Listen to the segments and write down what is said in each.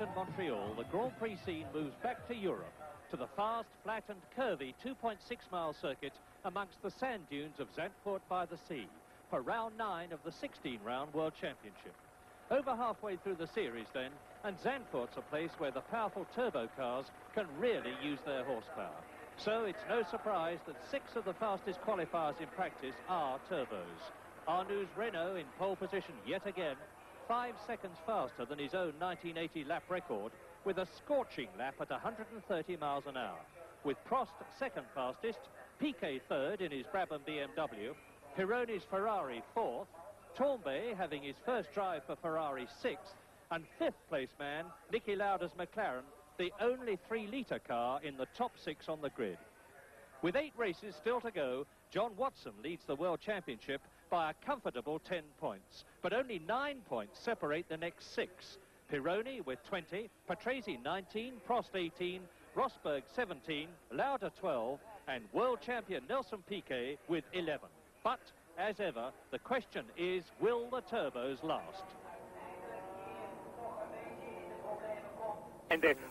And Montreal, the Grand Prix scene moves back to Europe, to the fast, flat and curvy 2.6-mile circuit amongst the sand dunes of Zandvoort by the sea for round nine of the 16-round World Championship. Over halfway through the series then, and Zandvoort's a place where the powerful turbo cars can really use their horsepower. So it's no surprise that six of the fastest qualifiers in practice are turbos. Arnoux Renault in pole position yet again, five seconds faster than his own 1980 lap record, with a scorching lap at 130 miles an hour. With Prost second fastest, Piquet third in his Brabham BMW, Pironi's Ferrari fourth, Tambay having his first drive for Ferrari sixth, and fifth place man, Niki Lauda's McLaren, the only three-litre car in the top six on the grid. With eight races still to go, John Watson leads the World Championship by a comfortable 10 points, but only nine points separate the next six. Pironi with 20, Patrese 19, Prost 18, Rosberg 17, Lauda 12, and world champion Nelson Piquet with 11. But, as ever, the question is, will the turbos last?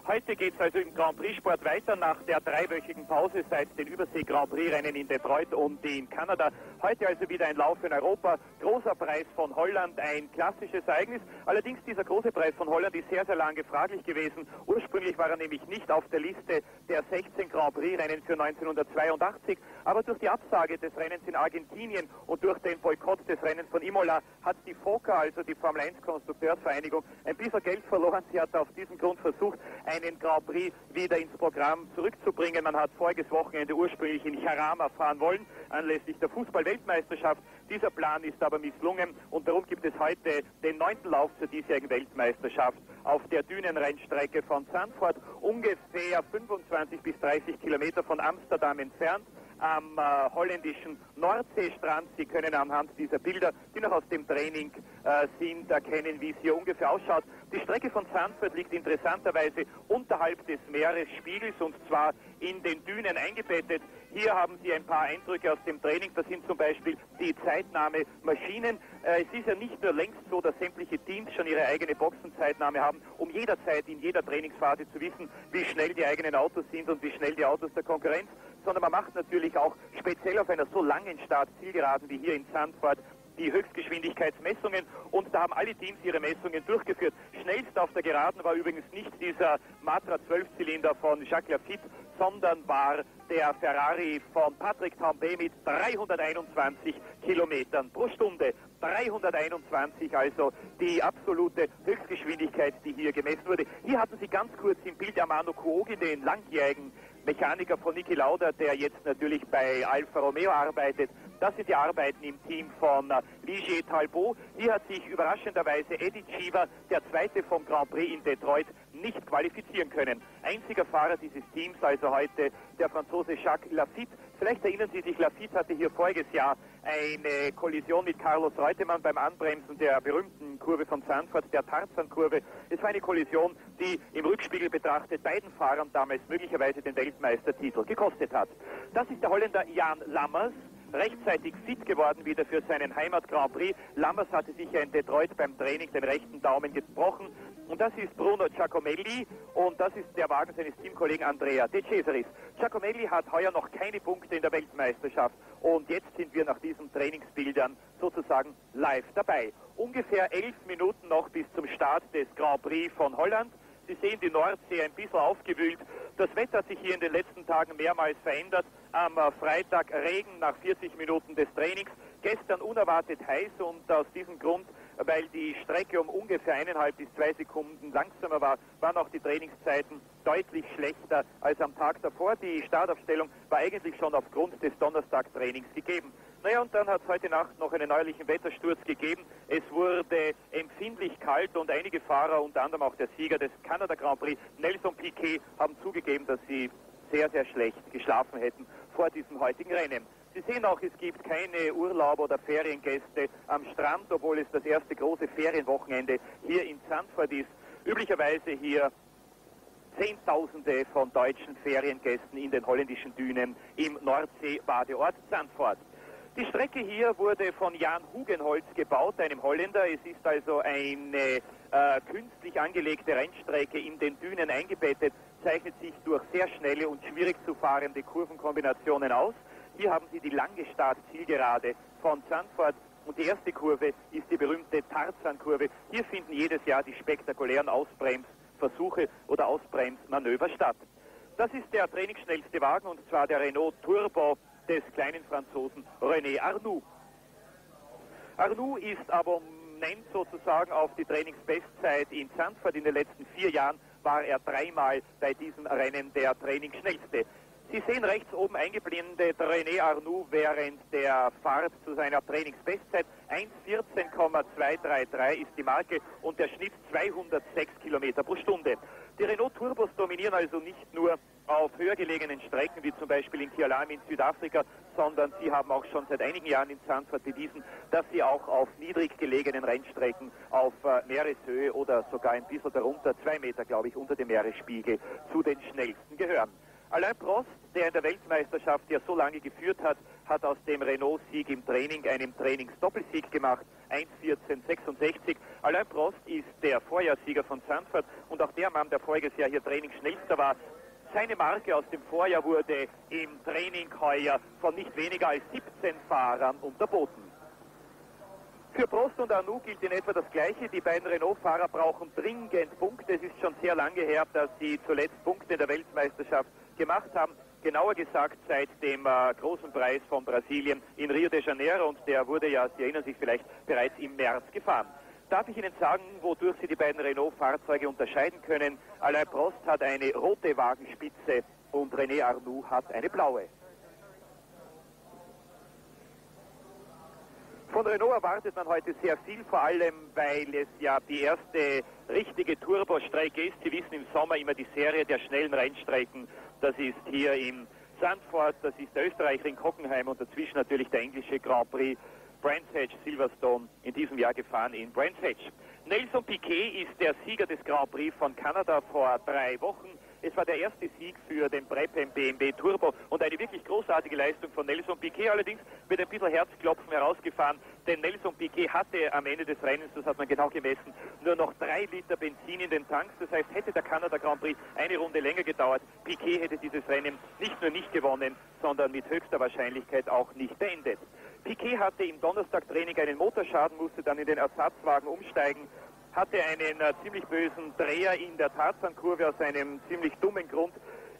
Heute geht es also im Grand Prix Sport weiter nach der dreiwöchigen Pause seit den Übersee Grand Prix Rennen in Detroit und in Kanada. Heute also wieder ein Lauf in Europa. Großer Preis von Holland, ein klassisches Ereignis. Allerdings dieser große Preis von Holland ist sehr, sehr lange fraglich gewesen. Ursprünglich war er nämlich nicht auf der Liste der 16 Grand Prix Rennen für 1982. Aber durch die Absage des Rennens in Argentinien und durch den Boykott des Rennens von Imola hat die FOCA, also die Formel 1 Konstrukteursvereinigung, ein bisschen Geld verloren. Sie hat auf diesem Grund versucht, einen Grand Prix wieder ins Programm zurückzubringen. Man hat voriges Wochenende ursprünglich in Jarama fahren wollen, anlässlich der Fußball-Weltmeisterschaft. Dieser Plan ist aber misslungen und darum gibt es heute den neunten Lauf zur diesjährigen Weltmeisterschaft auf der Dünenrennstrecke von Zandvoort, ungefähr 25 bis 30 Kilometer von Amsterdam entfernt am äh, holländischen Nordseestrand. Sie können anhand dieser Bilder, die noch aus dem Training äh, sind, erkennen, wie es hier ungefähr ausschaut. Die Strecke von Zandvoort liegt interessanterweise unterhalb des Meeresspiegels und zwar in den Dünen eingebettet. Hier haben Sie ein paar Eindrücke aus dem Training. Das sind zum Beispiel die Zeitnahmemaschinen. Äh, es ist ja nicht nur längst so, dass sämtliche Teams schon ihre eigene Boxenzeitnahme haben, um jederzeit in jeder Trainingsphase zu wissen, wie schnell die eigenen Autos sind und wie schnell die Autos der Konkurrenz sondern man macht natürlich auch speziell auf einer so langen Start-Zielgeraden wie hier in Zandvoort die Höchstgeschwindigkeitsmessungen und da haben alle Teams ihre Messungen durchgeführt. Schnellst auf der Geraden war übrigens nicht dieser Matra 12-Zylinder von Jacques Lafitte, sondern war der Ferrari von Patrick Tambay mit 321 Kilometern pro Stunde. 321, also die absolute Höchstgeschwindigkeit, die hier gemessen wurde. Hier hatten Sie ganz kurz im Bild Amano Kuogi, den langjährigen Mechaniker von Niki Lauda, der jetzt natürlich bei Alfa Romeo arbeitet. Das sind die Arbeiten im Team von äh, Ligier Talbot. Hier hat sich überraschenderweise Eddie Cheever, der zweite vom Grand Prix in Detroit, nicht qualifizieren können. Einziger Fahrer dieses Teams also heute der Franzose Jacques Lafitte. Vielleicht erinnern Sie sich, Lafitte hatte hier voriges Jahr eine Kollision mit Carlos Reutemann beim Anbremsen der berühmten Kurve von Sanford, der Tarzan-Kurve. Es war eine Kollision, die im Rückspiegel betrachtet beiden Fahrern damals möglicherweise den Weltmeistertitel gekostet hat. Das ist der Holländer Jan Lammers rechtzeitig fit geworden wieder für seinen Heimat Grand Prix. Lammers hatte sich ja in Detroit beim Training den rechten Daumen gebrochen. Und das ist Bruno Giacomelli und das ist der Wagen seines Teamkollegen Andrea De Cesaris. Giacomelli hat heuer noch keine Punkte in der Weltmeisterschaft und jetzt sind wir nach diesen Trainingsbildern sozusagen live dabei. Ungefähr elf Minuten noch bis zum Start des Grand Prix von Holland. Sie sehen die Nordsee ein bisschen aufgewühlt. Das Wetter hat sich hier in den letzten Tagen mehrmals verändert. Am Freitag Regen nach 40 Minuten des Trainings. Gestern unerwartet heiß und aus diesem Grund, weil die Strecke um ungefähr eineinhalb bis zwei Sekunden langsamer war, waren auch die Trainingszeiten deutlich schlechter als am Tag davor. Die Startaufstellung war eigentlich schon aufgrund des Donnerstagtrainings gegeben. Naja, und dann hat es heute Nacht noch einen neuerlichen Wettersturz gegeben. Es wurde empfindlich kalt und einige Fahrer, unter anderem auch der Sieger des Kanada Grand Prix, Nelson Piquet, haben zugegeben, dass sie sehr, sehr schlecht geschlafen hätten vor diesem heutigen Rennen. Sie sehen auch, es gibt keine Urlaub- oder Feriengäste am Strand, obwohl es das erste große Ferienwochenende hier in Zandvoort ist. Üblicherweise hier Zehntausende von deutschen Feriengästen in den holländischen Dünen im Nordsee-Badeort Zandvoort. Die Strecke hier wurde von Jan Hugenholz gebaut, einem Holländer. Es ist also eine äh, künstlich angelegte Rennstrecke in den Dünen eingebettet, zeichnet sich durch sehr schnelle und schwierig zu fahrende Kurvenkombinationen aus. Hier haben Sie die lange Start-Zielgerade von Zandvoort und die erste Kurve ist die berühmte Tarzan-Kurve. Hier finden jedes Jahr die spektakulären Ausbremsversuche oder Ausbremsmanöver statt. Das ist der trainingsschnellste Wagen und zwar der Renault Turbo des kleinen Franzosen René Arnoux. Arnoux ist Abonnent sozusagen auf die Trainingsbestzeit in Zandvoort. In den letzten vier Jahren war er dreimal bei diesem Rennen der Trainingsschnellste. Sie sehen rechts oben eingeblendet René Arnoux während der Fahrt zu seiner Trainingsbestzeit. 1,14,233 ist die Marke und der Schnitt 206 Kilometer pro Stunde. Die Renault Turbos dominieren also nicht nur auf höher gelegenen Strecken, wie zum Beispiel in Kialam in Südafrika, sondern sie haben auch schon seit einigen Jahren in Zandvoort bewiesen, dass sie auch auf niedrig gelegenen Rennstrecken auf äh, Meereshöhe oder sogar ein bisschen darunter, zwei Meter glaube ich, unter dem Meeresspiegel, zu den schnellsten gehören. Alain Prost, der in der Weltmeisterschaft ja so lange geführt hat, hat aus dem Renault-Sieg im Training einen Trainingsdoppelsieg gemacht, 1.14.66. Alain Prost ist der Vorjahrssieger von Zandvoort und auch der Mann, der voriges Jahr hier Trainingsschnellster war. Seine Marke aus dem Vorjahr wurde im Training heuer von nicht weniger als 17 Fahrern unterboten. Für Prost und Arnoux gilt in etwa das Gleiche. Die beiden Renault-Fahrer brauchen dringend Punkte. Es ist schon sehr lange her, dass sie zuletzt Punkte in der Weltmeisterschaft gemacht haben. Genauer gesagt seit dem äh, großen Preis von Brasilien in Rio de Janeiro und der wurde ja, Sie erinnern sich vielleicht, bereits im März gefahren. Darf ich Ihnen sagen, wodurch Sie die beiden Renault-Fahrzeuge unterscheiden können? Alain Prost hat eine rote Wagenspitze und René Arnoux hat eine blaue. Von Renault erwartet man heute sehr viel, vor allem weil es ja die erste richtige Turbostrecke ist. Sie wissen im Sommer immer die Serie der schnellen Rennstrecken das ist hier in Sandford, das ist der Österreichring Hockenheim und dazwischen natürlich der englische Grand Prix Brands Hatch Silverstone in diesem Jahr gefahren in Brands Hatch. Nelson Piquet ist der Sieger des Grand Prix von Kanada vor drei Wochen. Es war der erste Sieg für den Brepem BMW Turbo und eine wirklich großartige Leistung von Nelson Piquet, allerdings mit ein bisschen Herzklopfen herausgefahren, denn Nelson Piquet hatte am Ende des Rennens, das hat man genau gemessen, nur noch drei Liter Benzin in den Tanks. Das heißt, hätte der Kanada Grand Prix eine Runde länger gedauert, Piquet hätte dieses Rennen nicht nur nicht gewonnen, sondern mit höchster Wahrscheinlichkeit auch nicht beendet. Piquet hatte im Donnerstagtraining einen Motorschaden, musste dann in den Ersatzwagen umsteigen hatte einen äh, ziemlich bösen Dreher in der Tarzankurve aus einem ziemlich dummen Grund.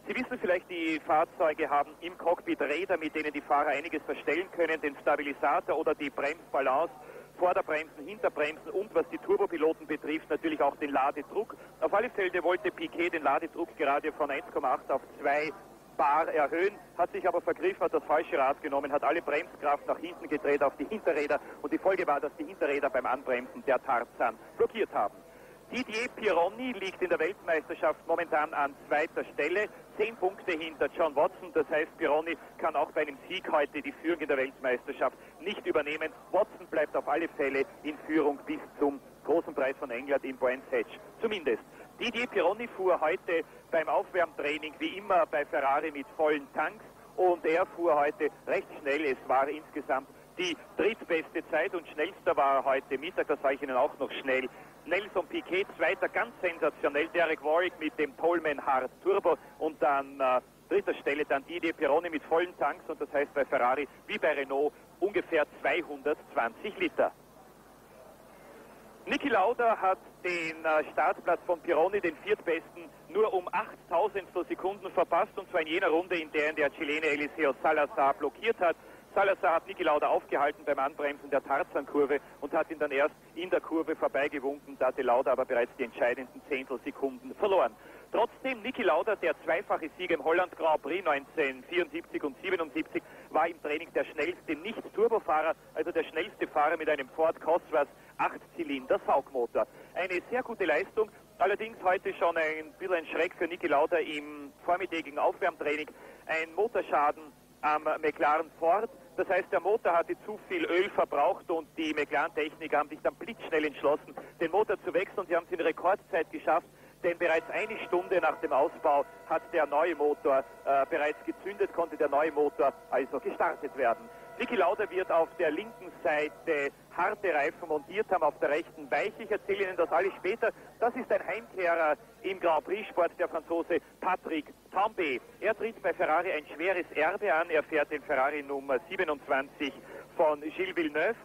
Sie wissen vielleicht, die Fahrzeuge haben im Cockpit Räder, mit denen die Fahrer einiges verstellen können, den Stabilisator oder die Bremsbalance. Vorderbremsen, Hinterbremsen und was die Turbopiloten betrifft, natürlich auch den Ladedruck. Auf alle Fälle wollte Piquet den Ladedruck gerade von 1,8 auf 2 Bar erhöhen, hat sich aber vergriffen, hat das falsche Rad genommen, hat alle Bremskraft nach hinten gedreht auf die Hinterräder und die Folge war, dass die Hinterräder beim Anbremsen der Tarzan blockiert haben. Didier Pironi liegt in der Weltmeisterschaft momentan an zweiter Stelle, zehn Punkte hinter John Watson. Das heißt, Pironi kann auch bei einem Sieg heute die Führung in der Weltmeisterschaft nicht übernehmen. Watson bleibt auf alle Fälle in Führung bis zum großen Preis von England in Brands Hatch. Zumindest. Didier Pironi fuhr heute beim Aufwärmtraining wie immer bei Ferrari mit vollen Tanks und er fuhr heute recht schnell. Es war insgesamt die drittbeste Zeit und schnellster war heute Mittag, das sage ich Ihnen auch noch schnell. Nelson Piquet, zweiter ganz sensationell, Derek Warwick mit dem Tolman Hard Turbo und dann äh, dritter Stelle dann Didier Pironi mit vollen Tanks und das heißt bei Ferrari wie bei Renault ungefähr 220 Liter. Niki Lauda hat den äh, Startplatz von Pironi, den viertbesten, nur um 8000 Sekunden verpasst und zwar in jener Runde, in der der Chilene Eliseo Salazar blockiert hat. Salazar hat Niki Lauda aufgehalten beim Anbremsen der Tarzan-Kurve und hat ihn dann erst in der Kurve vorbeigewunken. Da hatte Lauda aber bereits die entscheidenden Zehntelsekunden verloren. Trotzdem, Niki Lauda, der zweifache Sieger im Holland Grand Prix 1974 und 77, war im Training der schnellste Nicht-Turbofahrer, also der schnellste Fahrer mit einem Ford Cosworth 8-Zylinder-Saugmotor. Eine sehr gute Leistung, allerdings heute schon ein bisschen ein Schreck für Niki Lauda im vormittägigen Aufwärmtraining. Ein Motorschaden am McLaren Ford. Das heißt, der Motor hatte zu viel Öl verbraucht und die McLaren-Techniker haben sich dann blitzschnell entschlossen, den Motor zu wechseln. und Sie haben es in Rekordzeit geschafft, denn bereits eine Stunde nach dem Ausbau hat der neue Motor äh, bereits gezündet, konnte der neue Motor also gestartet werden. Niki Lauda wird auf der linken Seite harte Reifen montiert haben, auf der rechten weiche. Ich erzähle Ihnen das alles später. Das ist ein Heimkehrer im Grand Prix-Sport, der Franzose Patrick Tambay. Er tritt bei Ferrari ein schweres Erbe an. Er fährt den Ferrari Nummer 27 von Gilles Villeneuve.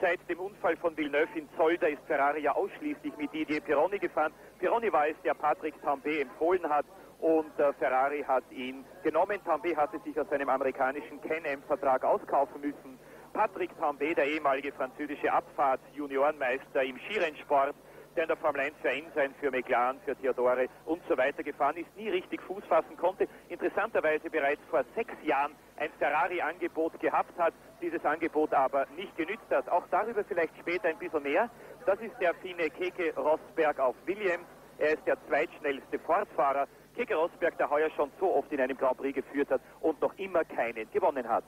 Seit dem Unfall von Villeneuve in Zolder ist Ferrari ja ausschließlich mit Didier Pironi gefahren. Pironi war es, der Patrick Tambay empfohlen hat und äh, Ferrari hat ihn genommen. Tambay hatte sich aus seinem amerikanischen Can-Am-Vertrag auskaufen müssen. Patrick Tambay, der ehemalige französische Abfahrts-Juniorenmeister im Skirennsport, der in der Formel 1 für Ensign, für McLaren, für Theodore und so weiter gefahren ist, nie richtig Fuß fassen konnte. Interessanterweise bereits vor sechs Jahren ein Ferrari-Angebot gehabt hat, dieses Angebot aber nicht genützt hat. Auch darüber vielleicht später ein bisschen mehr. Das ist der Fine Keke Rosberg auf Williams. Er ist der zweitschnellste Fortfahrer. Keke Rosberg, der heuer schon so oft in einem Grand Prix geführt hat und noch immer keinen gewonnen hat.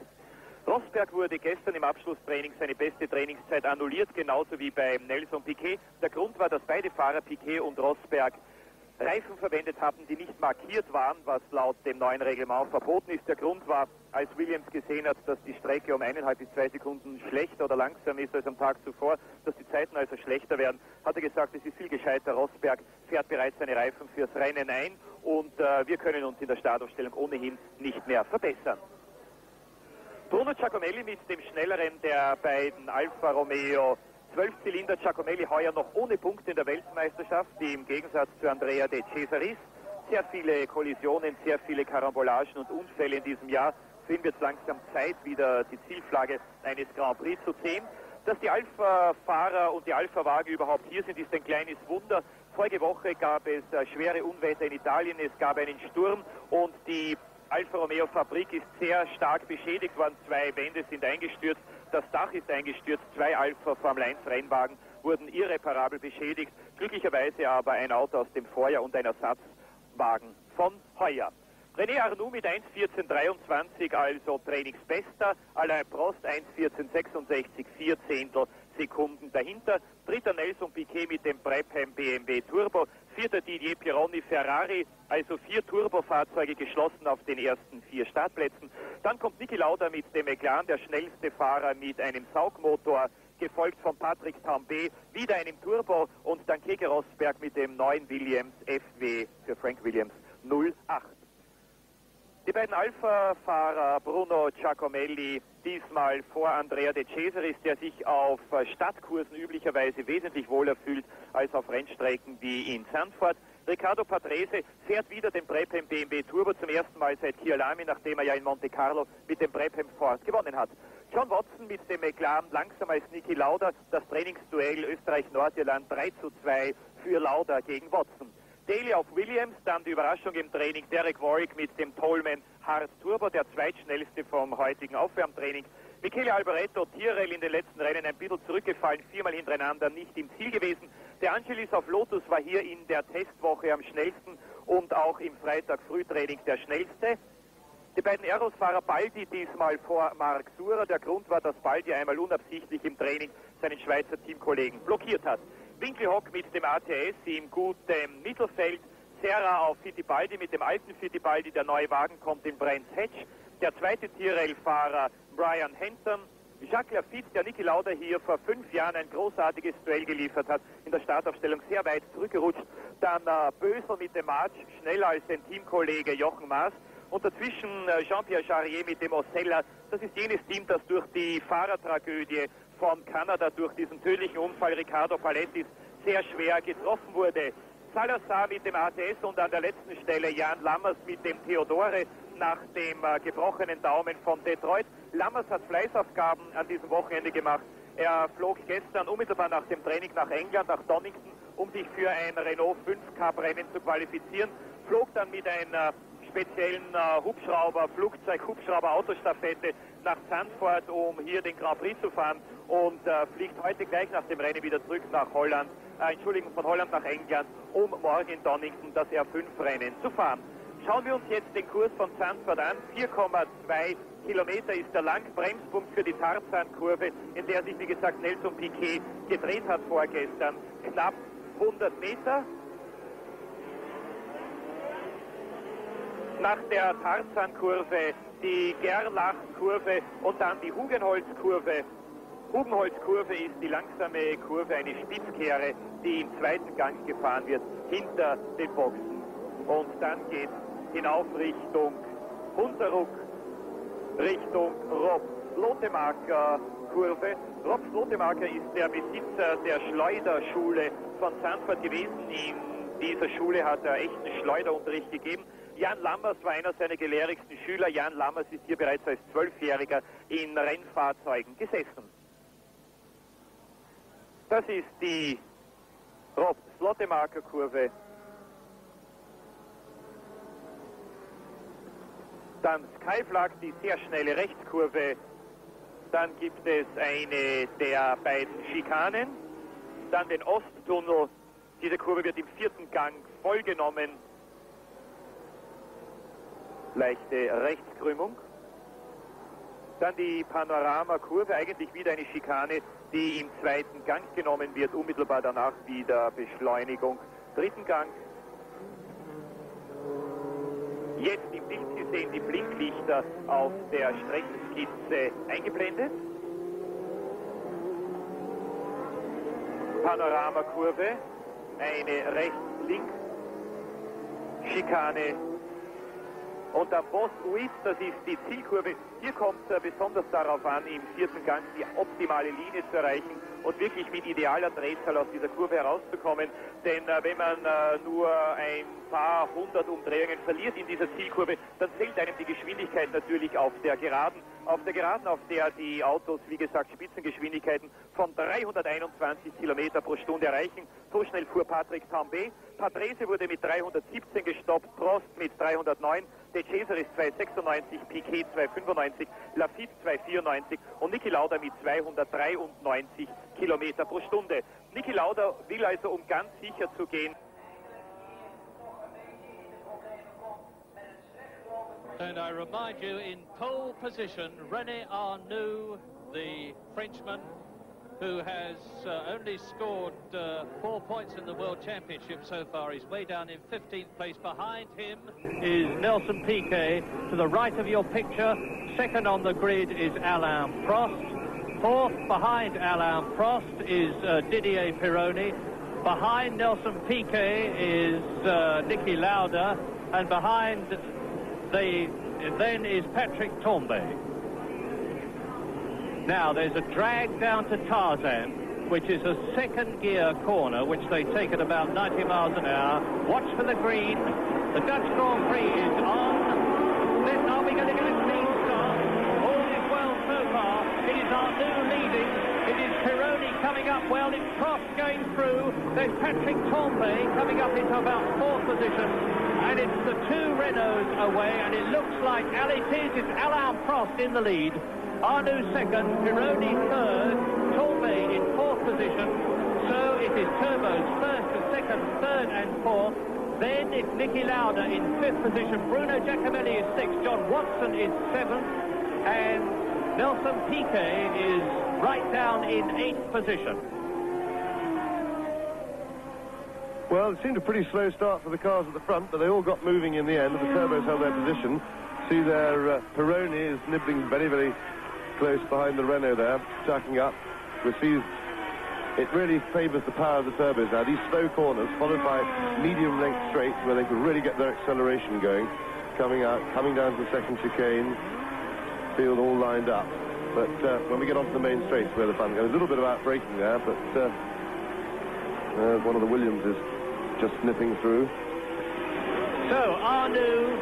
Rosberg wurde gestern im Abschlusstraining seine beste Trainingszeit annulliert, genauso wie bei Nelson Piquet. Der Grund war, dass beide Fahrer, Piquet und Rosberg, Reifen verwendet hatten, die nicht markiert waren, was laut dem neuen Reglement verboten ist. Der Grund war, als Williams gesehen hat, dass die Strecke um eineinhalb bis zwei Sekunden schlechter oder langsamer ist als am Tag zuvor, dass die Zeiten also schlechter werden, hat er gesagt, es ist viel gescheiter. Rosberg fährt bereits seine Reifen fürs Rennen ein und äh, wir können uns in der Startaufstellung ohnehin nicht mehr verbessern. Bruno Giacomelli mit dem schnelleren der beiden Alfa Romeo 12 Zylinder Giacomelli heuer noch ohne Punkte in der Weltmeisterschaft, die im Gegensatz zu Andrea De Cesaris sehr viele Kollisionen, sehr viele Karambolagen und Unfälle in diesem Jahr. Wir jetzt langsam Zeit, wieder die Zielflagge eines Grand Prix zu sehen. Dass die Alpha-Fahrer und die Alpha-Wagen überhaupt hier sind, ist ein kleines Wunder. Vorige Woche gab es äh, schwere Unwetter in Italien, es gab einen Sturm und die Alfa Romeo Fabrik ist sehr stark beschädigt worden. Zwei Wände sind eingestürzt, das Dach ist eingestürzt, zwei Alfa Formel 1 Rennwagen wurden irreparabel beschädigt. Glücklicherweise aber ein Auto aus dem Vorjahr und ein Ersatzwagen von heuer. René Arnoux mit 1.14.23, also Trainingsbester. Alain Prost 1.14.66, vier Zehntel Sekunden dahinter. Dritter Nelson Piquet mit dem Brabham BMW Turbo. Vierter Didier Pironi Ferrari, also vier Turbofahrzeuge geschlossen auf den ersten vier Startplätzen. Dann kommt Niki Lauda mit dem McLaren, der schnellste Fahrer mit einem Saugmotor, gefolgt von Patrick Tambay, wieder einem Turbo und dann Keke Rosberg mit dem neuen Williams FW für Frank Williams 08. Die beiden Alpha-Fahrer Bruno Giacomelli diesmal vor Andrea De Cesaris, der sich auf Stadtkursen üblicherweise wesentlich wohler fühlt als auf Rennstrecken wie in Sanford. Riccardo Patrese fährt wieder den Brabham BMW Turbo zum ersten Mal seit Kialami, nachdem er ja in Monte Carlo mit dem Brabham Ford gewonnen hat. John Watson mit dem McLaren langsam als Niki Lauda, das Trainingsduell Österreich-Nordirland 3 zu 2 für Lauda gegen Watson. Daly auf Williams, dann die Überraschung im Training Derek Warwick mit dem Tolman Hart Turbo, der zweitschnellste vom heutigen Aufwärmtraining. Michele Alboreto, Tyrell in den letzten Rennen ein bisschen zurückgefallen, viermal hintereinander nicht im Ziel gewesen. Der Angelis auf Lotus war hier in der Testwoche am schnellsten und auch im Freitag-Frühtraining der schnellste. Die beiden Aeros-Fahrer Baldi diesmal vor Marc Surer. Der Grund war, dass Baldi einmal unabsichtlich im Training seinen Schweizer Teamkollegen blockiert hat. Winkelhock mit dem ATS im guten Mittelfeld. Serra auf Fittipaldi mit dem alten Fittipaldi. Der neue Wagen kommt in Brands Hatch. Der zweite Tyrrell-Fahrer Brian Henton. Jacques Lafitte, der Niki Lauda hier vor fünf Jahren ein großartiges Duell geliefert hat, in der Startaufstellung sehr weit zurückgerutscht. Dann äh, Bösel mit dem March, schneller als sein Teamkollege Jochen Maas. Und dazwischen äh, Jean-Pierre Charrier mit dem Osella. Das ist jenes Team, das durch die Fahrertragödie von Kanada durch diesen tödlichen Unfall Ricardo Palettis sehr schwer getroffen wurde. Salazar mit dem ATS und an der letzten Stelle Jan Lammers mit dem Theodore nach dem äh, gebrochenen Daumen von Detroit. Lammers hat Fleißaufgaben an diesem Wochenende gemacht. Er flog gestern unmittelbar nach dem Training nach England, nach Donington, um sich für ein Renault 5 Cup Rennen zu qualifizieren. Flog dann mit einer speziellen äh, Hubschrauber, Flugzeug, Hubschrauber, Autostaffette nach Zandvoort, um hier den Grand Prix zu fahren und äh, fliegt heute gleich nach dem Rennen wieder zurück nach Holland, äh, Entschuldigung, von Holland nach England, um morgen in Donington das R5-Rennen zu fahren. Schauen wir uns jetzt den Kurs von Zandvoort an. 4,2 Kilometer ist der lang. Bremspunkt für die Tarzan-Kurve, in der sich, wie gesagt, Nelson Piquet gedreht hat vorgestern. Knapp 100 Meter. nach der Tarzankurve die Gerlach-Kurve und dann die Hugenholz-Kurve. Hugenholz-Kurve ist die langsame Kurve, eine Spitzkehre, die im zweiten Gang gefahren wird, hinter den Boxen. Und dann geht hinauf Richtung Hunterruck, Richtung Rob Slotemacher Kurve. Rob Slotemacher ist der Besitzer der Schleuderschule von Sanford gewesen. In dieser Schule hat er echten Schleuderunterricht gegeben. Jan Lammers war einer seiner gelehrigsten Schüler. Jan Lammers ist hier bereits als Zwölfjähriger in Rennfahrzeugen gesessen. Das ist die Rob Slotemacher Kurve. Dann Skyflag, die sehr schnelle Rechtskurve. Dann gibt es eine der beiden Schikanen. Dann den Osttunnel. Diese Kurve wird im vierten Gang vollgenommen leichte Rechtskrümmung. Dann die Panoramakurve, eigentlich wieder eine Schikane, die im zweiten Gang genommen wird, unmittelbar danach wieder Beschleunigung. Dritten Gang. Jetzt im Bild gesehen die Blinklichter auf der Streckenskizze eingeblendet. Panoramakurve, eine rechts-links-Schikane und der Boss Uit, das ist die Zielkurve. Hier kommt es äh, besonders darauf an, im vierten Gang die optimale Linie zu erreichen und wirklich mit idealer Drehzahl aus dieser Kurve herauszukommen. Denn äh, wenn man äh, nur ein paar hundert Umdrehungen verliert in dieser Zielkurve, dann fällt einem die Geschwindigkeit natürlich auf der Geraden. Auf der Geraden, auf der die Autos, wie gesagt, Spitzengeschwindigkeiten von 321 Kilometer pro Stunde erreichen. So schnell fuhr Patrick Tambay. Patrese wurde mit 317 gestoppt, Prost mit 309, De Cesaris 296, Piquet 295, Lafitte 294 und Niki Lauda mit 293 Kilometer pro Stunde. Niki Lauda will also, um ganz sicher zu gehen, And I remind you, in pole position, René Arnoux, the Frenchman, who has uh, only scored uh, four points in the World Championship so far. He's way down in 15th place. Behind him is Nelson Piquet. To the right of your picture, second on the grid is Alain Prost. Fourth behind Alain Prost is uh, Didier Pironi. Behind Nelson Piquet is uh, Niki Lauda. And behind the then is Patrick Tambay. Now, there's a drag down to Tarzan, which is a second gear corner, which they take at about 90 miles an hour. Watch for the green. The Dutch Grand Prix is on. Then are we going to get a clean start? All is well so far. It is Arnoux leading. It is Pironi coming up well. It's Prost going through. There's Patrick Tambay coming up into about fourth position. And it's the two Renaults away, and it looks like Alice is. Alain Prost in the lead. Arnoux second, Pironi third, Tambay in fourth position. So it is Turbos first and second, third and fourth. Then it's Niki Lauda in fifth position. Bruno Giacomelli is sixth. John Watson is seventh. And Nelson Piquet is right down in eighth position. Well, it seemed a pretty slow start for the cars at the front, but they all got moving in the end, the turbos held their position. See there, uh, Pironi is nibbling very, very close behind the Renault there, jacking up. We see it really favours the power of the turbos now. These slow corners, followed by medium length straights where they can really get their acceleration going. Coming out, coming down to the second chicane, field all lined up. But uh, when we get onto the main straights where the fun goes, a little bit of outbraking there, but uh, uh, one of the Williams is just sniffing through. So Arnoux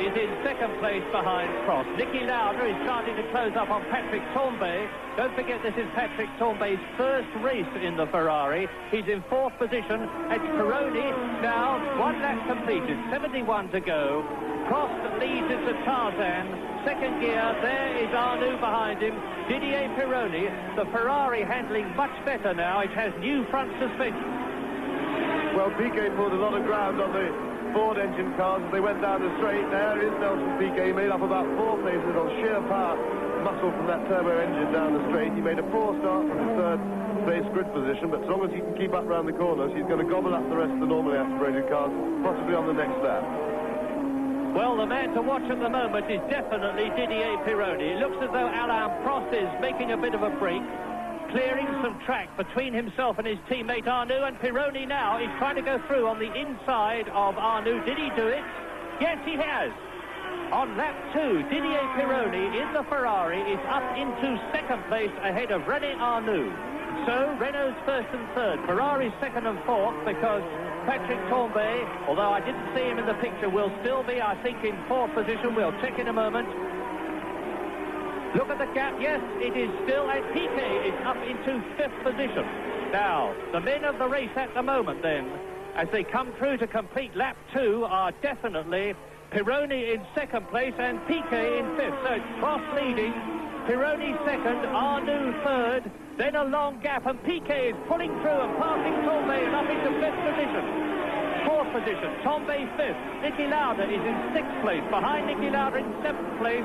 is in second place behind Prost. Niki Lauda is starting to close up on Patrick Tambay. Don't forget this is Patrick Tambay's first race in the Ferrari. He's in fourth position. It's Pironi now. One lap completed. 71 to go. Prost leads into Tarzan. Second gear. There is Arnoux behind him. Didier Pironi. The Ferrari handling much better now. It has new front suspension. Well, Piquet pulled a lot of ground on the Ford engine cars as they went down the straight. There is Nelson Piquet. Made up about four places on sheer power muscle from that turbo engine down the straight. He made a poor start from his third place grid position, but as long as he can keep up around the corners, he's going to gobble up the rest of the normally aspirated cars, possibly on the next lap. Well, the man to watch at the moment is definitely Didier Pironi. It looks as though Alain Prost is making a bit of a break, clearing some track between himself and his teammate Arnoux, and Pironi now is trying to go through on the inside of Arnoux. Did he do it? Yes, he has. On lap two, Didier Pironi in the Ferrari is up into second place ahead of René Arnoux. So Renault's first and third, Ferrari's second and fourth because Patrick Tambay, although I didn't see him in the picture, will still be, I think, in fourth position. We'll check in a moment. Look at the gap. Yes, it is still, and Piquet is up into fifth position. Now, the men of the race at the moment, then, as they come through to complete lap two, are definitely Pironi in second place and Piquet in fifth. So it's Prost leading. Pironi second, Arnoux third, then a long gap, and Piquet is pulling through and passing Tambay and up into fifth position. Fourth position, Tambay fifth. Niki Lauda is in sixth place. Behind Niki Lauda in seventh place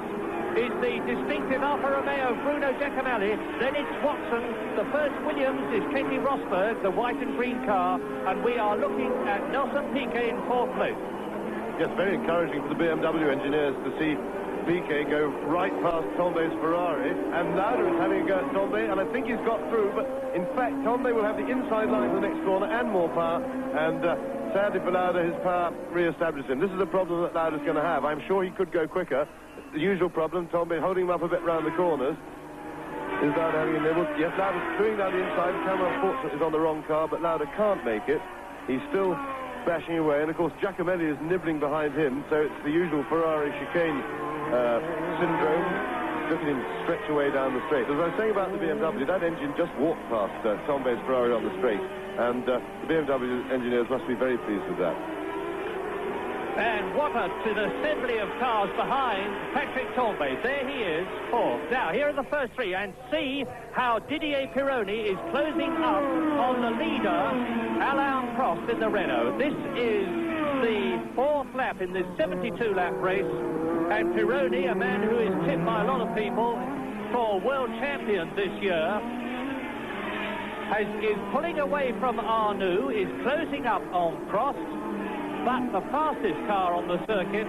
is the distinctive Alfa Romeo Bruno Giacomelli. Then it's Watson. The first Williams is Keke Rosberg, the white and green car. And we are looking at Nelson Piquet in fourth place. Yes, very encouraging for the BMW engineers to see Piquet go right past Tambay's Ferrari. And Lauda is having a go at Tambay, and I think he's got through. But in fact, Tambay will have the inside line for the next corner and more power. And uh, sadly for Lauda, his power re-establishes him. This is a problem that Lauda's going to have. I'm sure he could go quicker the usual problem, Tambay holding him up a bit round the corners. Is Lauda having a nibble? Yes, Lauda's doing down the inside. Camera, unfortunately, is on the wrong car, but Lauda can't make it. He's still bashing away, and of course, Giacomelli is nibbling behind him, so it's the usual Ferrari chicane uh, syndrome. Look at him stretch away down the straight. As I was saying about the BMW, that engine just walked past uh, Tambay's Ferrari on the straight, and uh, the BMW engineers must be very pleased with that. And what a, to the assembly of cars behind Patrick Tambay. There he is, fourth. Now, here are the first three, and see how Didier Pironi is closing up on the leader, Alain Prost, in the Renault. This is the fourth lap in this 72-lap race, and Pironi, a man who is tipped by a lot of people for world champion this year, has, is pulling away from Arnoux, is closing up on Prost, but the fastest car on the circuit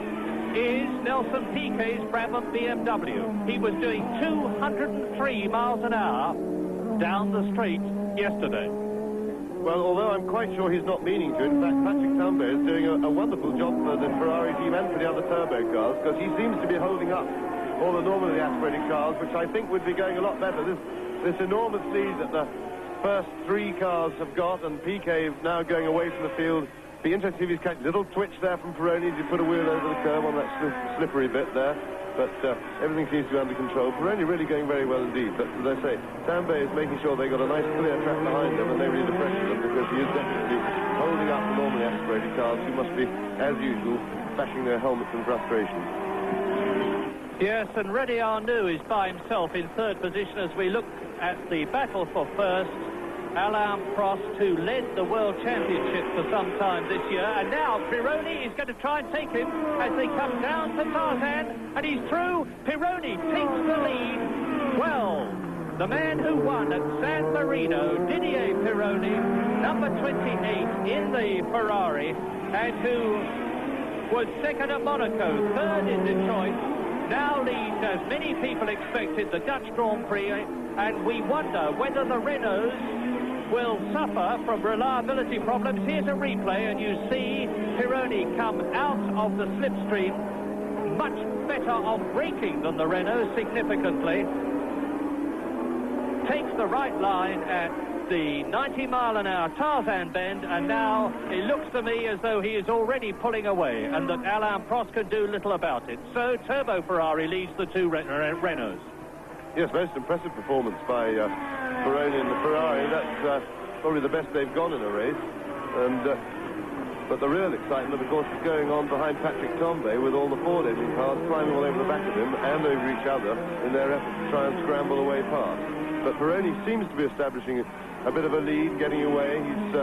is Nelson Piquet's Brabham BMW. He was doing 203 miles an hour down the straight yesterday. Well, although I'm quite sure he's not meaning to, in fact, Patrick Tambay is doing a, a, wonderful job for the Ferrari team and for the other turbo cars, because he seems to be holding up all the normally aspirated cars, which I think would be going a lot better. This, this enormous lead that the first three cars have got, and Piquet now going away from the field be interesting if he's catch little twitch there from Pironi as he put a wheel over the curb on that slippery bit there. But uh, everything seems to be under control. Pironi really going very well indeed. But as I say, Tambay is making sure they've got a nice clear track behind them and they really pressure them because he is definitely holding up the normally aspirated cars who must be, as usual, bashing their helmets in frustration. Yes, and René Arnoux is by himself in third position as we look at the battle for first. Alain Prost, who led the World Championship for some time this year. And now Pironi is going to try and take him as they come down to Tarzan. And he's through. Pironi takes the lead. Well, the man who won at San Marino, Didier Pironi, number 28 in the Ferrari, and who was second at Monaco, third in Detroit, now leads, as many people expected, the Dutch Grand Prix, and we wonder whether the Renaults will suffer from reliability problems. Here's a replay, and you see Pironi come out of the slipstream much better on braking than the Renault significantly. Takes the right line at the 90 mile an hour Tarzan bend, and now it looks to me as though he is already pulling away, and that Alain Prost can do little about it. So Turbo Ferrari leads the two Renaults. Yes, most impressive performance by uh, Pironi and the Ferrari. That's uh, probably the best they've gone in a race. And uh, but the real excitement, of course, is going on behind Patrick Tambay with all the Ford engine cars climbing all over the back of him and over each other in their effort to try and scramble away past. But Pironi seems to be establishing a bit of a lead, getting away. He's uh,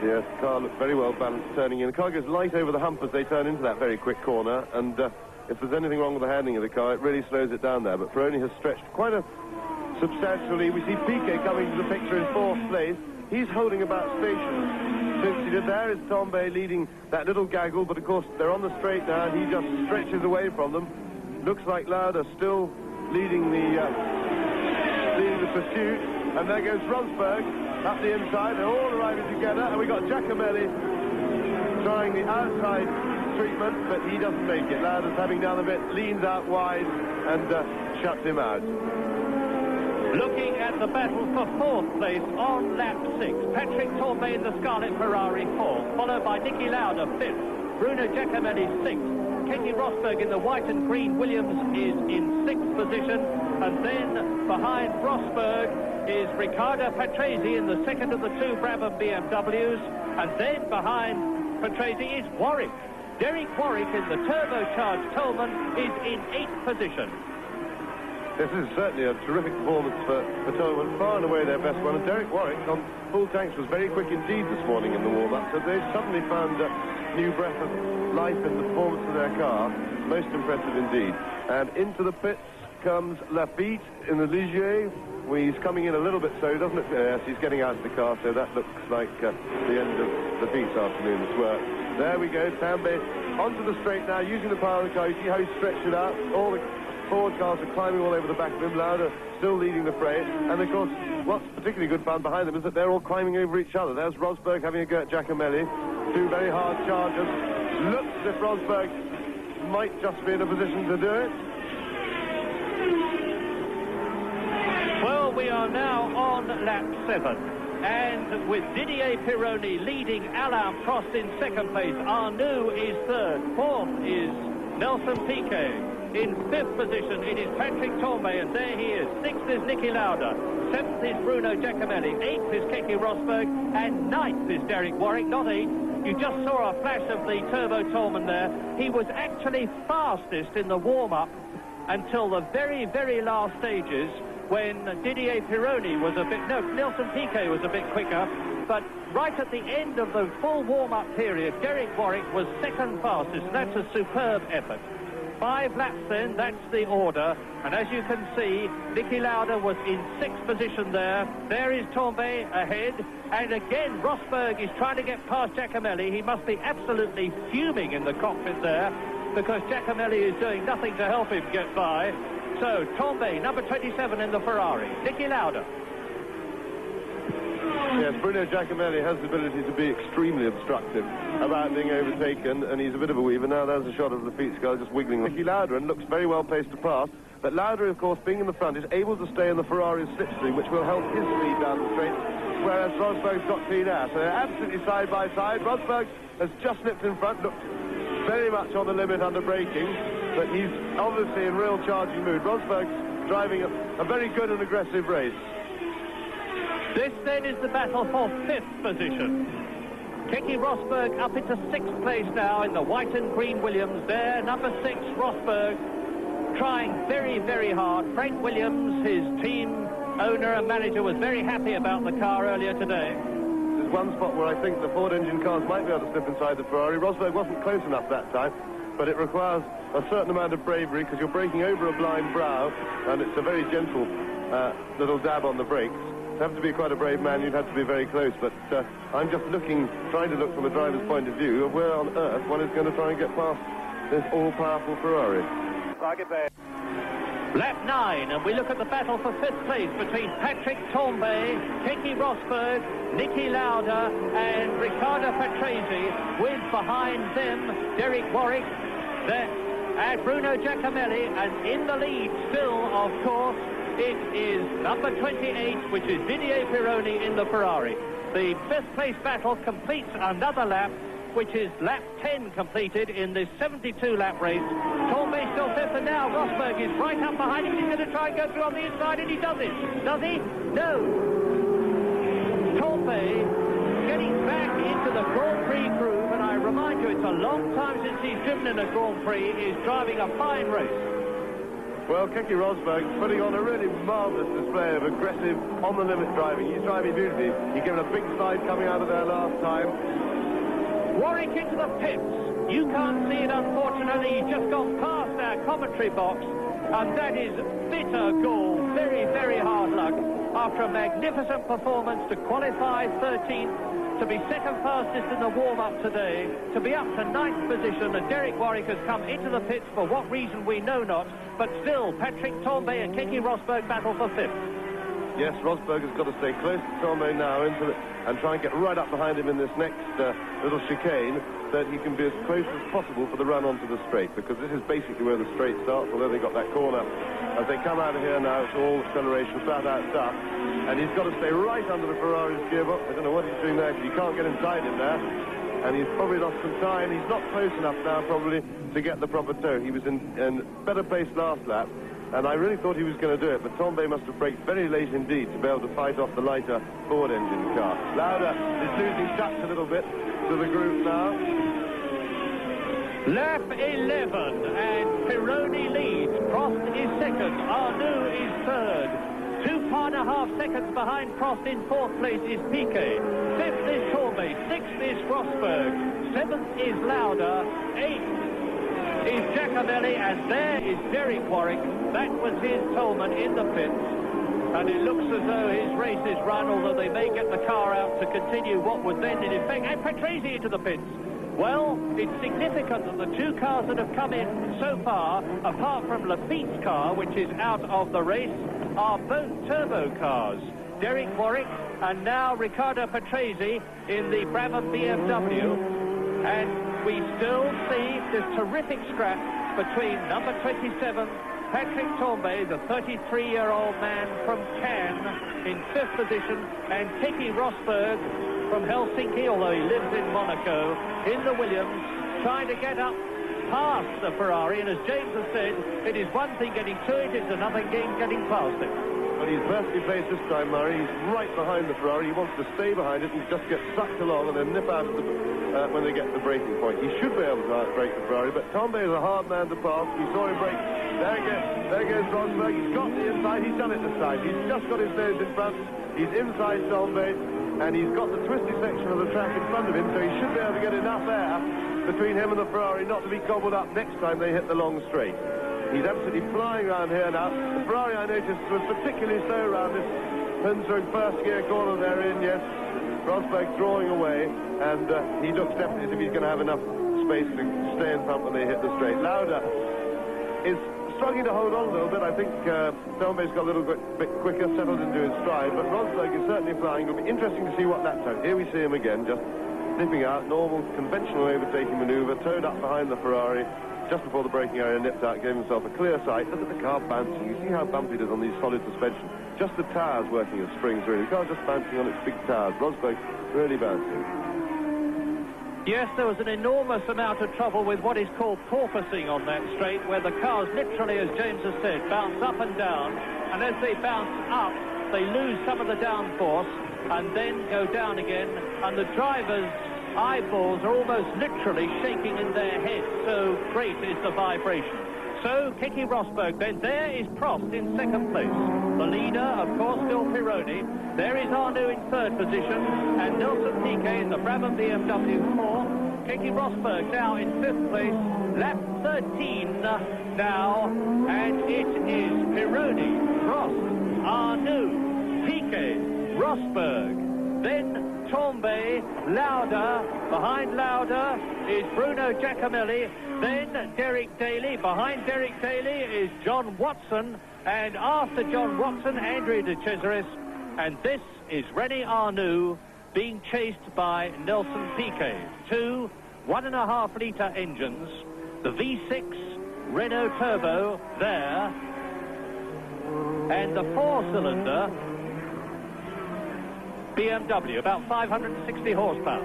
the car looks very well balanced turning in. The car goes light over the hump as they turn into that very quick corner, and uh, if there's anything wrong with the handling of the car, it really slows it down there. But Pironi has stretched quite a substantially. We see Piquet coming to the picture in fourth place. he's holding about station since he did. There is Tambay leading that little gaggle, but of course they're on the straight now, and he just stretches away from them. Looks like Lauda still leading the uh, leading the pursuit, and there goes Rosberg up the inside. They're all arriving together, and we got Giacomelli trying the outside treatment, but he doesn't make it. Lauda's having down a bit, leans out wide, and uh, shuts him out. Looking at the battle for fourth place on lap six, Patrick Tambay in the Scarlet Ferrari fourth, followed by Niki Lauda fifth, Bruno Giacomelli sixth, Keke Rosberg in the white and green Williams is in sixth position, and then behind Rosberg is Riccardo Patrese in the second of the two Brabham BMWs, and then behind Patrese is Warwick. Derek Warwick in the turbocharged Toleman is in eighth position. This is certainly a terrific performance for, for Toleman, far and away their best one. And Derek Warwick on full tanks was very quick indeed this morning in the warm-up, so they've suddenly found a new breath of life in the performance of their car. Most impressive indeed. And into the pits comes Laffite in the Ligier. Well, he's coming in a little bit slow, doesn't it? Yes, he's getting out of the car, so that looks like uh, the end of Laffite's afternoon's work. There we go, Tambay onto the straight now, using the power of the car. You see how he's stretched it out? All the forward cars are climbing all over the back of him. Lauda still leading the fray. And of course, what's particularly good fun behind them is that they're all climbing over each other. There's Rosberg having a go at Giacomelli. Two very hard chargers. Looks as if Rosberg might just be in a position to do it. We are now on lap seven. And with Didier Pironi leading Alain Prost in second place, Arnoux is third, fourth is Nelson Piquet. In fifth position, it is Patrick Tambay, and there he is. Sixth is Niki Lauda. Seventh is Bruno Giacomelli. Eighth is Keke Rosberg. And ninth is Derek Warwick, not eighth. You just saw a flash of the Turbo Toleman there. He was actually fastest in the warm-up until the very, very last stages when Didier Pironi was a bit, no, Nelson Piquet was a bit quicker, but right at the end of the full warm-up period, Derek Warwick was second fastest, and that's a superb effort. Five laps then, that's the order, and as you can see, Niki Lauda was in sixth position there. There is Tambay ahead, and again, Rosberg is trying to get past Giacomelli. He must be absolutely fuming in the cockpit there, because Giacomelli is doing nothing to help him get by. So, Tambay, number 27 in the Ferrari. Niki Lauda. Yes, Bruno Giacomelli has the ability to be extremely obstructive about being overtaken, and he's a bit of a weaver. Now there's a shot of Laffite's car just wiggling. Niki Lauda and looks very well placed to pass, but Lauda, of course, being in the front, is able to stay in the Ferrari's slipstream, which will help his speed down the straight, whereas Rosberg's got clean air. So they're absolutely side by side. Rosberg has just slipped in front, looked very much on the limit under braking, but he's obviously in real charging mood. Rosberg's driving a, a very good and aggressive race. This then is the battle for fifth position. Keke Rosberg up into sixth place now in the white and green Williams there. Number six, Rosberg, trying very, very hard. Frank Williams, his team owner and manager, was very happy about the car earlier today. One spot where I think the Ford engine cars might be able to slip inside the Ferrari. Rosberg wasn't close enough that time, but it requires a certain amount of bravery because you're breaking over a blind brow, and it's a very gentle uh, little dab on the brakes. You'd have to be quite a brave man, you'd have to be very close, but uh, I'm just looking, trying to look from a driver's point of view of where on earth one is going to try and get past this all-powerful Ferrari. Lap 9, and we look at the battle for fifth place between Patrick Tambay, Keke Rosberg, Niki Lauda, and Riccardo Patrese, with behind them Derek Warwick, and Bruno Giacomelli, and in the lead still, of course, it is number 28, which is Didier Pironi in the Ferrari. The fifth place battle completes another lap, which is lap 10 completed in this 72-lap race. Tambay still fifth, and now Rosberg is right up behind him. He's going to try and go through on the inside, and he does it. Does he? No. Tambay getting back into the Grand Prix groove, and I remind you, it's a long time since he's driven in a Grand Prix. He's driving a fine race. Well, Keke Rosberg putting on a really marvellous display of aggressive, on-the-limit driving. He's driving beautifully. He's given a big slide coming out of there last time. Warwick into the pits. You can't see it, unfortunately. He just gone past our commentary box. And that is bitter gall, very, very hard luck. After a magnificent performance to qualify 13th, to be second fastest in the warm-up today, to be up to ninth position, and Derek Warwick has come into the pits for what reason we know not, but still Patrick Tambay and Keke Rosberg battle for fifth. Yes, Rosberg has got to stay close to Tambay now the, and try and get right up behind him in this next uh, little chicane so that he can be as close as possible for the run onto the straight because this is basically where the straight starts, although they got that corner. As they come out of here now, it's all acceleration, flat out stuff. And he's got to stay right under the Ferrari's gearbox. I don't know what he's doing there because you can't get inside him there. And he's probably lost some time. He's not close enough now, probably, to get the proper toe. He was in, in better place last lap and I really thought he was going to do it, but Tambay must have braked very late indeed to be able to fight off the lighter Ford engine car. Lauda is losing touch a little bit to the group now. Lap 11, and Pironi leads. Prost is second. Arnoux is third. Two and a half seconds behind Prost in fourth place is Piquet. Fifth is Tambay. Sixth is Rosberg. Seventh is Lauda. Eighth is Giacomelli, and there is Derek Warwick. That was his Toleman in the pits. And it looks as though his race is run, although they may get the car out to continue what would then, in effect, and Patrese into the pits. Well, it's significant that the two cars that have come in so far, apart from Laffite's car, which is out of the race, are both turbo cars. Derek Warwick and now Riccardo Patrese in the Brabham BMW. And we still see this terrific scrap between number 27, Patrick Tambay, the 33-year-old man from Cannes, in fifth position, and Keke Rosberg from Helsinki, although he lives in Monaco, in the Williams, trying to get up past the Ferrari. And as James has said, it is one thing getting to it, it's another game getting past it. But he's perfectly placed this time, Murray. He's right behind the Ferrari. He wants to stay behind it and just get sucked along and then nip out of the, uh, when they get to the braking point. He should be able to outbrake the Ferrari, but Tambay is a hard man to pass. We saw him break. There he goes. There goes Rosberg. He's got the inside. He's done it this time. He's just got his nose in front. He's inside Tambay, and he's got the twisty section of the track in front of him, so he should be able to get enough air between him and the Ferrari not to be gobbled up next time they hit the long straight. He's absolutely flying around here now. The Ferrari, I noticed, was particularly slow around this Hunzerug first gear corner they're in, yes. Rosberg drawing away, and uh, he looks definitely as if he's going to have enough space to stay in front when they hit the straight. Lauda is struggling to hold on a little bit. I think uh, Selmay's got a little bit, bit quicker, settled into his stride, but Rosberg is certainly flying. It'll be interesting to see what that's at. Here we see him again, just nipping out, normal, conventional overtaking manoeuvre, towed up behind the Ferrari, just before the braking area nipped out, gave himself a clear sight. Look at the car bouncing. You see how bumpy it is on these solid suspension. Just the tires working as springs, really. The car just bouncing on its big tires. Rosberg really bouncing. Yes, there was an enormous amount of trouble with what is called porpoising on that straight, where the cars literally, as James has said, bounce up and down, and as they bounce up, they lose some of the downforce, and then go down again, and the drivers eyeballs are almost literally shaking in their heads, so great is the vibration. So, Keke Rosberg, then there is Prost in second place. The leader, of course, still Pironi. There is Arnoux in third position, and Nelson Piquet in the Brabham BMW 4. Keke Rosberg now in fifth place, lap 13 uh, now, and it is Pironi, Prost, Arnoux, Piquet, Rosberg, then Tambay, Lauda. Behind Lauda is Bruno Giacomelli. Then Derek Daly. Behind Derek Daly is John Watson. And after John Watson, Andrea de Cesaris. And this is René Arnoux being chased by Nelson Piquet. Two one and a half litre engines. The V6 Renault Turbo there. And the four-cylinder BMW, about 560 horsepower.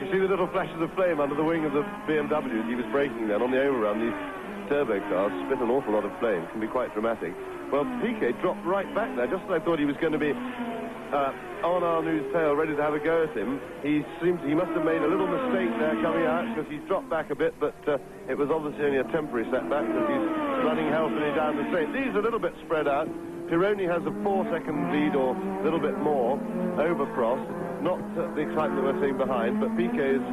You see the little flashes of flame under the wing of the BMW he was braking then on the overrun. These turbo cars spit an awful lot of flame. It can be quite dramatic. Well, Piquet dropped right back there, just as I thought he was going to be uh, on Arnoux's tail, ready to have a go at him. He seems he must have made a little mistake there coming out because he's dropped back a bit, but uh, it was obviously only a temporary setback because he's running healthily down the straight. These are a little bit spread out. Pironi has a four-second lead or a little bit more over Prost. Not the excitement we're seeing behind, but Piquet is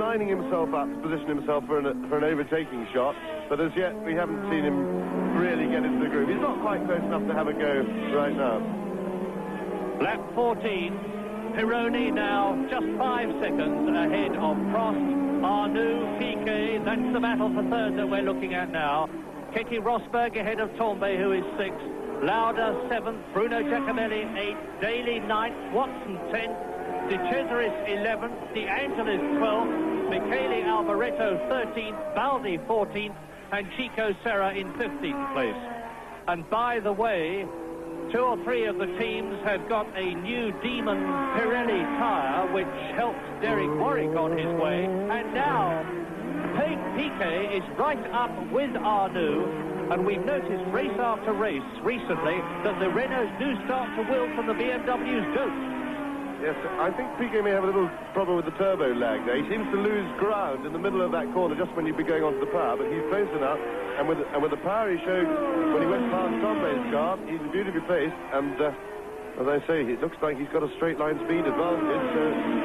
lining himself up to position himself for an, for an overtaking shot. But as yet, we haven't seen him really get into the groove. He's not quite close enough to have a go right now. Lap 14. Pironi now just five seconds ahead of Prost, Arnoux, Piquet. That's the battle for third that we're looking at now. Keke Rosberg ahead of Tambay, who is sixth. Lauda seventh. Bruno Giacomelli eighth. Daly ninth. Watson tenth. De Cesaris 11th, De Angelis 12th, Michele Alboreto 13th, Baldi 14th, and Chico Serra in 15th place. And by the way, two or three of the teams have got a new Demon Pirelli tyre, which helped Derek Warwick on his way. And now, Peg Piquet is right up with Arnoux. And we've noticed race after race recently that the Renaults do start to will from the BMWs don't. Yes, I think Piquet may have a little problem with the turbo lag there. He seems to lose ground in the middle of that corner just when you'd be going onto the power, but he's close enough. And with, and with the power he showed when he went past Tambay's car, he's beautifully placed. And uh, as I say, it looks like he's got a straight line speed advantage. So,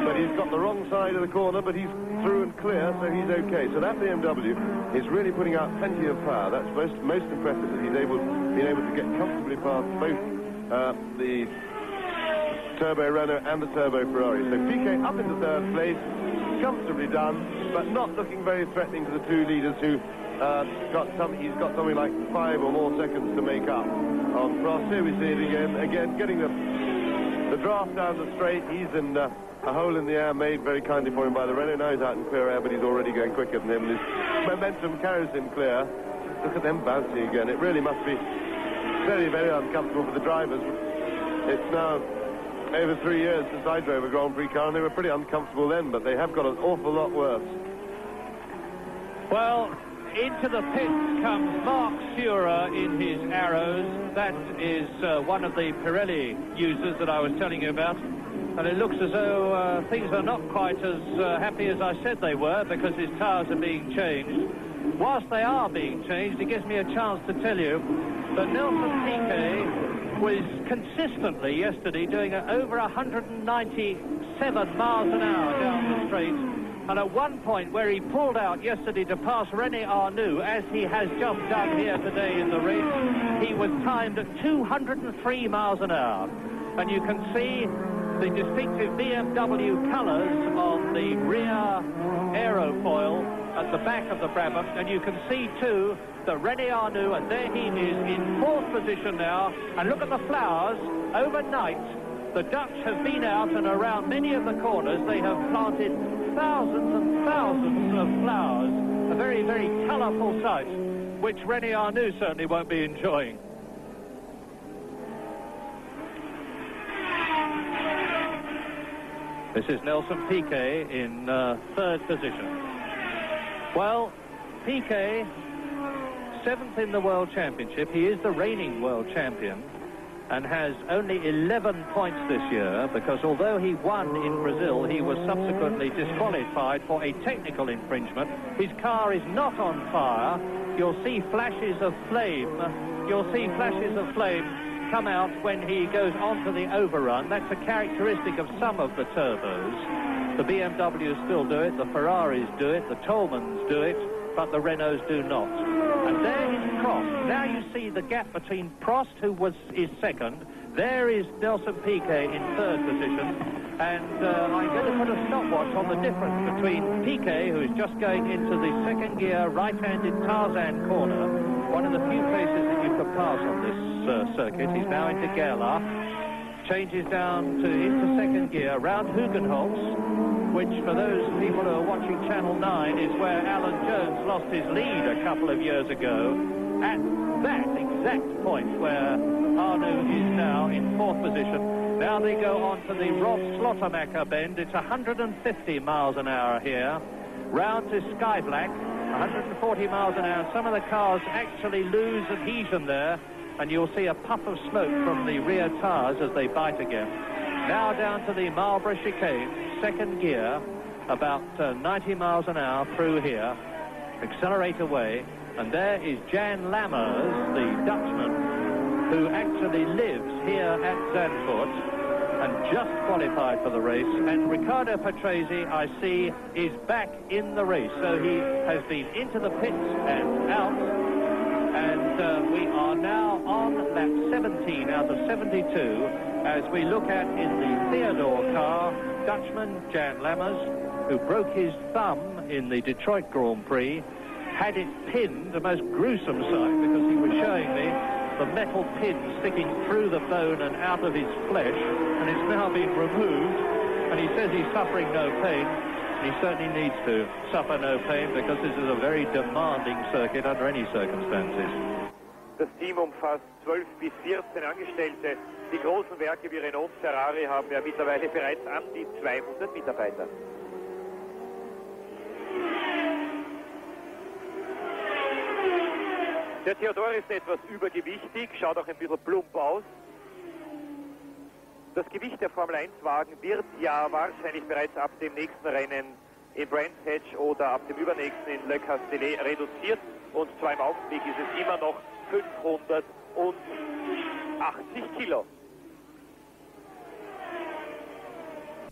but he's got the wrong side of the corner, but he's through and clear, so he's okay. So that BMW is really putting out plenty of power. That's most most impressive that he's able been able to get comfortably past both uh, the turbo Renault and the turbo Ferrari. So Piquet up into third place, comfortably done, but not looking very threatening to the two leaders who uh, got some. He's got something like five or more seconds to make up on Prost. Here we see it again, again getting the the draft down the straight. He's in uh, a hole in the air made very kindly for him by the Renault. Now he's out in clear air, but he's already going quicker than him. His momentum carries him clear. Look at them bouncing again. It really must be very, very uncomfortable for the drivers. It's now over three years since I drove a Grand Prix car, and they were pretty uncomfortable then, but they have got an awful lot worse. Well, into the pits comes Marc Surer in his Arrows. That is uh, one of the Pirelli users that I was telling you about. And it looks as though uh, things are not quite as uh, happy as I said they were because his tyres are being changed. Whilst they are being changed, it gives me a chance to tell you that Nelson Piquet was consistently yesterday doing over 197 miles an hour down the straight. And at one point where he pulled out yesterday to pass René Arnoux, as he has just done here today in the race, he was timed at 203 miles an hour. And you can see the distinctive BMW colours on the rear aerofoil at the back of the Brabham. And you can see, too, the René Arnoux, and there he is in fourth position now. And look at the flowers. Overnight, the Dutch have been out and around many of the corners. They have planted thousands and thousands of flowers. A very, very colourful sight, which René Arnoux certainly won't be enjoying. This is Nelson Piquet in uh, third position. Well, Piquet seventh in the World Championship. He is the reigning world champion and has only 11 points this year because although he won in Brazil, he was subsequently disqualified for a technical infringement. His car is not on fire. You'll see flashes of flame. You'll see flashes of flame come out when he goes onto the overrun. That's a characteristic of some of the turbos. The BMWs still do it, the Ferraris do it, the Tolemans do it, but the Renaults do not. And there is Prost. Now you see the gap between Prost, who was is second. There is Nelson Piquet in third position. And uh, I'm going to put a stopwatch on the difference between Piquet, who is just going into the second gear right-handed Tarzan corner, one of the few places that you could pass on this uh, circuit. He's now into Gerlach. Changes down to into second gear, round Hugenholtz which for those people who are watching Channel 9 is where Alan Jones lost his lead a couple of years ago at that exact point where Arnoux is now in fourth position. Now they go on to the Rob Slotemaker bend. It's 150 miles an hour here. Round to Scheivlak, 140 miles an hour. Some of the cars actually lose adhesion there, and you'll see a puff of smoke from the rear tires as they bite again. Now down to the Marlboro chicane second gear, about uh, 90 miles an hour through here, accelerate away, and there is Jan Lammers, the Dutchman, who actually lives here at Zandvoort and just qualified for the race. And Riccardo Patrese, I see, is back in the race. So he has been into the pits and out, and uh, we are now on lap 17 out of 72 as we look at in the Theodore car, Dutchman Jan Lammers, who broke his thumb in the Detroit Grand Prix, had it pinned, a most gruesome sight because he was showing me the metal pin sticking through the bone and out of his flesh, and it's now been removed, and he says he's suffering no pain. He certainly needs to suffer no pain because this is a very demanding circuit under any circumstances. Das Team umfasst 12 bis 14 Angestellte. Die großen Werke wie Renault und Ferrari haben ja mittlerweile bereits an die 200 Mitarbeiter. Der Theodor ist etwas übergewichtig, schaut auch ein bisschen plump aus. Das Gewicht der Formel-1-Wagen wird ja wahrscheinlich bereits ab dem nächsten Rennen in Brands Hatch oder ab dem übernächsten in Le Castellet reduziert. Und zwar im Augenblick ist es immer noch 580 Kilo.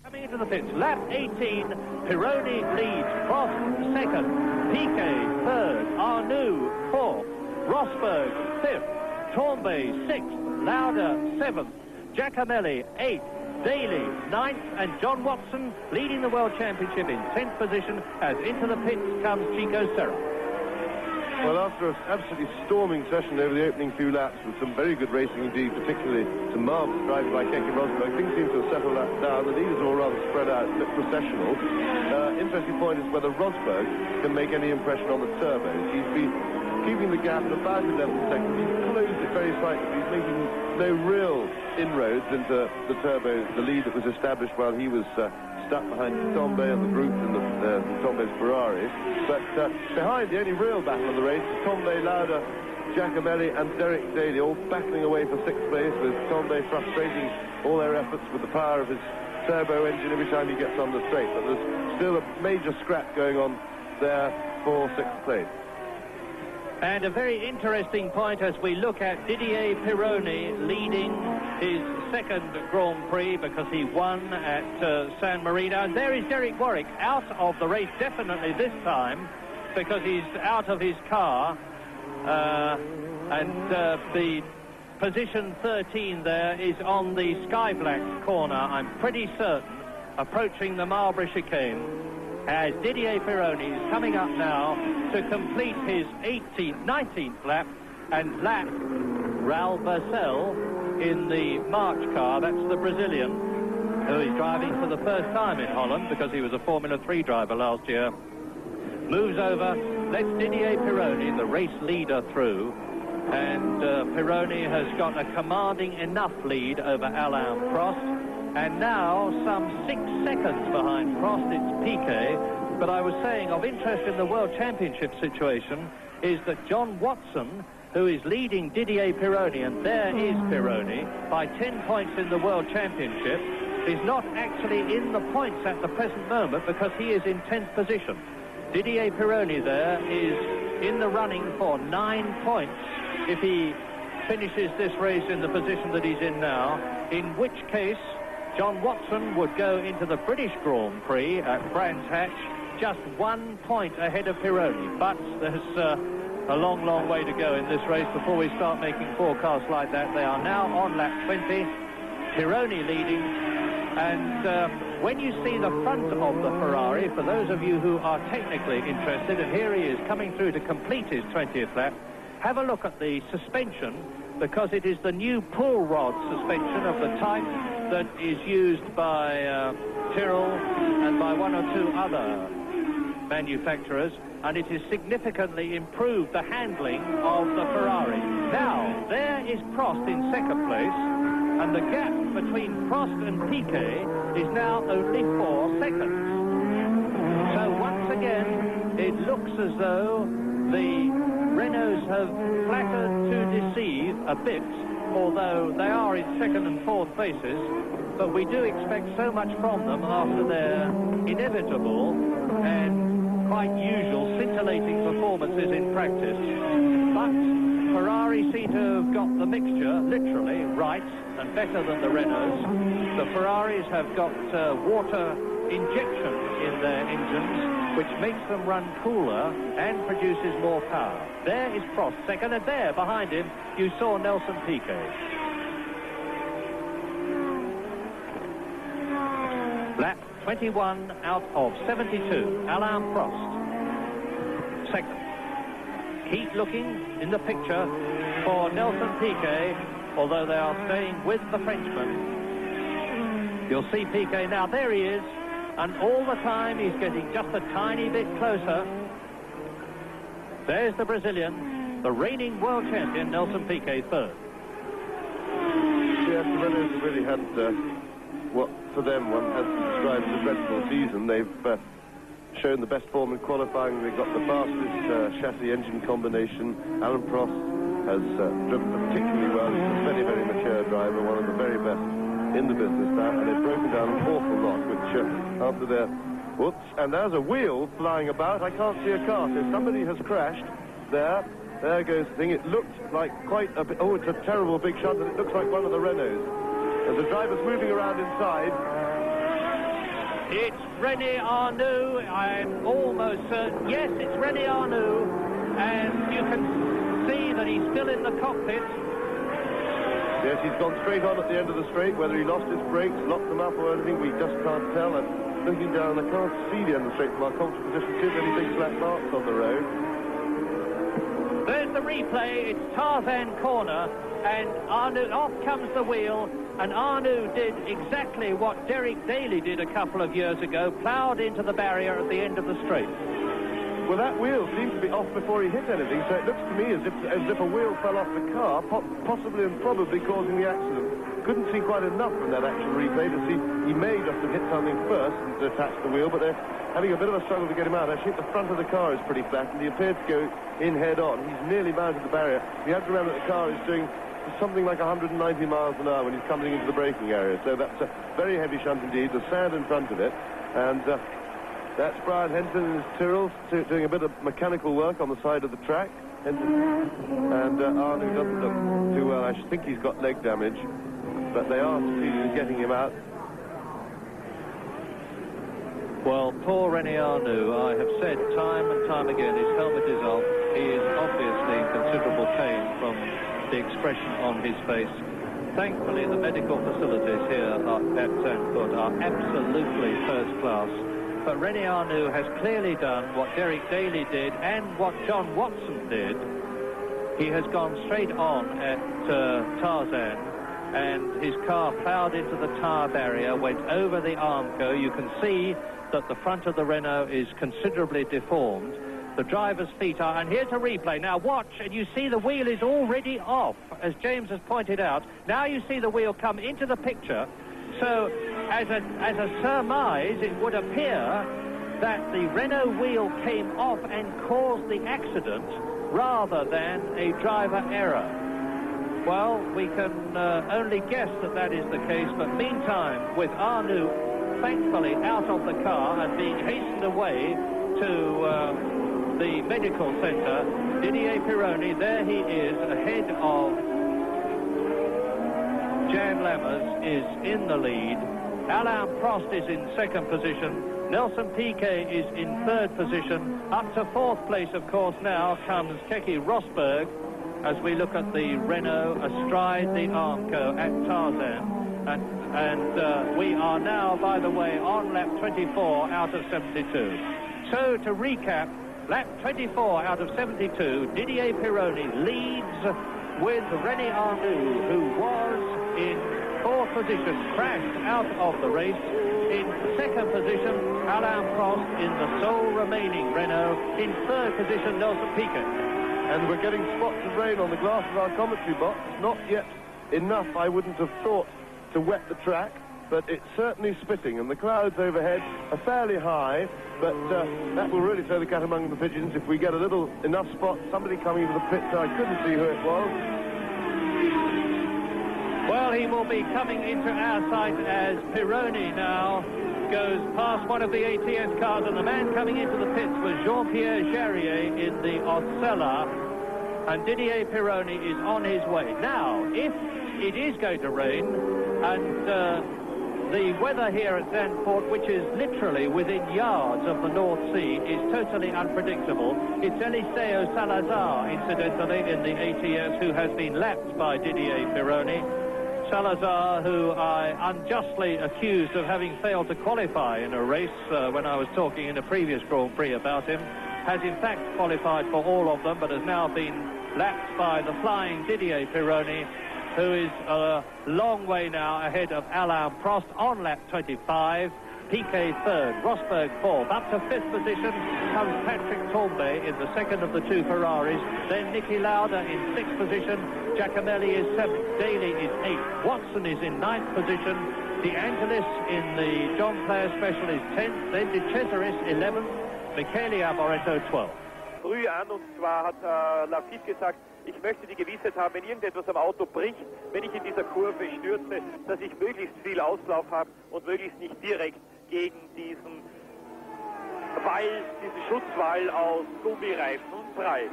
Coming into the pits, lap 18, Pironi leads, Prost second, Piquet third, Arnoux fourth, Rosberg fifth, Torbay sixth, Lauda seventh, Giacomelli eighth, Daly ninth, and John Watson leading the World Championship in 10th position as into the pits comes Chico Serra. Well, after an absolutely storming session over the opening few laps with some very good racing indeed, particularly some marvellous driving by Keke Rosberg, things seem to have settled down. The leaders are all rather spread out, look processional. Uh, interesting point is whether Rosberg can make any impression on the turbos. He's been keeping the gap at about 11 seconds. He's closed it very slightly. He's making no real inroads into the turbo, the lead that was established while he was uh, stuck behind Tambay and the group in the uh, Tambay's Ferrari. But uh, behind the only real battle of the race, Tambay, Lauda, Giacomelli and Derek Daly all battling away for sixth place with Tambay frustrating all their efforts with the power of his turbo engine every time he gets on the straight. But there's still a major scrap going on there for sixth place. And a very interesting point as we look at Didier Pironi leading his second Grand Prix because he won at uh, San Marino. And there is Derek Warwick out of the race definitely this time because he's out of his car. Uh, and uh, the position 13 there is on the Scheivlak corner, I'm pretty certain, approaching the Marlboro chicane as Didier Pironi is coming up now to complete his 18th, 19th lap and lap Raul Boesel in the March car. That's the Brazilian who is driving for the first time in Holland because he was a Formula 3 driver last year. Moves over, lets Didier Pironi, the race leader, through. And uh, Pironi has got a commanding enough lead over Alain Prost. And now, some six seconds behind Prost, it's Piquet. But I was saying, of interest in the World Championship situation is that John Watson, who is leading Didier Pironi, and there is Pironi, by 10 points in the World Championship, is not actually in the points at the present moment because he is in 10th position. Didier Pironi there is in the running for nine points if he finishes this race in the position that he's in now, in which case John Watson would go into the British Grand Prix at Brands Hatch just one point ahead of Pironi. But there's uh, a long, long way to go in this race before we start making forecasts like that. They are now on lap 20. Pironi leading. And uh, when you see the front of the Ferrari, for those of you who are technically interested, and here he is coming through to complete his 20th lap, have a look at the suspension because it is the new pull rod suspension of the type that is used by uh, Tyrrell and by one or two other manufacturers, and it has significantly improved the handling of the Ferrari. Now, there is Prost in second place, and the gap between Prost and Piquet is now only four seconds. So once again, it looks as though the Renaults have flattered to deceive a bit although they are in second and fourth places, but we do expect so much from them after their inevitable and quite usual scintillating performances in practice. But Ferrari seem to have got the mixture, literally, right and better than the Renaults. The Ferraris have got uh, water injection in their engines, which makes them run cooler and produces more power. There is Prost, second, and there, behind him, you saw Nelson Piquet. Lap 21 out of 72, Alain Prost. Second. Heat looking in the picture for Nelson Piquet, although they are staying with the Frenchman. You'll see Piquet now. There he is. And all the time he's getting just a tiny bit closer. There's the Brazilian, the reigning world champion, Nelson Piquet, third. Renaults have really had uh, what, for them, one has described as a dreadful season. They've uh, shown the best form in qualifying. They've got the fastest uh, chassis engine combination. Alain Prost has uh, driven particularly well. He's a very, very mature driver, one of the very best in the business now, and they've broken down an awful lot, which uh, after their whoops, and there's a wheel flying about. I can't see a car, so somebody has crashed there. There goes the thing. It looked like quite a bit. Oh, it's a terrible big shot, and it looks like one of the Renaults. As the driver's moving around inside, it's René Arnoux. I'm almost certain. Yes, it's René Arnoux. And you can see that he's still in the cockpit. Yes, he's gone straight on at the end of the straight. Whether he lost his brakes, locked them up or anything, we just can't tell. And looking down, I can't see the end of the straight from our comfort position. See any big black marks on the road. There's the replay. It's Tarzan corner. And Arnoux, off comes the wheel. And Arnoux did exactly what Derek Daly did a couple of years ago, ploughed into the barrier at the end of the straight. Well, that wheel seems to be off before he hit anything, so it looks to me as if as if a wheel fell off the car, po possibly and probably causing the accident. Couldn't see quite enough from that action replay to see he may just have hit something first and attached the wheel, but they're having a bit of a struggle to get him out. Actually, the front of the car is pretty flat, and he appeared to go in head on. He's nearly mounted the barrier. We have to remember that the car is doing something like 190 miles an hour when he's coming into the braking area. So that's a very heavy shunt indeed. The sand in front of it. And uh, that's Brian Henton and his Tyrrell doing a bit of mechanical work on the side of the track. Henton. And uh, Arnoux doesn't look too well. I think he's got leg damage. But they are getting him out. Well, poor René Arnoux, I have said time and time again, his helmet is off. He is obviously in considerable pain from the expression on his face. Thankfully, the medical facilities here at Zandvoort are absolutely first class. But René Arnoux has clearly done what Derek Daly did and what John Watson did. He has gone straight on at uh, Tarzan and his car ploughed into the tire barrier, went over the Armco. You can see that the front of the Renault is considerably deformed. The driver's feet are, and here's a replay. Now watch, and you see the wheel is already off, as James has pointed out. Now you see the wheel come into the picture. So, as a, as a surmise, it would appear that the Renault wheel came off and caused the accident rather than a driver error. Well, we can uh, only guess that that is the case, but meantime, with Arnoux thankfully out of the car and being hastened away to uh, the medical centre, Didier Pironi, there he is, ahead of Jan Lammers, is in the lead. Alain Prost is in second position. Nelson Piquet is in third position. Up to fourth place, of course, now comes Keke Rosberg as we look at the Renault astride the Armco at Tarzan. And, and uh, we are now, by the way, on lap 24 out of 72. So to recap, lap 24 out of 72, Didier Pironi leads with René Arnoux, who was in fourth position, crashed out of the race. In second position, Alain Prost in the sole remaining Renault. In third position, Nelson Piquet. And we're getting spots of rain on the glass of our commentary box. Not yet enough, I wouldn't have thought, to wet the track, but it's certainly spitting, and the clouds overhead are fairly high, but uh, that will really throw the cat among the pigeons if we get a little enough spot, somebody coming into the pit, so I couldn't see who it was. Well, he will be coming into our sight as Pironi now goes past one of the ATS cars, and the man coming into the pits was Jean-Pierre Jarier in the Osella, and Didier Pironi is on his way. Now, if it is going to rain, and uh, the weather here at Zandvoort, which is literally within yards of the North Sea, is totally unpredictable. It's Eliseo Salazar, incidentally, in the ATS, who has been lapped by Didier Pironi. Salazar, who I unjustly accused of having failed to qualify in a race uh, when I was talking in a previous Grand Prix about him, has in fact qualified for all of them, but has now been lapped by the flying Didier Pironi, who is a long way now ahead of Alain Prost on lap 25. Piquet third, Rosberg fourth. Up to fifth position comes Patrick Tambay in the second of the two Ferraris. Then Niki Lauda in sixth position. Giacomelli is seventh. Daly is eighth. Watson is in ninth position. De Angelis in the John Player Special is tenth. Then De Cesaris eleventh. Michele Alboreto twelfth. Früh an und zwar hat äh, Laffite gesagt, ich möchte die Gewissheit haben, wenn irgendetwas am Auto bricht, wenn ich in dieser Kurve stürze, dass ich möglichst viel Auslauf habe und möglichst nicht direkt gegen diesen Wall, diesen Schutzwall aus Gummireifen und Brei.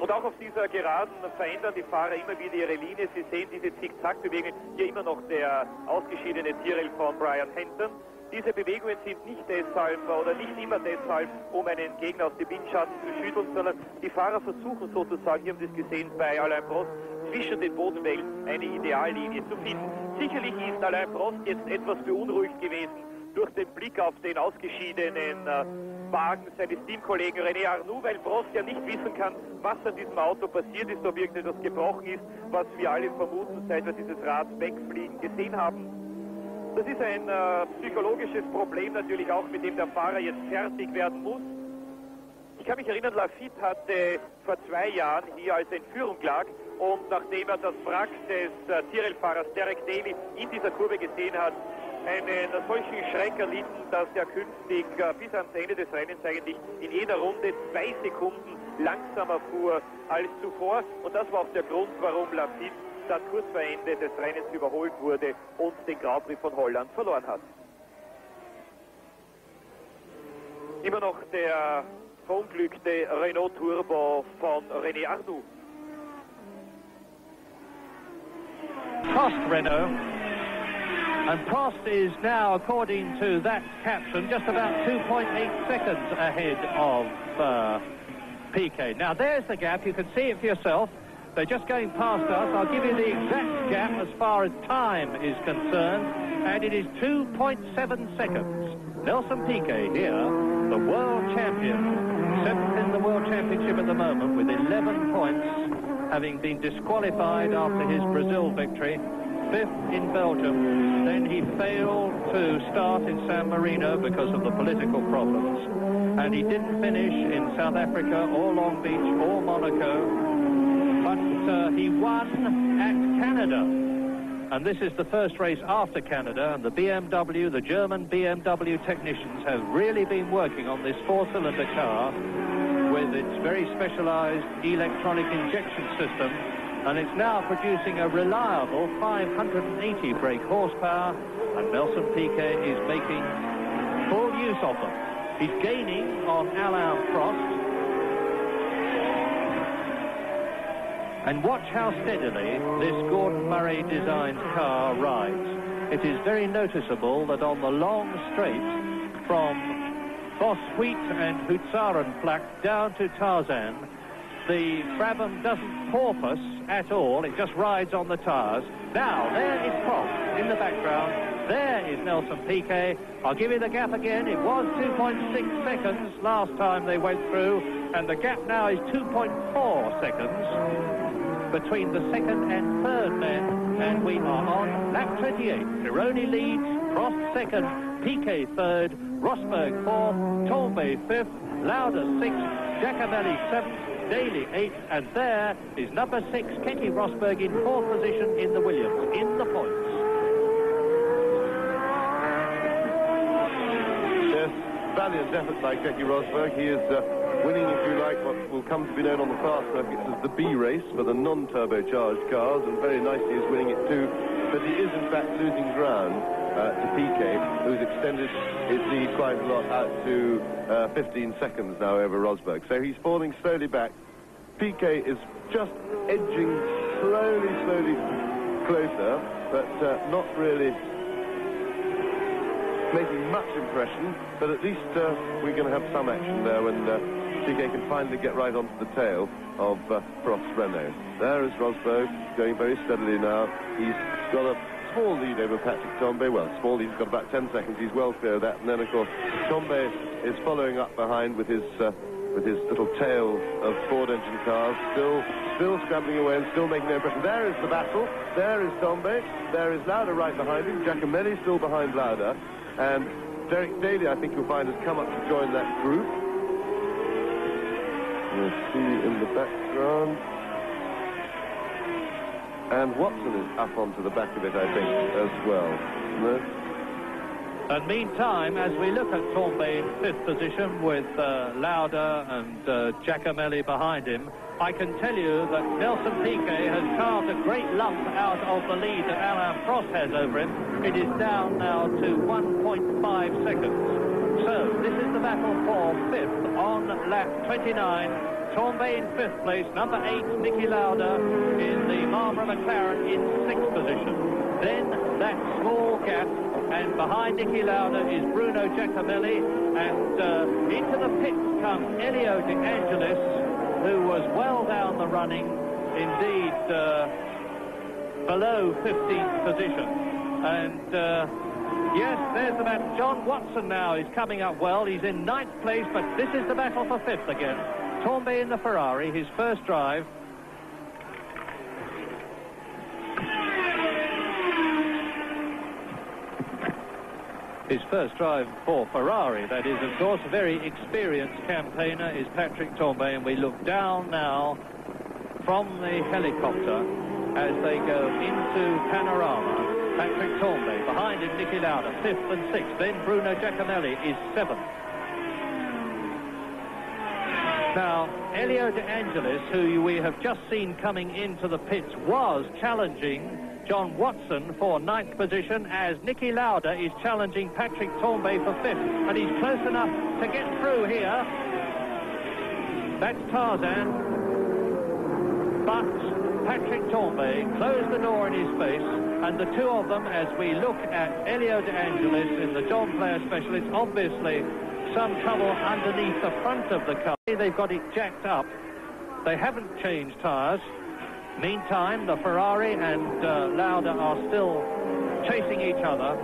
Und auch auf dieser Geraden verändern die Fahrer immer wieder ihre Linie. Sie sehen diese Zickzack-Bewegung. Hier immer noch der ausgeschiedene Tyrrell von Brian Henton. Diese Bewegungen sind nicht deshalb oder nicht immer deshalb, um einen Gegner aus dem Windschatten zu schütteln, sondern die Fahrer versuchen sozusagen, hier haben es gesehen bei Alain Prost, zwischen den Bodenwellen eine Ideallinie zu finden. Sicherlich ist Alain Prost jetzt etwas beunruhigt gewesen durch den Blick auf den ausgeschiedenen äh, Wagen seines Teamkollegen René Arnoux, weil Prost ja nicht wissen kann, was an diesem Auto passiert ist, ob irgendetwas gebrochen ist, was wir alle vermuten, seit wir dieses Rad wegfliegen gesehen haben. Das ist ein äh, psychologisches Problem natürlich auch, mit dem der Fahrer jetzt fertig werden muss. Ich kann mich erinnern, Lafitte hatte vor zwei Jahren hier, als er in Führung lag, und nachdem er das Wrack des äh, Tyrrell-Fahrers Derek Daly in dieser Kurve gesehen hat, einen solchen Schreck erlitten, dass er künftig äh, bis ans Ende des Rennens eigentlich in jeder Runde zwei Sekunden langsamer fuhr als zuvor. Und das war auch der Grund, warum Lafitte dann kurz vor Ende des Rennens überholt wurde und den Grand Prix von Holland verloren hat. Immer noch der verunglückte Renault Turbo von René Arnoux. Prost Renault. And Prost is now, according to that caption, just about 2.8 seconds ahead of uh, Piquet. Now there's the gap. You can see it for yourself. They're just going past us. I'll give you the exact gap as far as time is concerned, and it is 2.7 seconds. Nelson Piquet here, the world champion, seventh in the world championship at the moment with 11 points, having been disqualified after his Brazil victory. Fifth in Belgium. Then he failed to start in San Marino because of the political problems. And he didn't finish in South Africa or Long Beach or Monaco. He won at Canada. And this is the first race after Canada, and the BMW, the German BMW technicians have really been working on this four-cylinder car with its very specialized electronic injection system, and it's now producing a reliable 580 brake horsepower, and Nelson Piquet is making full use of them. He's gaining on Alain Prost, And watch how steadily this Gordon Murray designed car rides. It is very noticeable that on the long straight from Bos Uit and Hutzarenflak down to Tarzan, the Brabham doesn't porpoise at all. It just rides on the tyres. Now, there is Prost in the background. There is Nelson Piquet. I'll give you the gap again. It was 2.6 seconds last time they went through, and the gap now is 2.4 seconds between the second and third men, and we are on lap 28. Pironi leads, Prost second, Piquet third, Rosberg fourth, Tambay fifth, Lauda sixth, Giacomelli seventh, Daly eighth, and there is number six, Kenny Rosberg in fourth position in the Williams, in the points. Yes, valiant effort by Keke Rosberg. He is uh, winning, if you like, what will come to be known on the fast circuits as the B race for the non-turbocharged cars, and very nicely is winning it too. But he is, in fact, losing ground uh, to Piquet, who's extended his lead quite a lot out to uh, 15 seconds now over Rosberg. So he's falling slowly back. Piquet is just edging slowly, slowly closer, but uh, not really making much impression. But at least uh, we're going to have some action there when uh, Piquet can finally get right onto the tail of uh, Prost's Renault. There is Rosberg going very steadily now. He's got a small lead over Patrick Tambay. Well, small lead, he's got about 10 seconds. He's well clear of that. And then, of course, Tambay is following up behind with his uh, with his little tail of Ford engine cars, still still scrabbling away and still making no impression. There is the battle. There is Tambay. There is Lauda right behind him. Giacomelli still behind Lauda. And Derek Daly, I think you'll find, has come up to join that group. You'll see in the background. And Watson is up onto the back of it, I think, as well. No? And meantime, as we look at Tambay in fifth position with uh, Lauda and uh, Giacomelli behind him, I can tell you that Nelson Piquet has carved a great lump out of the lead that Alain Prost has over him. It is down now to 1.5 seconds. So this is the battle for fifth on lap 29. Tambay in fifth place, number eight, Niki Lauda in the Marlboro McLaren in sixth position. Then that small gap and behind Niki Lauda is Bruno Giacomelli, and uh, into the pits come Elio De Angelis, who was well down the running, indeed uh, below 15th position. And uh, yes, there's the battle. John Watson now is coming up well. He's in ninth place, but this is the battle for fifth again. Tambay in the Ferrari, his first drive. His first drive for Ferrari. That is, of course, a very experienced campaigner is Patrick Tambay, and we look down now from the helicopter as they go into panorama. Patrick Tambay, behind him Niki Lauda, fifth and sixth. Then Bruno Giacomelli is seventh. Now, Elio De Angelis, who we have just seen coming into the pits, was challenging John Watson for ninth position as Niki Lauda is challenging Patrick Tambay for fifth. And he's close enough to get through here. That's Tarzan. But Patrick Tambay closed the door in his face. And the two of them, as we look at Elio De Angelis in the John Player Specialist, obviously some trouble underneath the front of the car. They've got it jacked up. They haven't changed tyres. Meantime, the Ferrari and uh, Lauda are still chasing each other.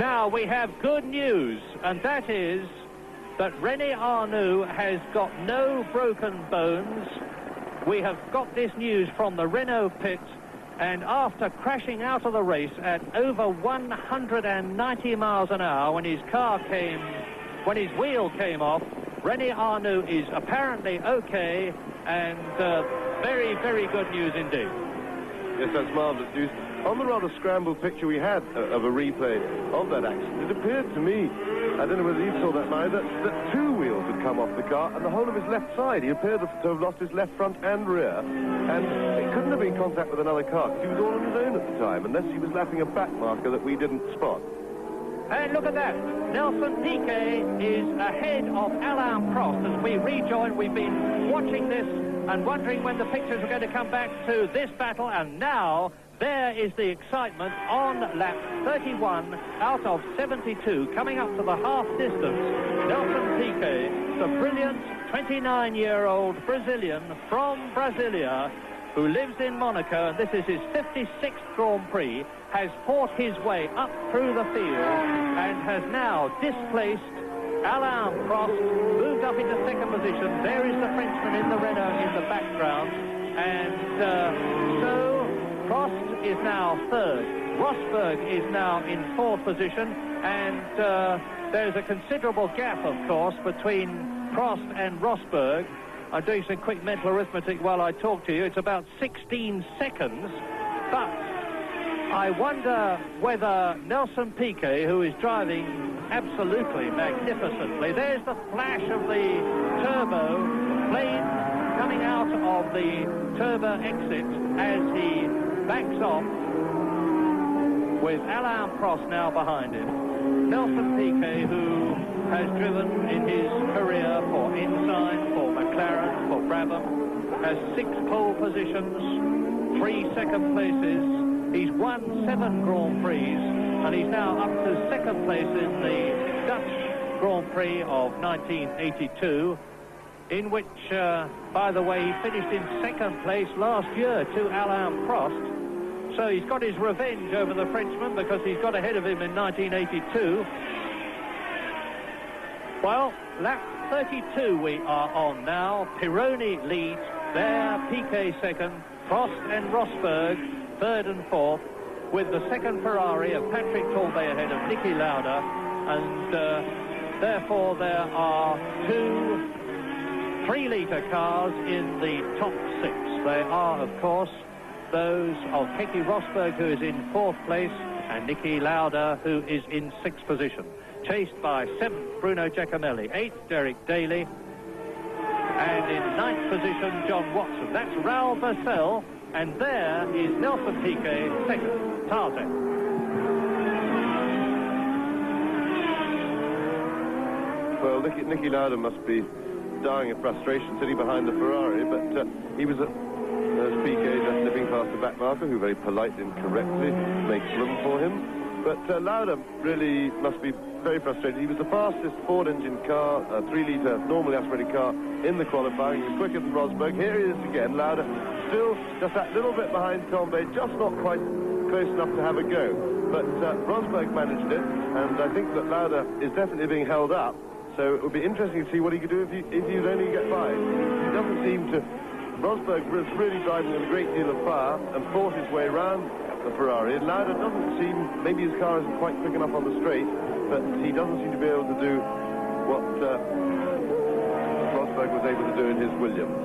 Now we have good news, and that is that René Arnoux has got no broken bones. We have got this news from the Renault pit, and after crashing out of the race at over 190 miles an hour when his car came, when his wheel came off, René Arnoux is apparently okay, and uh, very, very good news indeed. Yes, that's marvellous news. On the rather scrambled picture we had uh, of a replay of that accident, it appeared to me, I don't know whether you saw that, Mike, that, that two wheels had come off the car and the whole of his left side. He appeared to have lost his left front and rear, and it couldn't have been contact with another car because he was all on his own at the time, unless he was lapping a back marker that we didn't spot. And look at that. Nelson Piquet is ahead of Alain Prost as we rejoin. We've been watching this and wondering when the pictures were going to come back to this battle. And now there is the excitement on lap 31 out of 72, coming up to the half distance. Nelson Piquet, the brilliant 29-year-old Brazilian from Brasilia, who lives in Monaco, and this is his 56th Grand Prix, has fought his way up through the field and has now displaced Alain Prost, moved up into second position. There is the Frenchman in the Renault in the background. And uh, so Prost is now third. Rosberg is now in fourth position. And uh, there's a considerable gap, of course, between Prost and Rosberg. I'm doing some quick mental arithmetic while I talk to you. It's about 16 seconds. But I wonder whether Nelson Piquet, who is driving absolutely magnificently, there's the flash of the turbo flame coming out of the turbo exit as he backs off with Alain Prost now behind him. Nelson Piquet, who has driven in his career for Ensign, for McLaren, for Brabham, has six pole positions, three second places. He's won seven Grand Prix, and he's now up to second place in the Dutch Grand Prix of 1982, in which, uh, by the way, he finished in second place last year to Alain Prost. So he's got his revenge over the Frenchman because he's got ahead of him in 1982. Well, lap 32 we are on now. Pironi leads there, Piquet second, Prost and Rosberg third and fourth, with the second Ferrari of Patrick Tambay ahead of Niki Lauda, and uh, therefore there are two three-litre cars in the top six. They are, of course, those of Keke Rosberg, who is in fourth place, and Niki Lauda, who is in sixth position chased by seventh Bruno Giacomelli, eighth Derek Daly, and in ninth position John Watson. That's Raul Boesel, and there is Nelson Piquet second, Tarzan. Well, Nicky, Niki Lauda must be dying of frustration sitting behind the Ferrari, but uh, he was, uh, as Piquet just nipping past the back marker, who very politely and correctly makes room for him. But uh, Lauda really must be very frustrated. He was the fastest Ford-engine car, a 3-litre normally aspirated car in the qualifying. He was quicker than Rosberg. Here he is again, Lauda still just that little bit behind Tambay, just not quite close enough to have a go. But uh, Rosberg managed it, and I think that Lauda is definitely being held up. So it would be interesting to see what he could do if he, if he'd only get by. He doesn't seem to... Rosberg was really driving with a great deal of fire and fought his way around the Ferrari. Lauda doesn't seem, maybe his car isn't quite quick enough on the straight, but he doesn't seem to be able to do what uh, Rosberg was able to do in his Williams.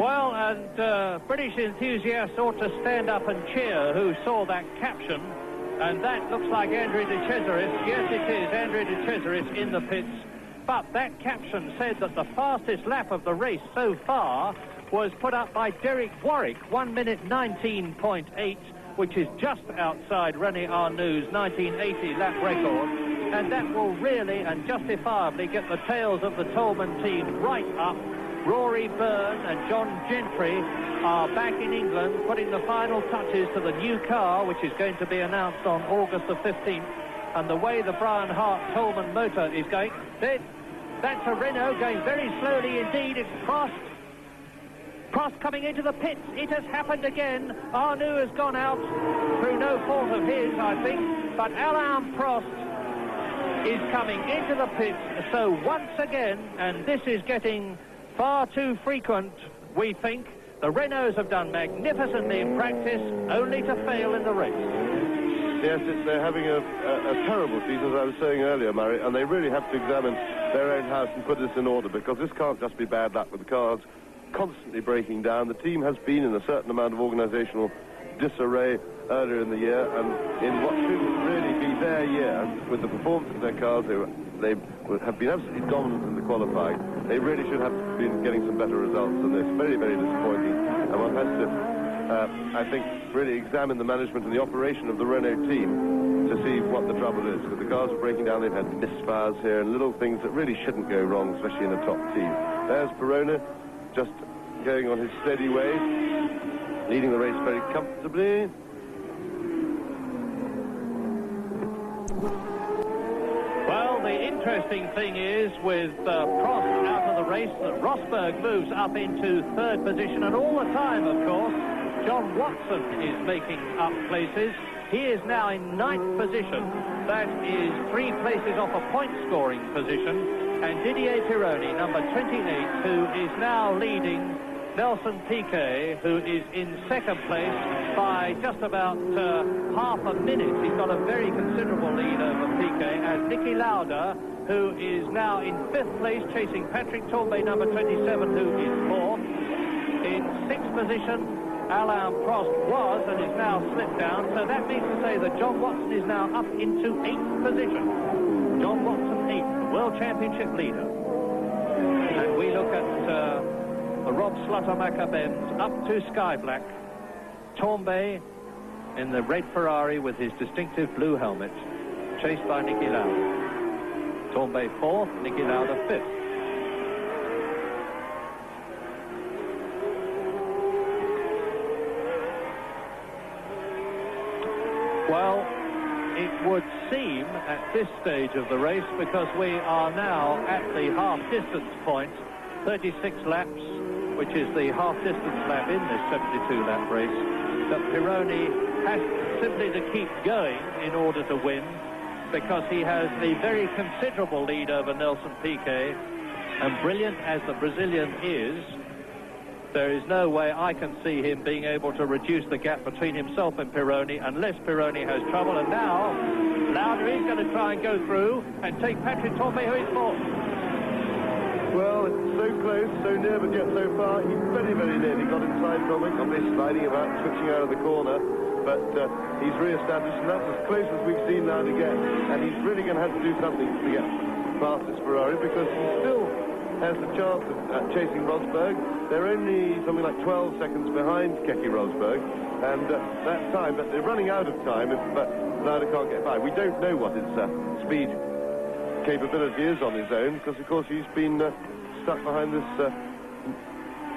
Well, and uh, British enthusiasts ought to stand up and cheer who saw that caption. And that looks like Andre de Cesaris. Yes, it is Andre de Cesaris in the pits. But that caption said that the fastest lap of the race so far was put up by Derek Warwick, 1 minute 19.8, which is just outside René Arnoux' 1980 lap record. And that will really and justifiably get the tails of the Toleman team right up. Rory Byrne and John Gentry are back in England putting the final touches to the new car, which is going to be announced on August the 15th. And the way the Brian Hart Toleman motor is going, that's a Renault going very slowly indeed. It's crossed Prost coming into the pits. It has happened again. Arnoux has gone out through no fault of his, I think. But Alain Prost is coming into the pits. So once again, and this is getting far too frequent, we think, the Renaults have done magnificently in practice, only to fail in the race. Yes, they're having a, a, a, terrible season, as I was saying earlier, Murray, and they really have to examine their own house and put this in order, because this can't just be bad luck with the cars constantly breaking down. The team has been in a certain amount of organisational disarray earlier in the year, and in what should really be their year, with the performance of their cars, they, they have been absolutely dominant in the qualifying. They really should have been getting some better results than this. Very, very disappointing. And one has to, uh, I think, really examine the management and the operation of the Renault team to see what the trouble is. Because the cars are breaking down, they've had misfires here and little things that really shouldn't go wrong, especially in a top team. There's Pironi just going on his steady way, leading the race very comfortably. Well, the interesting thing is with uh, Prost out of the race that Rosberg moves up into third position and all the time, of course, John Watson is making up places. He is now in ninth position. That is three places off a point-scoring position and Didier Pironi, number 28, who is now leading Nelson Piquet, who is in second place by just about uh, half a minute. He's got a very considerable lead over Piquet, as Niki Lauda, who is now in fifth place, chasing Patrick Tambay, number 27, who is fourth. In sixth position, Alain Prost was and is now slipped down, so that means to say that John Watson is now up into eighth position. John Watson. World Championship leader. And we look at uh, Rob Slotemaker Benz up to Sky Black. Tambay in the red Ferrari with his distinctive blue helmet, chased by Niki Lauda. Tambay fourth, Niki Lauda fifth. Well, it would seem at this stage of the race, because we are now at the half-distance point, 36 laps, which is the half-distance lap in this 72-lap race, that Pironi has simply to keep going in order to win, because he has a very considerable lead over Nelson Piquet, and brilliant as the Brazilian is, there is no way I can see him being able to reduce the gap between himself and Pironi unless Pironi has trouble. And now, Lauda is going to try and go through and take Patrick Tambay, who is fourth. Well, it's so close, so near, but yet so far. He very, very nearly got inside Tambay. Tambay sliding about, switching out of the corner. But uh, he's re-established, and that's as close as we've seen now to get. And he's really going to have to do something to get past this Ferrari because he's still has the chance of chasing Rosberg. They're only something like 12 seconds behind Keke Rosberg, and uh, that time, but they're running out of time if uh, Lauda can't get by. We don't know what his uh, speed capability is on his own, because of course he's been uh, stuck behind this uh,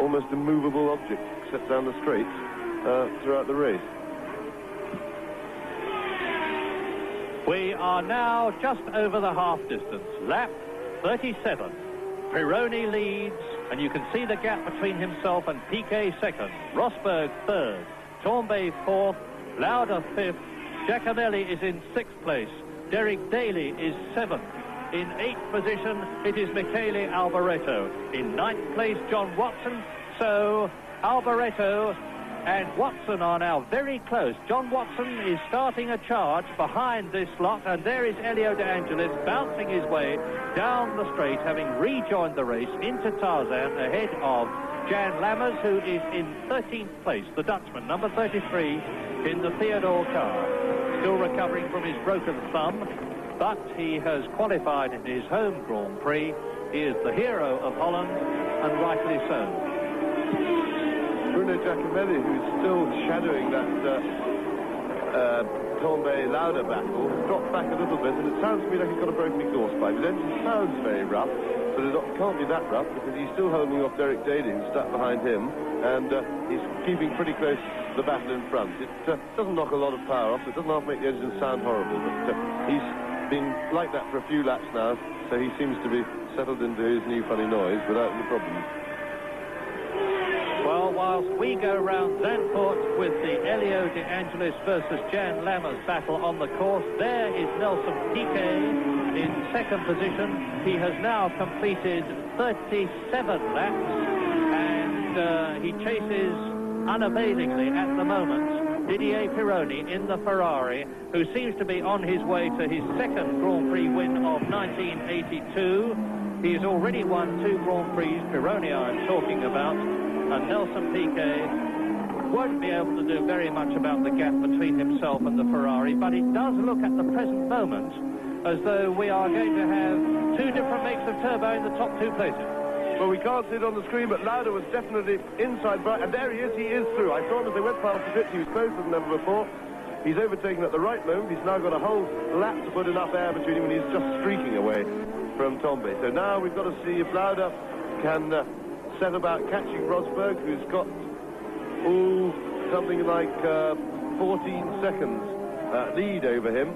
almost immovable object, except down the straight, uh, throughout the race. We are now just over the half distance, lap 37. Pironi leads, and you can see the gap between himself and Piquet second. Rosberg third. Tambay fourth. Lauda fifth. Giacomelli is in sixth place. Derek Daly is seventh. In eighth position, it is Michele Alboreto. In ninth place, John Watson. So, Alboreto and Watson are now very close. John Watson is starting a charge behind this lot, and there is Elio De Angelis bouncing his way down the straight, having rejoined the race into Tarzan ahead of Jan Lammers, who is in 13th place, the Dutchman, number 33, in the Theodore car. Still recovering from his broken thumb, but he has qualified in his home Grand Prix. He is the hero of Holland, and rightly so. Bruno Giacomelli, who's still shadowing that uh, uh, Tambay Lauda battle, dropped back a little bit, and it sounds to me like he's got a broken exhaust pipe. His engine sounds very rough, but it can't be that rough because he's still holding off Derek Daly, who's stuck behind him, and uh, he's keeping pretty close to the battle in front. It uh, doesn't knock a lot of power off, it doesn't half make the engine sound horrible, but uh, he's been like that for a few laps now, so he seems to be settled into his new funny noise without any problems. Well, whilst we go round Zandvoort with the Elio De Angelis versus Jan Lammers battle on the course, there is Nelson Piquet in second position. He has now completed 37 laps, and uh, he chases unavailingly at the moment Didier Pironi in the Ferrari, who seems to be on his way to his second Grand Prix win of 1982. He has already won two Grand Prix, Pironi I'm talking about, and Nelson Piquet won't be able to do very much about the gap between himself and the Ferrari, but it does look at the present moment as though we are going to have two different makes of turbo in the top two places. Well, we can't see it on the screen, but Lauda was definitely inside, and there he is, he is through. I saw him as they went past the pits, he was closer than ever before. He's overtaken at the right moment, he's now got a whole lap to put enough air between him, and he's just streaking away from Tambay. So now we've got to see if Lauda can uh, set about catching Rosberg, who's got, ooh, something like uh, 14 seconds uh, lead over him.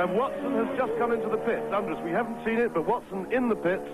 And Watson has just come into the pits. Andres, we haven't seen it, but Watson in the pits.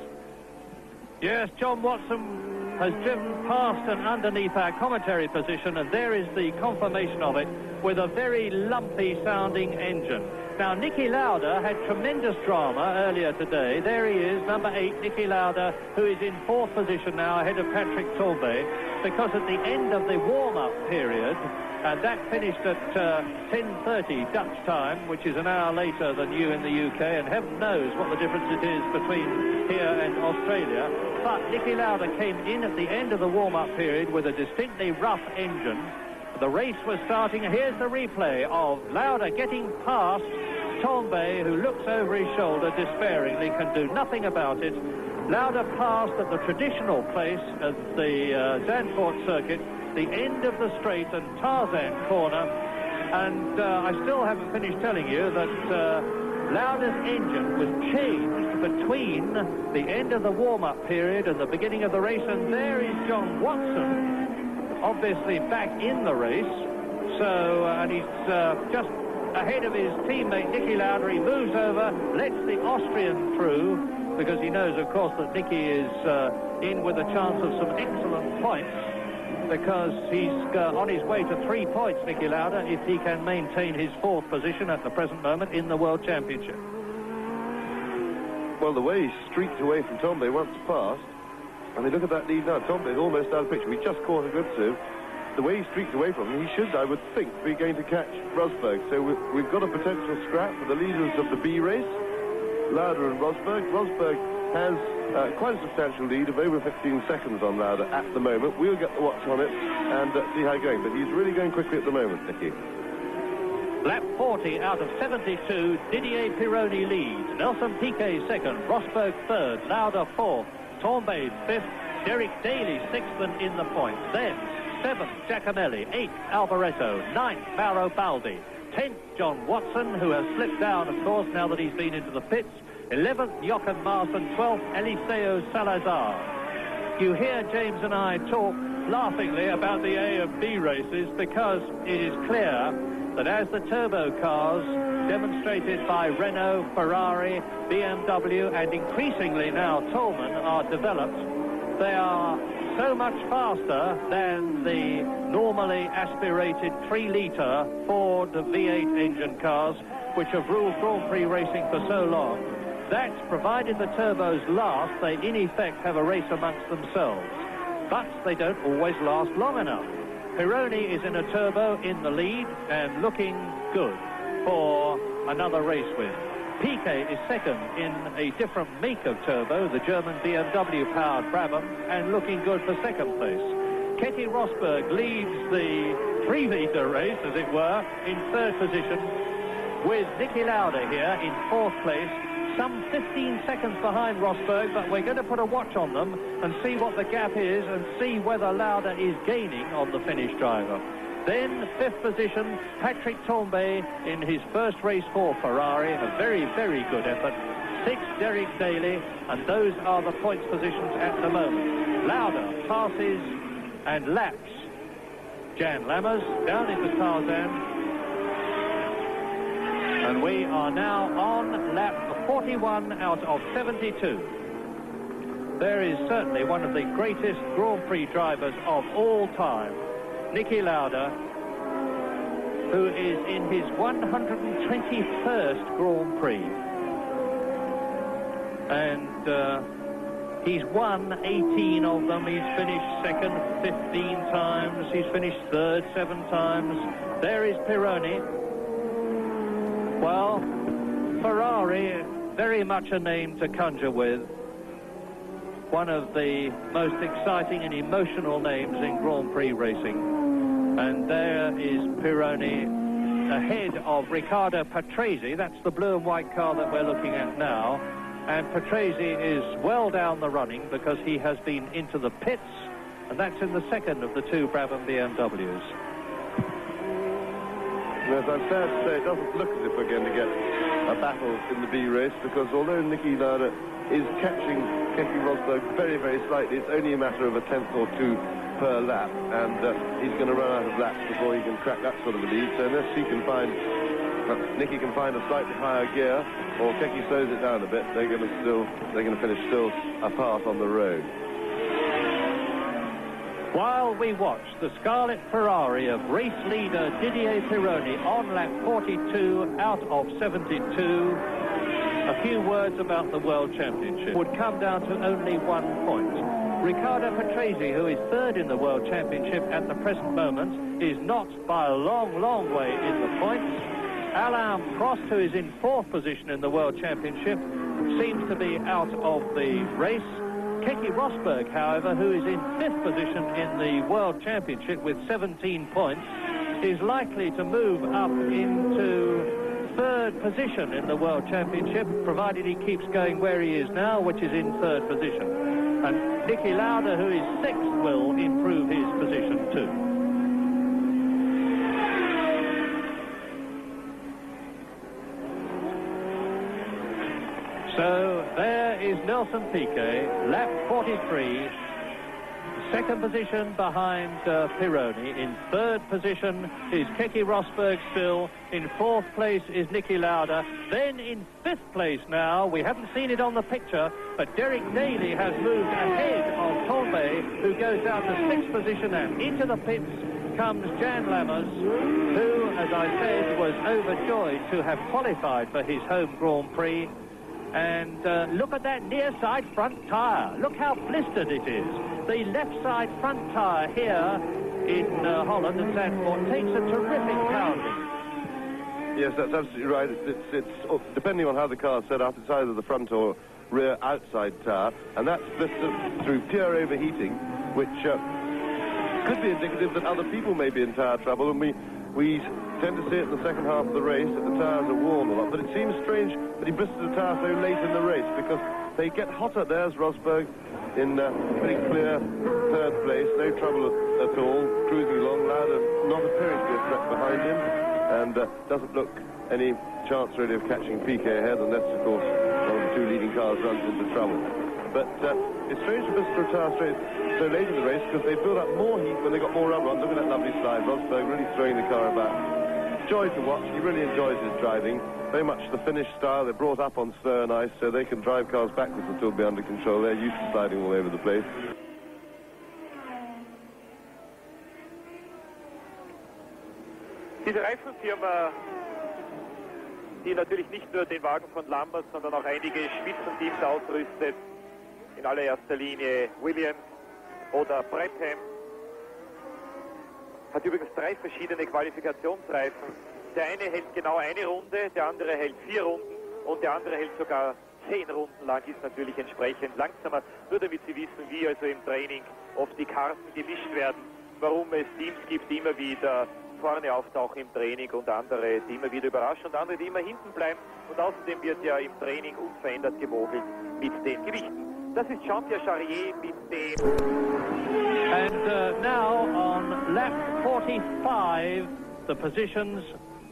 Yes, John Watson has driven past and underneath our commentary position, and there is the confirmation of it with a very lumpy sounding engine. Now, Niki Lauda had tremendous drama earlier today. There he is, number eight, Niki Lauda, who is in fourth position now ahead of Patrick Tambay, because at the end of the warm-up period, and that finished at uh, 10.30 Dutch time, which is an hour later than you in the UK, and heaven knows what the difference it is between here and Australia. But Niki Lauda came in at the end of the warm-up period with a distinctly rough engine. The race was starting. Here's the replay of Lauda getting past Tambay, who looks over his shoulder despairingly, can do nothing about it. Lauda passed at the traditional place of the uh, Zandvoort circuit, the end of the straight and Tarzan corner. And uh, I still haven't finished telling you that uh, Lauda's engine was changed between the end of the warm-up period and the beginning of the race. And there is John Watson, obviously back in the race So, uh, and he's uh, just ahead of his teammate Niki Lauda. He moves over, lets the Austrian through, because he knows, of course, that Niki is uh, in with a chance of some excellent points, because he's uh, on his way to three points, Niki Lauda, if he can maintain his fourth position at the present moment in the World Championship. Well, the way he streaked away from Tom, Tambay once past, I mean, look at that lead now. Tambay is almost out of picture. We just caught a good serve the way he streaked away from him, he should, I would think, be going to catch Rosberg. So we've, we've got a potential scrap for the leaders of the B race, Lauda and Rosberg. Rosberg has uh, quite a substantial lead of over 15 seconds on Lauda at the moment. We'll get the watch on it and uh, see how he's going. But he's really going quickly at the moment, Niki. Lap 40 out of 72, Didier Pironi leads. Nelson Piquet second, Rosberg third, Lauda fourth, Tambay fifth, Derek Daly sixth and in the points. Then Seventh, Giacomelli. Eighth, Alboreto. Ninth, Mauro Baldi. Tenth, John Watson, who has slipped down, of course, now that he's been into the pits. Eleventh, Jochen. And twelfth, Eliseo Salazar. You hear James and I talk laughingly about the A and B races because it is clear that as the turbo cars demonstrated by Renault, Ferrari, BMW and increasingly now Toleman are developed, they are so much faster than the normally aspirated 3-litre Ford V8 engine cars, which have ruled Grand Prix racing for so long. That, provided the turbos last, they in effect have a race amongst themselves. But they don't always last long enough. Pironi is in a turbo in the lead and looking good for another race win. Piquet is second in a different make of turbo, the German BMW-powered Brabham, and looking good for second place. Keke Rosberg leads the three-litre race, as it were, in third position, with Niki Lauda here in fourth place, some 15 seconds behind Rosberg, but we're going to put a watch on them and see what the gap is and see whether Lauda is gaining on the Finnish driver. Then fifth position, Patrick Tambay in his first race for Ferrari. A very, very good effort. Sixth, Derek Daly. And those are the points positions at the moment. Lauda passes and laps Jan Lammers down into Tarzan. And we are now on lap 41 out of 72. There is certainly one of the greatest Grand Prix drivers of all time. Niki Lauda, who is in his 121st Grand Prix. And uh, he's won 18 of them. He's finished second 15 times. He's finished third seven times. There is Pironi. Well, Ferrari, very much a name to conjure with one of the most exciting and emotional names in Grand Prix racing. And there is Pironi ahead of Riccardo Patrese. That's the blue and white car that we're looking at now. And Patrese is well down the running because he has been into the pits. And that's in the second of the two Brabham BMWs. Yes, I'm sad to say it doesn't look as if we're going to get a battle in the B race because although Niki Lauda is catching Keke Rosberg very, very slightly. It's only a matter of a tenth or two per lap, and uh, he's going to run out of laps before he can crack that sort of a lead. So unless he can find, uh, Niki can find a slightly higher gear, or Keke slows it down a bit, they're going to still, they're going to finish still apart on the road. While we watch the Scarlet Ferrari of race leader Didier Pironi on lap 42 out of 72, a few words about the World Championship would come down to only one point. Riccardo Patrese, who is third in the World Championship at the present moment, is not by a long, long way in the points. Alain Prost, who is in fourth position in the World Championship, seems to be out of the race. Keke Rosberg, however, who is in fifth position in the World Championship with 17 points, is likely to move up into third position in the World Championship, provided he keeps going where he is now, which is in third position. And Niki Lauda, who is sixth, will improve his position too. Nelson Piquet, lap 43, second position behind uh, Pironi. In third position is Keke Rosberg still. In fourth place is Niki Lauda. Then in fifth place now, we haven't seen it on the picture, but Derek Daly has moved ahead of Tambay, who goes down to sixth position and into the pits comes Jan Lammers, who, as I said, was overjoyed to have qualified for his home Grand Prix. And uh, look at that near side front tyre. Look how blistered it is. The left side front tyre here in uh, Holland and Zandvoort takes a terrific pounding. Yes, that's absolutely right. It's, it's, it's oh, depending on how the car's set up, it's either the front or rear outside tyre, and that's blistered through pure overheating, which uh, could be indicative that other people may be in tyre trouble, and we we tend to see it in the second half of the race that the tyres are warm a lot. But it seems strange that he blistered the tyre so late in the race because they get hotter. There's Rosberg in uh, pretty clear third place, no trouble at, all, cruising along. Lauda not appearing to be a threat behind him and uh, doesn't look any chance really of catching Piquet ahead unless, of course, one of the two leading cars runs into trouble. But uh, it's strange to blister a tyre straight so late in the race because they built up more heat when they got more rubber on. Look at that lovely slide. Rosberg really throwing the car about joy to watch. He really enjoys his driving. Very much the Finnish style. They're brought up on snow and ice, so they can drive cars backwards and still be under control. They're used to sliding all over the place. Diese Reifenfirma, die natürlich nicht nur den Wagen von Lambert, sondern auch einige Spitzenteams ausrüstet, in allererster Linie Williams oder Bretham, hat übrigens drei verschiedene Qualifikationsreifen. Der eine hält genau eine Runde, der andere hält vier Runden und der andere hält sogar zehn Runden lang, ist natürlich entsprechend langsamer. Nur damit Sie wissen, wie also im Training oft die Karten gemischt werden, warum es Teams gibt, die immer wieder vorne auftauchen im Training und andere, die immer wieder überraschen und andere, die immer hinten bleiben. Und außerdem wird ja im Training unverändert gemogelt mit den Gewichten. Das ist Jean-Pierre Jarier mit. And uh, now on lap 45, the positions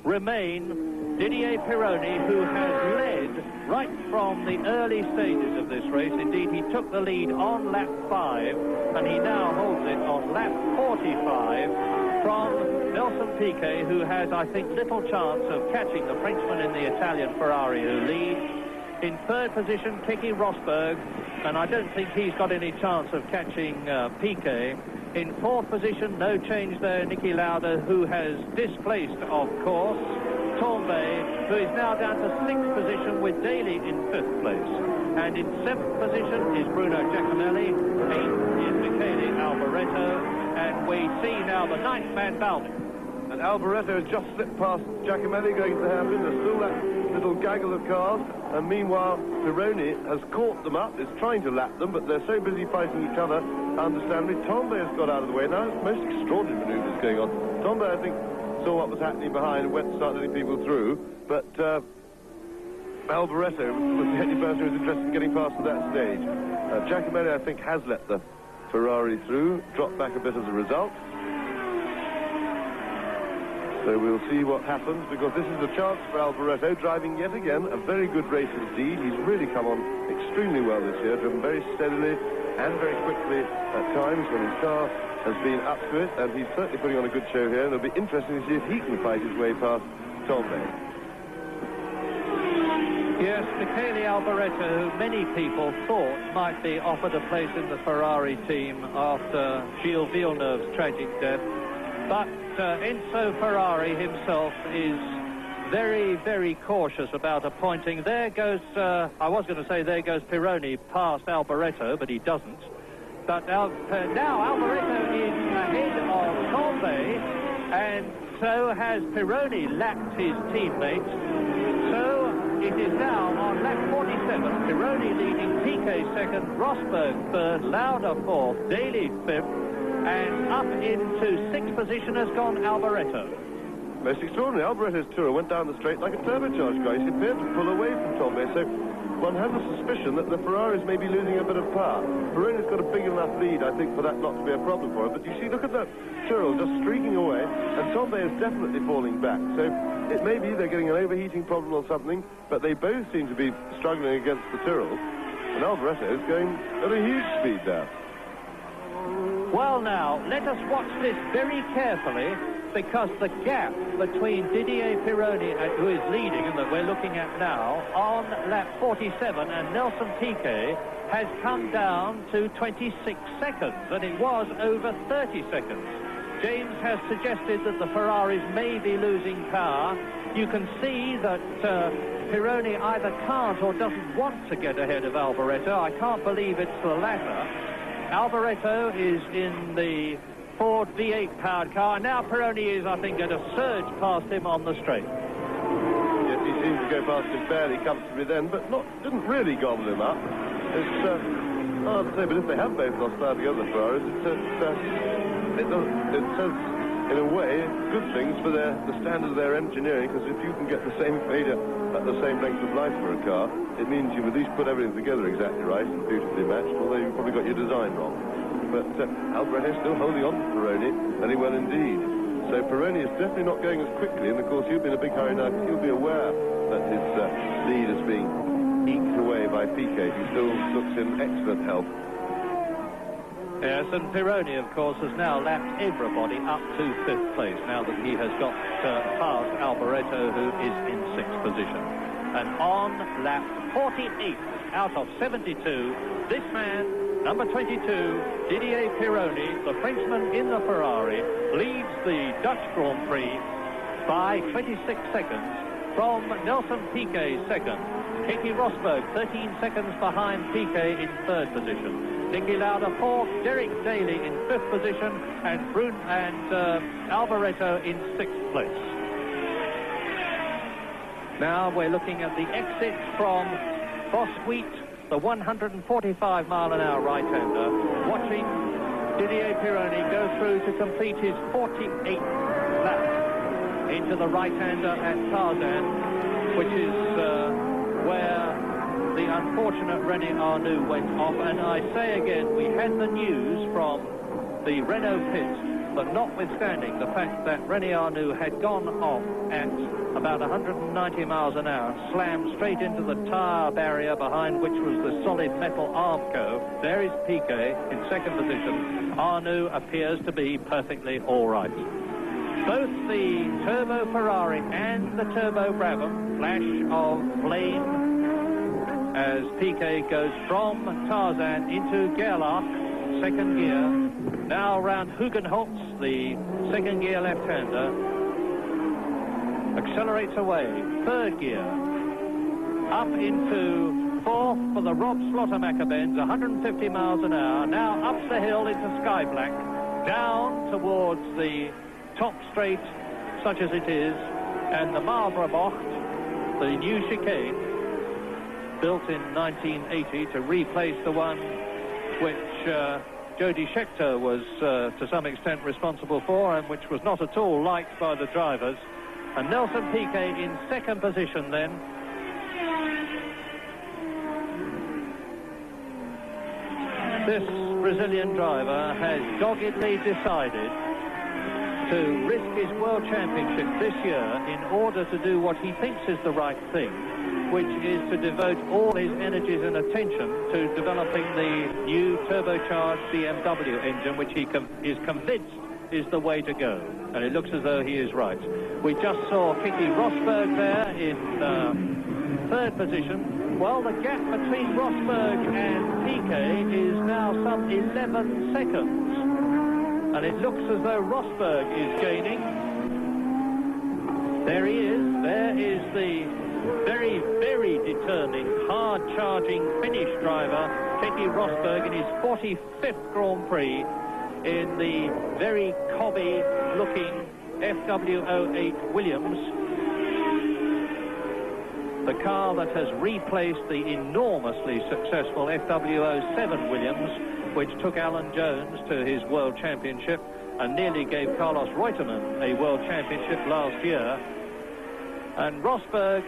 remain Didier Pironi, who has led right from the early stages of this race. Indeed, he took the lead on lap 5, and he now holds it on lap 45 from Nelson Piquet, who has, I think, little chance of catching the Frenchman in the Italian Ferrari who leads. In third position, Keke Rosberg, and I don't think he's got any chance of catching uh, Piquet. In fourth position, no change there, Niki Lauda, who has displaced, of course, Tambay, who is now down to sixth position with Daly in fifth place. And in seventh position is Bruno Giacomelli, eighth is Michele Alboreto, and we see now the ninth man Baldi. And Alboreto has just slipped past Giacomelli going to happen. There's still that little gaggle of cars. And meanwhile, Pironi has caught them up, is trying to lap them, but they're so busy fighting each other, understandably. Tambay has got out of the way. Now, it's most extraordinary manoeuvres going on. Tambay, I think, saw what was happening behind and went to start letting people through. But uh, Alboreto was the only person who was interested in getting past to that stage. Uh, Giacomelli, I think, has let the Ferrari through, dropped back a bit as a result. So we'll see what happens because this is a chance for Alboreto driving yet again a very good race indeed. He's really come on extremely well this year, driven very steadily and very quickly at times when his car has been up to it and he's certainly putting on a good show here it'll be interesting to see if he can fight his way past Tambay. Yes, Michele Alboreto, who many people thought might be offered a place in the Ferrari team after Gilles Villeneuve's tragic death. But uh, Enzo Ferrari himself is very, very cautious about appointing. There goes, uh, I was going to say there goes Pironi past Alboreto, but he doesn't. But Al uh, now Alboreto is ahead of Tambay, and so has Pironi lapped his teammates. So it is now on lap 47, Pironi leading Piquet second, Rosberg third, Lauda fourth, Daly fifth, and up into sixth position has gone Alboreto. Most extraordinary. Alboreto's Turo went down the straight like a turbocharged car. He appeared to pull away from so one has a suspicion that the Ferraris may be losing a bit of power. Pironi's got a big enough lead, I think, for that not to be a problem for him. But you see, look at that Tyrrell just streaking away, and Tambay is definitely falling back. So it may be they're getting an overheating problem or something, but they both seem to be struggling against the Tyrrell. And Alboreto is going at a huge speed there. Well, now, let us watch this very carefully because the gap between Didier Pironi, who is leading and that we're looking at now, on lap 47 and Nelson Piquet has come down to 26 seconds, and it was over 30 seconds. James has suggested that the Ferraris may be losing power. You can see that uh, Pironi either can't or doesn't want to get ahead of Alboreto. I can't believe it's the latter. Alboreto is in the Ford V8 powered car. Now Pironi is, I think, going to surge past him on the straight. Yes, he seemed to go past him fairly comfortably then, but not didn't really gobble him up. It's uh, hard to say, but if they have both lost power together, the Ferraris, it's, uh, it, does, it says, in a way, good things for their, the standard of their engineering, because if you can get the same failure at the same length of life for a car, it means you've at least put everything together exactly right and beautifully matched, although you've probably got your design wrong. But uh, Alboreto still holding on to Pironi very well indeed. So Pironi is definitely not going as quickly, and of course you've been in a big hurry now you'll be aware that his uh, lead is being eked away by Piquet, who still looks in excellent health. Yes, and Pironi, of course, has now lapped everybody up to fifth place now that he has got uh, past Alboreto, who is in sixth position. And on lap 48 out of 72, this man, number 22, Didier Pironi, the Frenchman in the Ferrari, leads the Dutch Grand Prix by 26 seconds from Nelson Piquet second. Keke Rosberg 13 seconds behind Piquet in third position. Niki Lauda fourth, Derek Daly in fifth position, and Brun and uh, in sixth place. Now we're looking at the exit from Bos Uit, the 145 mile an hour right-hander, watching Didier Pironi go through to complete his 48th lap into the right-hander at Tarzan, which is uh, where the unfortunate René Arnoux went off. And I say again, we had the news from the Renault pit, but notwithstanding the fact that René Arnoux had gone off at about 190 miles an hour, slammed straight into the tyre barrier behind which was the solid metal Armco. There is Piquet in second position. Arnoux appears to be perfectly all right. Both the Turbo Ferrari and the Turbo Brabham flash of flame as Piquet goes from Tarzan into Gerlach, second gear. Now around Hugenholtz, the second gear left-hander. Accelerates away, third gear. Up into fourth for the Rob Slotemaker bends, 150 miles an hour. Now up the hill into Scheivlak, down towards the top straight, such as it is, and the Marlboro Bocht, the new chicane built in 1980 to replace the one which uh, Jody Scheckter was uh, to some extent responsible for and which was not at all liked by the drivers. And Nelson Piquet in second position then. This Brazilian driver has doggedly decided to risk his World Championship this year in order to do what he thinks is the right thing which is to devote all his energies and attention to developing the new turbocharged BMW engine, which he com is convinced is the way to go. And it looks as though he is right. We just saw Keke Rosberg there in uh, third position. Well, the gap between Rosberg and Piquet is now some 11 seconds. And it looks as though Rosberg is gaining. There he is. There is the very, very determined, hard-charging Finnish driver, Keke Rosberg, in his 45th Grand Prix in the very cobby-looking FW08 Williams. The car that has replaced the enormously successful FW07 Williams, which took Alan Jones to his World Championship and nearly gave Carlos Reutemann a World Championship last year. And Rosberg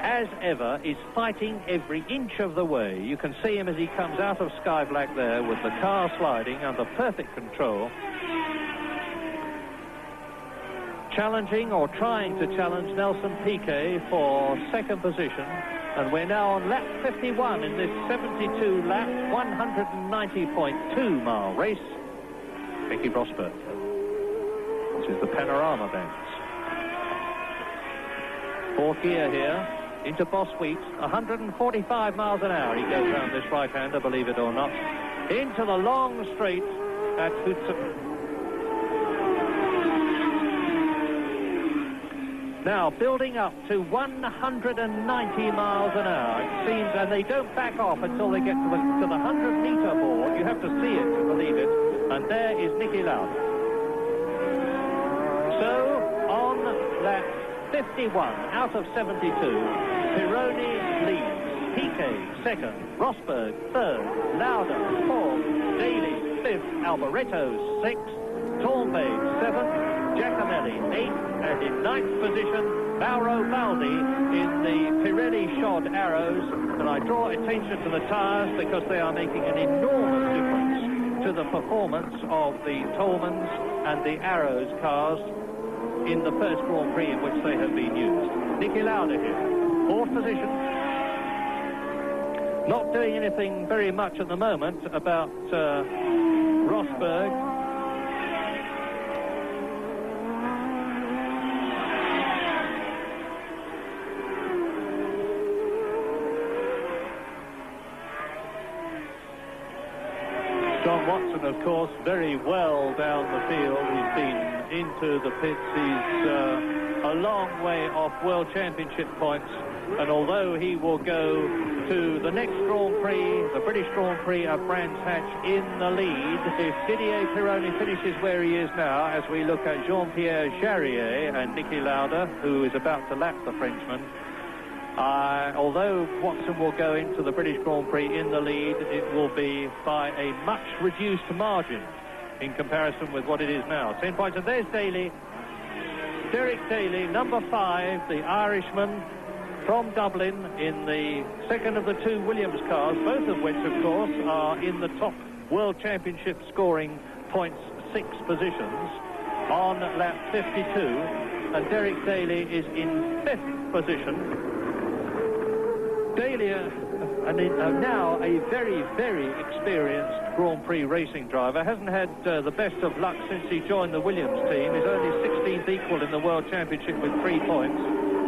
as ever, is fighting every inch of the way. You can see him as he comes out of Scheivlak there with the car sliding under perfect control. Challenging or trying to challenge Nelson Piquet for second position. And we're now on lap 51 in this 72 lap, 190.2 mile race. Mickey Rosberg. This is the panorama bench. Fourth gear here into Bos Uit, 145 miles an hour. He goes around this right-hander, believe it or not, into the long straight at Hootsup. Now, building up to 190 miles an hour, it seems, and they don't back off until they get to the, to the 100-meter board. You have to see it to believe it. And there is Niki Lauda. So, on lap 51 out of 72, Pironi leads. Piquet second, Rosberg third, Lauda fourth, Daly fifth, Alboreto sixth, Tambay seventh, Giacomelli, eighth, and in ninth position, Mauro Baldi in the Pirelli shod arrows. And I draw attention to the tyres because they are making an enormous difference to the performance of the Tolemans and the Arrows cars in the first Grand Prix in which they have been used. Niki Lauda here, position. Not doing anything very much at the moment about uh, Rosberg John Watson, of course, very well down the field. He's been into the pits. He's uh, a long way off World Championship points. And although he will go to the next Grand Prix, the British Grand Prix of Brands Hatch in the lead, if Didier Pironi finishes where he is now, as we look at Jean-Pierre Jarier and Niki Lauda, who is about to lap the Frenchman, uh, although Watson will go into the British Grand Prix in the lead, it will be by a much reduced margin in comparison with what it is now. 10 points, and there's Daly. Derek Daly, number five, the Irishman from Dublin in the second of the two Williams cars, both of which, of course, are in the top World Championship scoring points six positions on lap 52. And Derek Daly is in fifth position Dalia, and uh, now a very, very experienced Grand Prix racing driver, hasn't had uh, the best of luck since he joined the Williams team. He's only 16th equal in the World Championship with three points.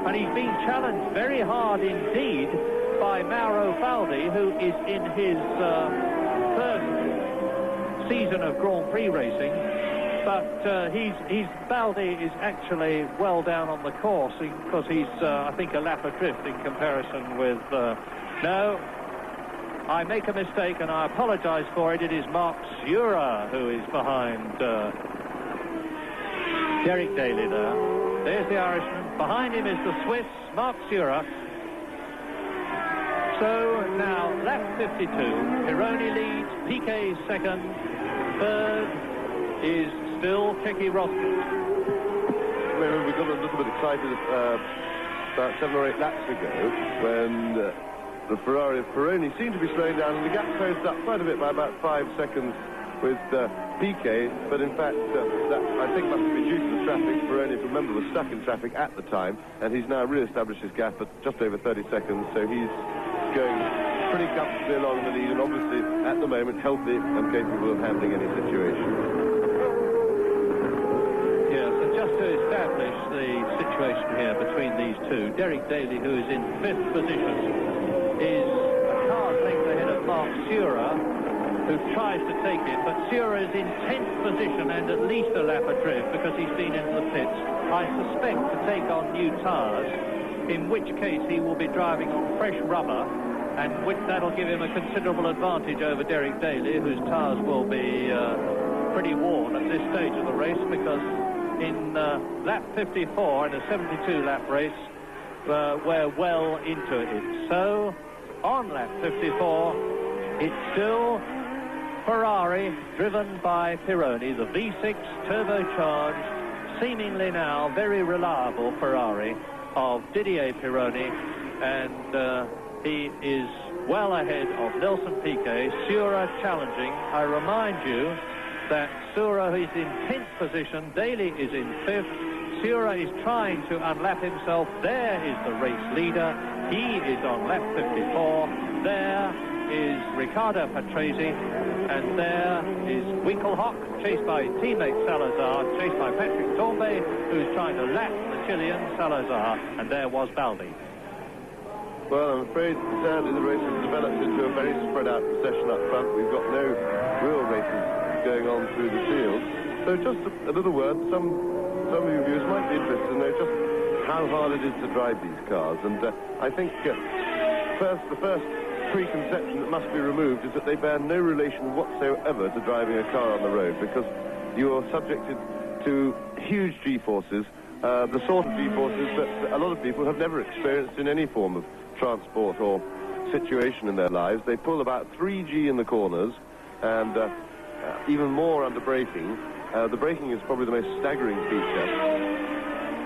And he's been challenged very hard indeed by Mauro Baldi, who is in his uh, third season of Grand Prix racing but uh, he's, he's Baldi is actually well down on the course because he's, uh, I think, a lap adrift in comparison with. No, I make a mistake and I apologise for it. It is Marc Surer who is behind uh, Derek Daly there. There's the Irishman. Behind him is the Swiss, Marc Surer. So now lap 52. Pironi leads, Piquet second, third is still Keke Rosberg. we got a little bit excited uh, about seven or eight laps ago when uh, the Ferrari of Pironi seemed to be slowing down and the gap closed up quite a bit by about five seconds with uh, Piquet, but in fact, uh, that I think must have due to the traffic. Pironi, if you remember, was stuck in traffic at the time, and he's now re-established his gap at just over 30 seconds, so he's going pretty comfortably along the lead, and obviously, at the moment, healthy and capable of handling any situation. Yeah, so just to establish situation here between these two. Derek Daly, who is in fifth position, is a car's length ahead of Marc Surer, who tries to take it, but Surer is in 10th position and at least a lap adrift because he's been into the pits. I suspect to take on new tyres, in which case he will be driving on fresh rubber, and which that'll give him a considerable advantage over Derek Daly, whose tyres will be uh, pretty worn at this stage of the race because in uh, lap 54 in a 72 lap race uh, we're well into it. So on lap 54 it's still Ferrari driven by Pironi, the V6 turbocharged, seemingly now very reliable Ferrari of Didier Pironi and uh, he is well ahead of Nelson Piquet, Surer challenging. I remind you that Surer is in 10th position, Daly is in 5th, Surer is trying to unlap himself, there is the race leader, he is on lap 54, there is Riccardo Patrese, and there is Winkelhock, chased by teammate Salazar, chased by Patrick Tambay, who's trying to lap the Chilean Salazar, and there was Baldi. Well, I'm afraid, sadly, the race has developed into a very spread out procession up front. We've got no real races going on through the field. So just a, a little word, some, some of you viewers might be interested to know just how hard it is to drive these cars. And uh, I think uh, first, the first preconception that must be removed is that they bear no relation whatsoever to driving a car on the road because you're subjected to huge G-forces, uh, the sort of G-forces that a lot of people have never experienced in any form of transport or situation in their lives. They pull about 3G in the corners and uh, uh, even more under braking. Uh, the braking is probably the most staggering feature.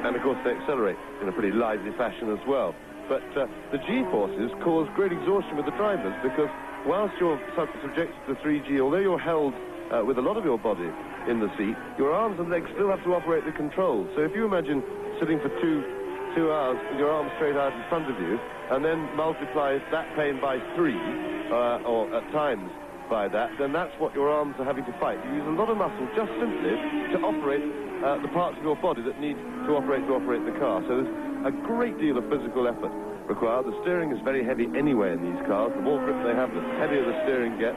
And of course they accelerate in a pretty lively fashion as well. But uh, the G-forces cause great exhaustion with the drivers because whilst you're sub subjected to 3G, although you're held uh, with a lot of your body in the seat, your arms and legs still have to operate the controls. So if you imagine sitting for two two hours with your arms straight out in front of you, and then multiply that pain by three, uh, or at times by that, then that's what your arms are having to fight. You use a lot of muscle just simply to operate uh, the parts of your body that need to operate to operate the car. So there's a great deal of physical effort required. The steering is very heavy anyway in these cars. The more grip they have, the heavier the steering gets.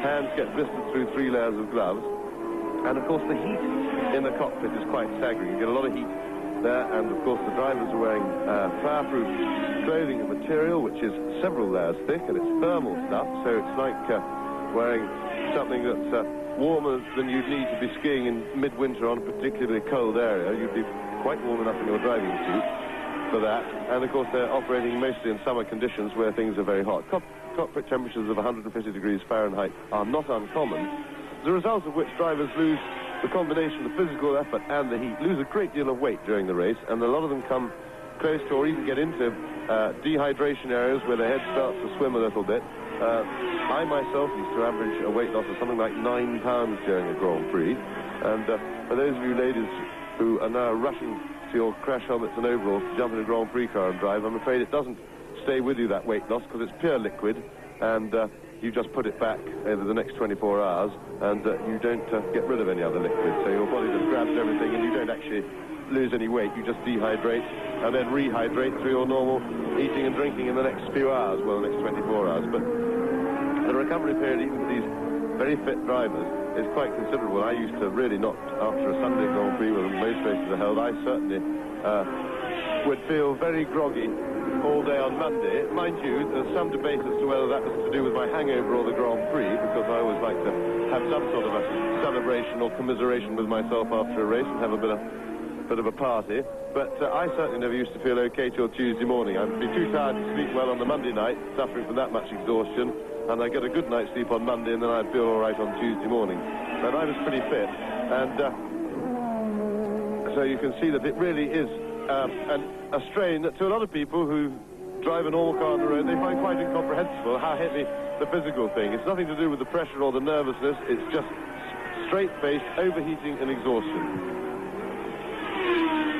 Hands get blistered through three layers of gloves. And of course the heat in the cockpit is quite staggering. You get a lot of heat there, and of course the drivers are wearing uh, fireproof clothing and material, which is several layers thick, and it's thermal stuff, so it's like uh, wearing something that's uh, warmer than you'd need to be skiing in midwinter on a particularly cold area. You'd be quite warm enough in your driving suit for that, and of course they're operating mostly in summer conditions where things are very hot. Cock cockpit temperatures of 150 degrees Fahrenheit are not uncommon, a result of which drivers lose the combination of physical effort and the heat lose a great deal of weight during the race, and a lot of them come close to or even get into uh, dehydration areas where their head starts to swim a little bit. Uh, I myself used to average a weight loss of something like nine pounds during a Grand Prix, and uh, for those of you ladies who are now rushing to your crash helmets and overalls to jump in a Grand Prix car and drive, I'm afraid it doesn't stay with you, that weight loss, because it's pure liquid, and uh, you just put it back over the next 24 hours and uh, you don't uh, get rid of any other liquid. So your body just grabs everything and you don't actually lose any weight. You just dehydrate and then rehydrate through your normal eating and drinking in the next few hours, well, the next 24 hours. But the recovery period, even for these very fit drivers, is quite considerable. I used to really not, after a Sunday Grand Prix where most races are held, I certainly uh, would feel very groggy all day on Monday. Mind you, there's some debate as to whether that was to do with my hangover or the Grand Prix, because I always like to have some sort of a celebration or commiseration with myself after a race and have a bit of bit of a party. But uh, I certainly never used to feel okay till Tuesday morning. I'd be too tired to sleep well on the Monday night, suffering from that much exhaustion, and I'd get a good night's sleep on Monday, and then I'd feel all right on Tuesday morning. But I was pretty fit, and uh, so you can see that it really is um, an, a strain that to a lot of people who drive a normal car on the road, they find quite incomprehensible how heavy the physical thing. It's nothing to do with the pressure or the nervousness. It's just straight-faced overheating and exhaustion.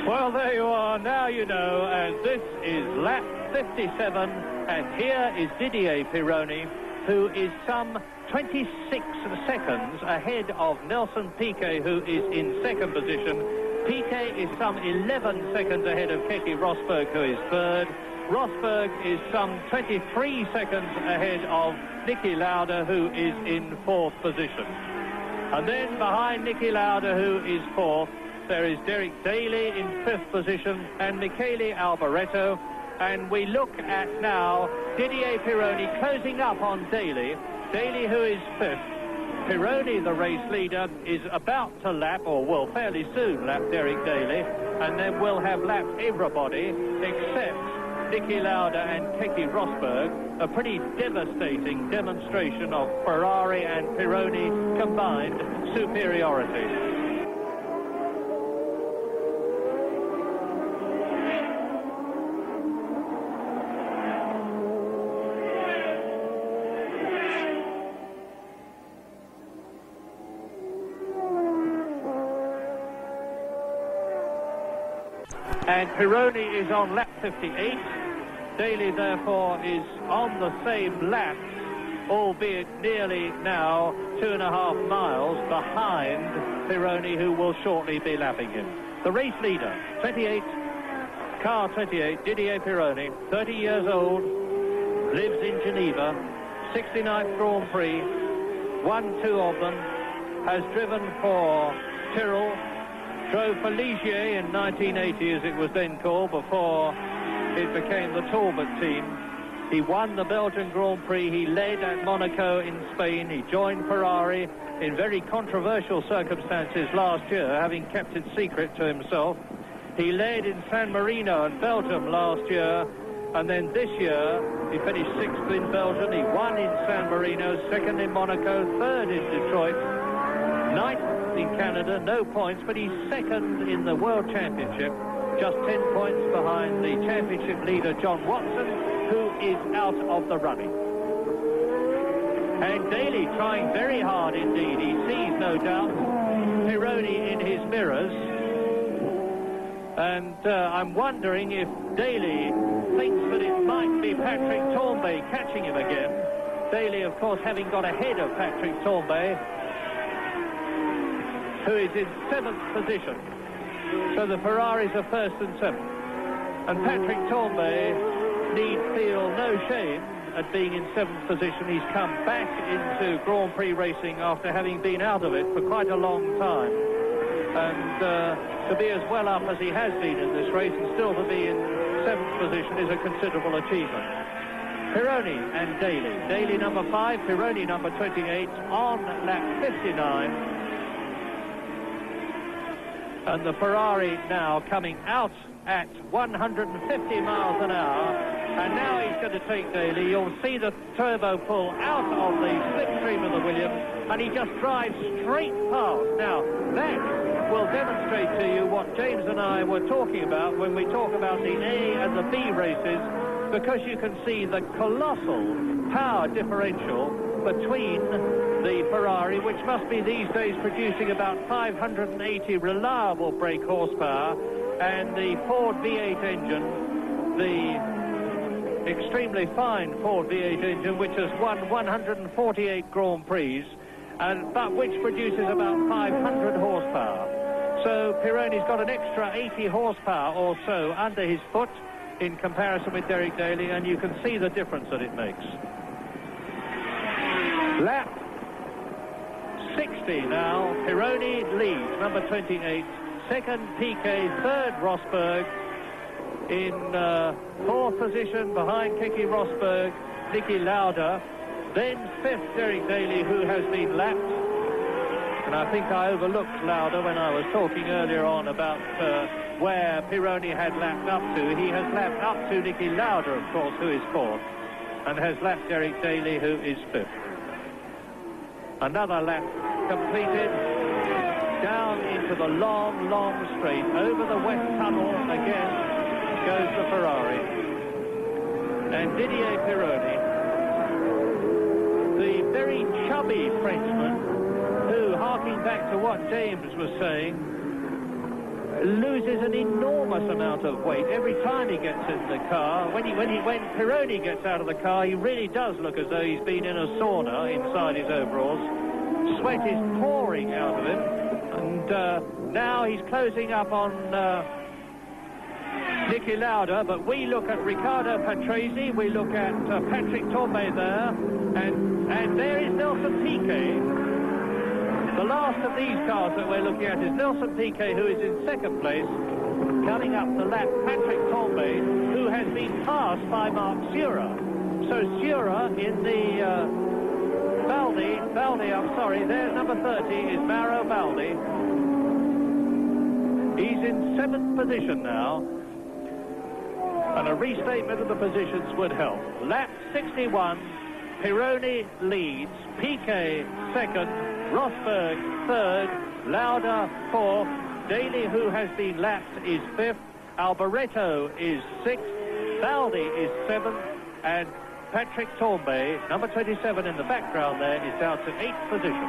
Well, there you are. Now you know. And this is lap 57. And here is Didier Pironi, who is some 26 seconds ahead of Nelson Piquet, who is in second position. Piquet is some 11 seconds ahead of Keke Rosberg, who is third. Rosberg is some 23 seconds ahead of Niki Lauda, who is in fourth position. And then behind Niki Lauda, who is fourth, there is Derek Daly in fifth position and Michele Alboreto. And we look at now Didier Pironi closing up on Daly. Daly, who is fifth. Pironi, the race leader, is about to lap, or will fairly soon lap Derek Daly. And then we'll have lapped everybody except Niki Lauda and Keke Rosberg, a pretty devastating demonstration of Ferrari and Pironi combined superiority. Pironi is on lap 58. Daly, therefore, is on the same lap albeit nearly now two and a half miles behind Pironi, who will shortly be lapping him. The race leader, 28, car 28, Didier Pironi, 30 years old, lives in Geneva, 69th Grand Prix, won two of them, has driven for Tyrrell, drove for Ligier in 1980 as it was then called before it became the Talbot team. He won the Belgian Grand Prix. He led at Monaco in Spain. He joined Ferrari in very controversial circumstances last year, having kept it secret to himself. He led in San Marino and Belgium last year, and then this year he finished sixth in Belgium. He won in San Marino, second in Monaco, third in Detroit, ninth in Canada, no points, but he's second in the World Championship, just 10 points behind the championship leader John Watson, who is out of the running. And Daly trying very hard indeed. He sees, no doubt, Pironi in his mirrors. And uh, I'm wondering if Daly thinks that it might be Patrick Tambay catching him again. Daly, of course, having got ahead of Patrick Tambay, who is in seventh position. So the Ferraris are first and seventh. And Patrick Tambay need feel no shame at being in seventh position. He's come back into Grand Prix racing after having been out of it for quite a long time. And uh, to be as well up as he has been in this race and still to be in seventh position is a considerable achievement. Pironi and Daly. Daly number five, Pironi number 28 on lap 59 and the Ferrari now coming out at 150 miles an hour. And now he's going to take Daly you'll see the turbo pull out of the slipstream of the Williams and he just drives straight past. Now that will demonstrate to you what James and I were talking about when we talk about the A and the B races because you can see the colossal power differential between the Ferrari, which must be these days producing about 580 reliable brake horsepower, and the Ford V8 engine, the extremely fine Ford V8 engine, which has won 148 Grand Prix, and, but which produces about 500 horsepower. So Pironi's got an extra 80 horsepower or so under his foot in comparison with Derek Daly, and you can see the difference that it makes. Lap 60 now. Pironi leads, number 28. Second, Piquet. Third, Rosberg. In uh, fourth position, behind Keke Rosberg, Niki Lauda. Then fifth, Derek Daly, who has been lapped. And I think I overlooked Lauda when I was talking earlier on about uh, where Pironi had lapped up to. He has lapped up to Niki Lauda, of course, who is fourth, and has lapped Derek Daly, who is fifth. Another lap completed down into the long, long straight. Over the west tunnel again goes the Ferrari. And Didier Pironi, the very chubby Frenchman, who, harking back to what James was saying, loses an enormous amount of weight every time he gets in the car. When he, when he, when Pironi gets out of the car, he really does look as though he's been in a sauna inside his overalls. Sweat is pouring out of him, and uh, now he's closing up on uh, Niki Lauda. But we look at Riccardo Patrese, we look at uh, Patrick Tambay there, and and there is Nelson Piquet. The last of these cars that we're looking at is Nelson Piquet, who is in second place, coming up the lap, Patrick Tambay, who has been passed by Marc Surer. So Surer in the uh, Baldi, Baldi, I'm sorry, there, number 30 is Mauro Baldi. He's in seventh position now. And a restatement of the positions would help. Lap 61, Pironi leads, Piquet second, Rosberg third, Lauda fourth, Daly, who has been lapped, is fifth, Alboreto is sixth, Baldi is seventh, and Patrick Tambay, number 27 in the background there, is down to eighth position.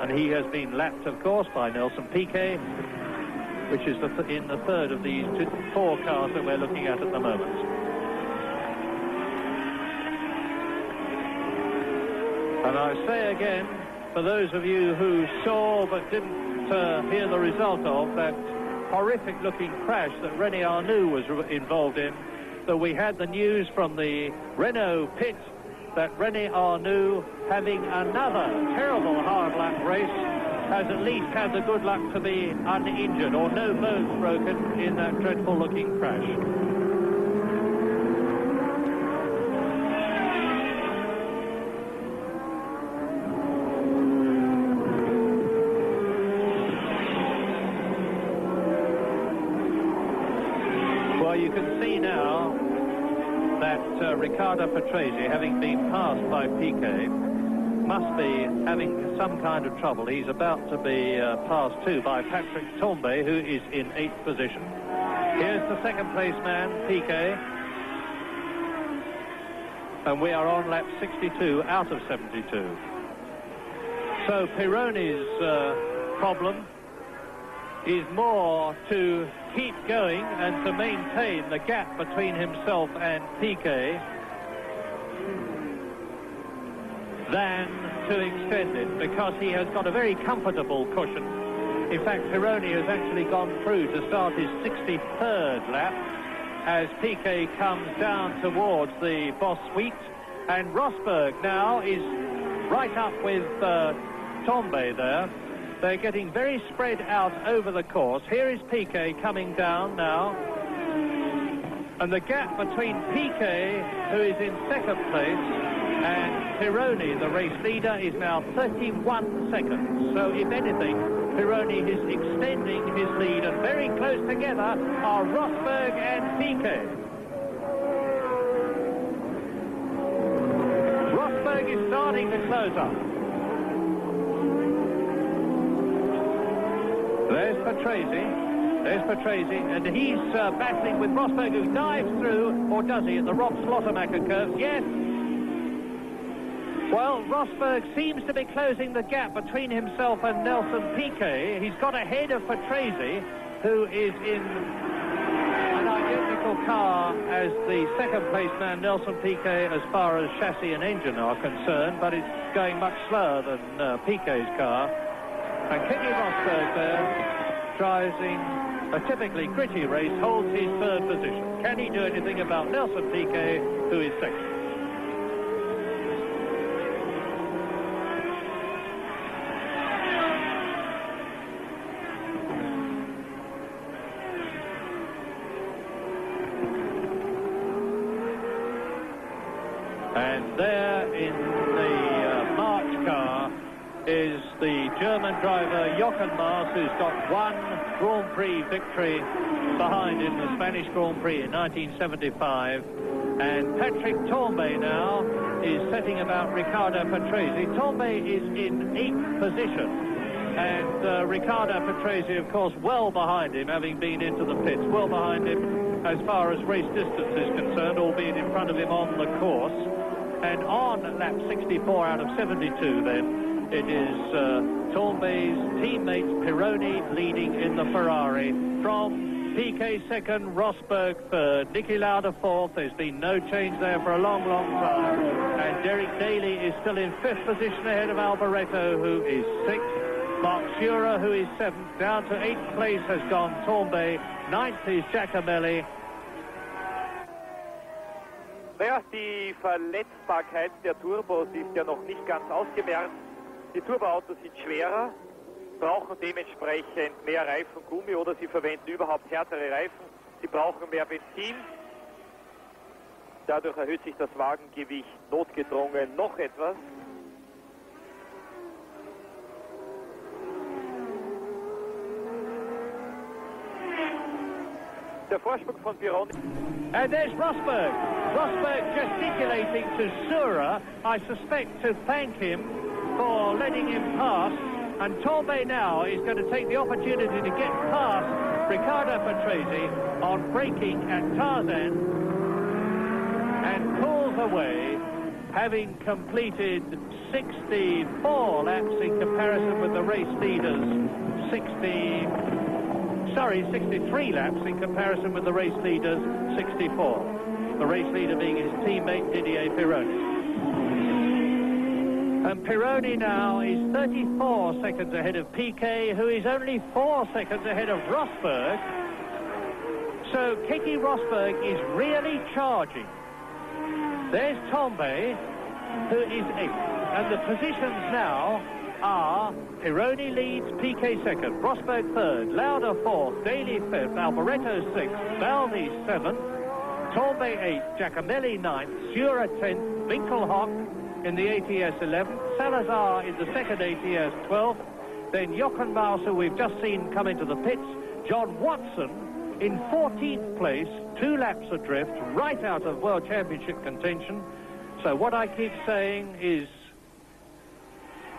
And he has been lapped, of course, by Nelson Piquet, which is the th in the third of these two, four cars that we're looking at at the moment. And I say again, for those of you who saw but didn't uh, hear the result of that horrific looking crash that René Arnoux was involved in, that we had the news from the Renault pit that René Arnoux, having another terrible hard lap race, has at least had the good luck to be uninjured or no bones broken in that dreadful looking crash. Well, you can see now that uh, Riccardo Patrese, having been passed by Piquet, must be having some kind of trouble. He's about to be uh, passed too by Patrick Tambay, who is in eighth position. Here's the second place man, Piquet. And we are on lap 62 out of 72. So Pironi's uh, problem is more to keep going and to maintain the gap between himself and Piquet than to extend it because he has got a very comfortable cushion. In fact, Pironi has actually gone through to start his 63rd lap as Piquet comes down towards the Bos Uit and Rosberg now is right up with uh, Tambay there. They're getting very spread out over the course. Here is Piquet coming down now. And the gap between Piquet, who is in second place, and Pironi, the race leader, is now 31 seconds. So if anything, Pironi is extending his lead, and very close together are Rosberg and Piquet. Rosberg is starting to close up. There's Patrese. There's Patrese, and he's uh, battling with Rosberg, who dives through, or does he, at the Rob Slotemaker curve? Yes. Well, Rosberg seems to be closing the gap between himself and Nelson Piquet. He's got ahead of Patrese, who is in an identical car as the second place man, Nelson Piquet, as far as chassis and engine are concerned, but it's going much slower than uh, Piquet's car. And Keke Rosberg there, driving a typically gritty race, holds his third position. Can he do anything about Nelson Piquet, who is second? German driver Jochen Mass, who's got one Grand Prix victory behind him, the Spanish Grand Prix in 1975. And Patrick Tambay now is setting about Riccardo Patrese. Tambay is in eighth position. And uh, Riccardo Patrese, of course, well behind him, having been into the pits, well behind him as far as race distance is concerned, albeit in front of him on the course. And on lap 64 out of 72, then, it is uh, teammate Pironi leading in the Ferrari. From Piquet second, Rosberg third, Niki Lauda fourth. There's been no change there for a long, long time. And Derek Daly is still in fifth position ahead of Alboreto, who is sixth. Marc Surer, who is seventh, down to eighth place has gone Tambay. Ninth is Giacomelli. Naja, die Verletzbarkeit der Turbos ist ja noch nicht ganz ausgemerzt. Die Turboautos sind schwerer, brauchen dementsprechend mehr Reifengummi oder sie verwenden überhaupt härtere Reifen. Sie brauchen mehr Benzin. Dadurch erhöht sich das Wagengewicht notgedrungen noch etwas. Der Vorsprung von Pironi. And there's Rosberg. Rosberg gesticulating to Sura, I suspect to thank him for letting him pass. And Tambay now is going to take the opportunity to get past Riccardo Patrese on braking at Tarzan and pulls away, having completed 64 laps in comparison with the race leaders. 60 sorry, 63 laps in comparison with the race leaders, 64. The race leader being his teammate Didier Pironi. And Pironi now is 34 seconds ahead of Piquet, who is only four seconds ahead of Rosberg. So Keke Rosberg is really charging. There's Tambay, who is eighth. And the positions now are Pironi leads, Piquet second, Rosberg third, Lauda fourth, Daly fifth, Alboreto sixth, Baldi seventh, Tambay eighth, Giacomelli ninth, Surer tenth, Winkelhock in the ATS 11, Salazar in the second ATS 12, then Jochen Mass, who we've just seen come into the pits, John Watson in 14th place, two laps adrift, right out of World Championship contention. So what I keep saying is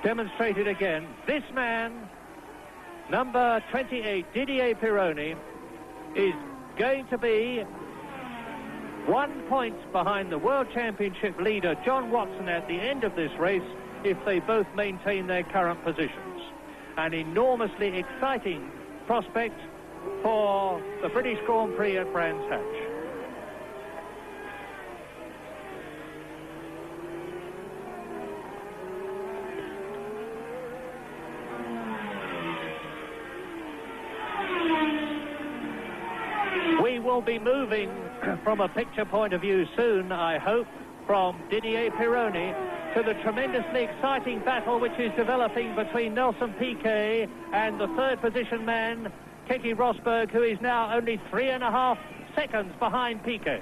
demonstrated again. This man, number 28, Didier Pironi, is going to be one point behind the World Championship leader, John Watson, at the end of this race, if they both maintain their current positions. An enormously exciting prospect for the British Grand Prix at Brands Hatch. We will be moving from a picture point of view soon, I hope, from Didier Pironi to the tremendously exciting battle which is developing between Nelson Piquet and the third position man, Keke Rosberg, who is now only three and a half seconds behind Piquet.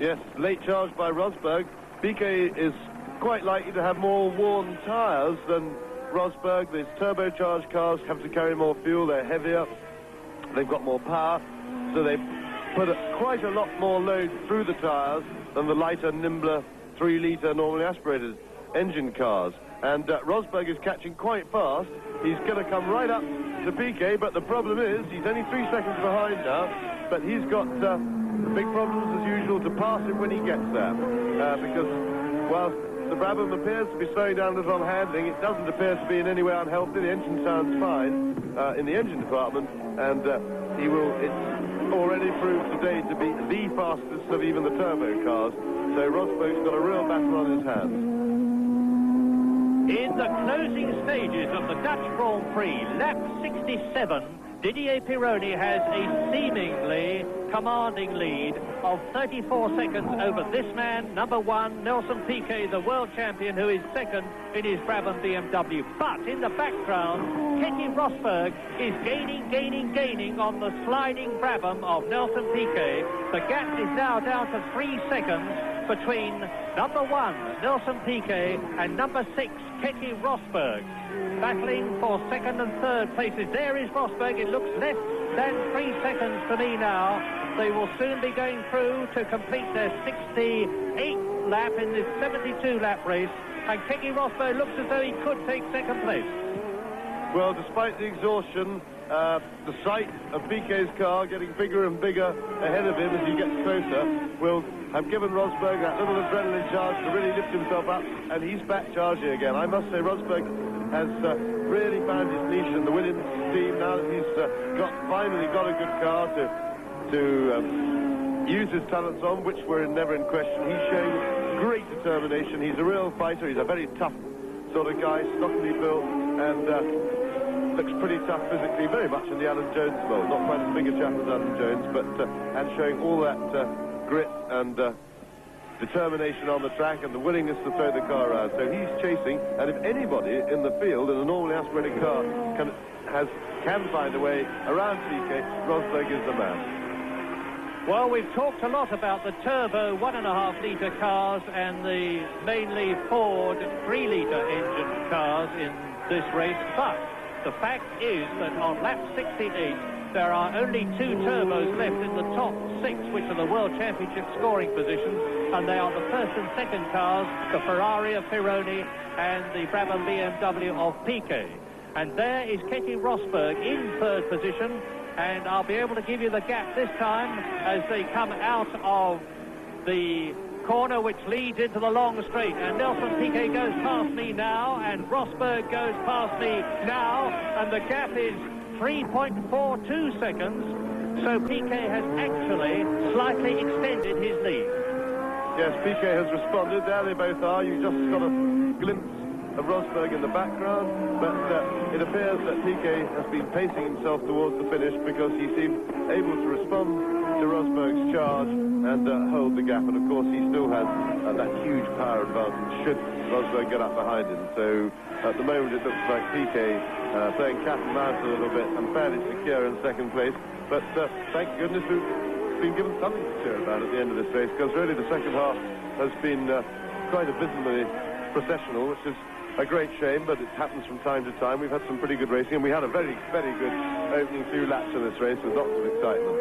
Yes, late charge by Rosberg. Piquet is quite likely to have more worn tyres than Rosberg. These turbocharged cars have to carry more fuel, they're heavier, they've got more power, so they put quite a lot more load through the tyres than the lighter, nimbler, three-litre normally aspirated engine cars. And uh, Rosberg is catching quite fast. He's going to come right up to Piquet, but the problem is he's only three seconds behind now, but he's got uh, big problems as usual to pass him when he gets there. Uh, because whilst the Brabham appears to be slowing down a little on handling, it doesn't appear to be in any way unhealthy. The engine sounds fine uh, in the engine department, and uh, he will. It's already proved today to be the fastest of even the turbo cars. So Rosberg's got a real battle on his hands. In the closing stages of the Dutch Grand Prix, lap 67, Didier Pironi has a seemingly commanding lead of 34 seconds over this man, number one, Nelson Piquet, the world champion, who is second in his Brabham BMW. But in the background, Keke Rosberg is gaining, gaining, gaining on the sliding Brabham of Nelson Piquet. The gap is now down to three seconds between number one, Nelson Piquet, and number six, Keke Rosberg. Battling for second and third places. There is Rosberg. It looks less than three seconds to me now. They will soon be going through to complete their 68th lap in this 72-lap race. And Keke Rosberg looks as though he could take second place. Well, despite the exhaustion, uh, the sight of Piquet's car getting bigger and bigger ahead of him as he gets closer will have given Rosberg that little adrenaline charge to really lift himself up, and he's back charging again. I must say, Rosberg has uh, really found his niche in the Williams team now that he's uh, got finally got a good car to to um, use his talents on, which were never in question. He's showing great determination. He's a real fighter. He's a very tough sort of guy, stockily built, and uh, looks pretty tough physically, very much in the Alan Jones mold. Not quite as big a chap as Alan Jones, but uh, and showing all that uh, grit and uh, determination on the track and the willingness to throw the car around. So he's chasing, and if anybody in the field in a normally aspirated car can has can find a way around Piquet, Rosberg is the man. Well, we've talked a lot about the turbo one and a half litre cars and the mainly Ford three litre engine cars in this race, but the fact is that on lap 68, there are only two turbos left in the top six, which are the World Championship scoring positions, and they are the first and second cars, the Ferrari of Pironi and the Brabham BMW of Piquet. And there is Keke Rosberg in third position, and I'll be able to give you the gap this time as they come out of the corner which leads into the long straight. And Nelson Piquet goes past me now, and Rosberg goes past me now, and the gap is 3.42 seconds. So Piquet has actually slightly extended his lead. Yes, Piquet has responded. There they both are. You've just got a glimpse of Rosberg in the background, but uh, it appears that Piquet has been pacing himself towards the finish because he seemed able to respond to Rosberg's charge and uh, hold the gap. And of course, he still has uh, that huge power advantage should Rosberg get up behind him. So at the moment, it looks like Piquet uh, playing cat and mouse a little bit and fairly secure in second place. But uh, thank goodness we've been given something to cheer about at the end of this race because really the second half has been uh, quite abysmally processional, which is a great shame, but it happens from time to time. We've had some pretty good racing, and we had a very, very good opening few laps of this race with lots of excitement.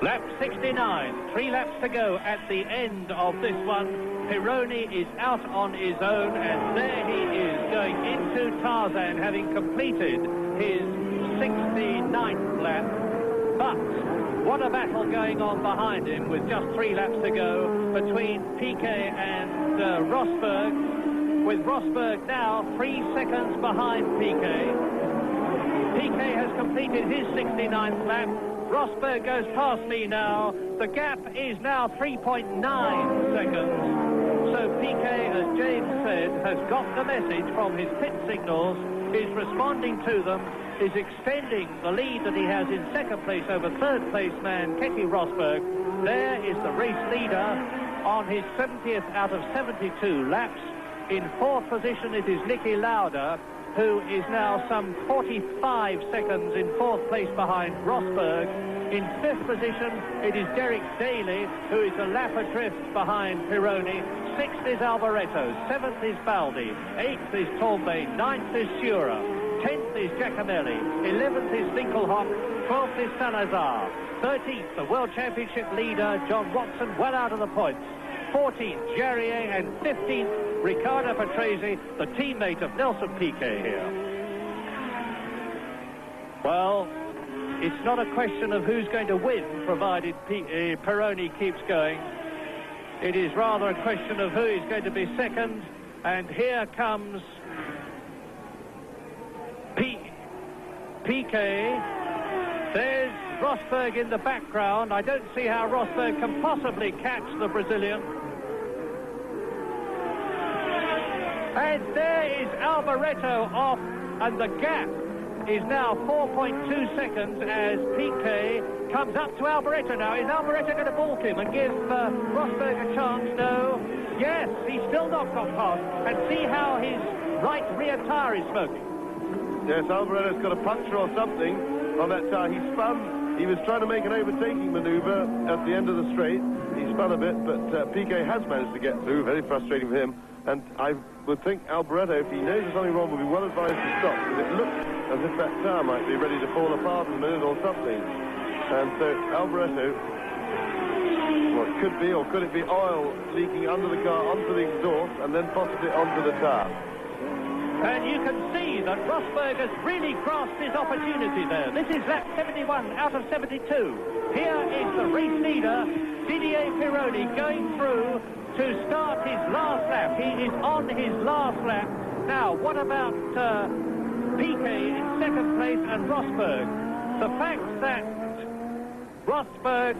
Lap 69, three laps to go at the end of this one. Pironi is out on his own, and there he is going into Tarzan, having completed his 69th lap. But what a battle going on behind him with just three laps to go between Piquet and uh, Rosberg. With Rosberg now three seconds behind Piquet. Piquet has completed his 69th lap. Rosberg goes past me now. The gap is now 3.9 seconds. So Piquet, as James said, has got the message from his pit signals, is responding to them, is extending the lead that he has in second place over third place man Keke Rosberg. There is the race leader on his 70th out of 72 laps. In fourth position it is Niki Lauda, who is now some 45 seconds in fourth place behind Rosberg. In fifth position, it is Derek Daly, who is a lap adrift behind Pironi. Sixth is Alboreto. Seventh is Baldi. Eighth is Tambay. Ninth is Surer. Tenth is Giacomelli. Eleventh is Winkelhock. Twelfth is Salazar. Thirteenth, the World Championship leader, John Watson, well out of the points. 14th, Jarier, and 15th, Riccardo Patrese, the teammate of Nelson Piquet here. Well, it's not a question of who's going to win, provided P uh, Pironi keeps going. It is rather a question of who is going to be second, and here comes P Piquet. There's Rosberg in the background. I don't see how Rosberg can possibly catch the Brazilian. And there is Alboreto off, and the gap is now 4.2 seconds as Piquet comes up to Alboreto now. Is Alboreto going to balk him and give uh, Rosberg a chance? No. Yes, he's still not got past. And see how his right rear tyre is smoking. Yes, Alboreto's got a puncture or something on that tyre. He spun. He was trying to make an overtaking manoeuvre at the end of the straight. He spun a bit, but uh, Piquet has managed to get through. Very frustrating for him. And I would think Alboreto, if he knows there's something wrong, would be well advised to stop because it looks as if that tyre might be ready to fall apart in a minute or something. And so Alboreto, well, it could be, or could it be oil leaking under the car onto the exhaust and then possibly onto the tyre? And you can see that Rosberg has really grasped his opportunity there. This is lap 71 out of 72. Here is the race leader, Didier Pironi, going through to start his last lap. He is on his last lap. Now, what about uh, Piquet in second place and Rosberg? The fact that Rosberg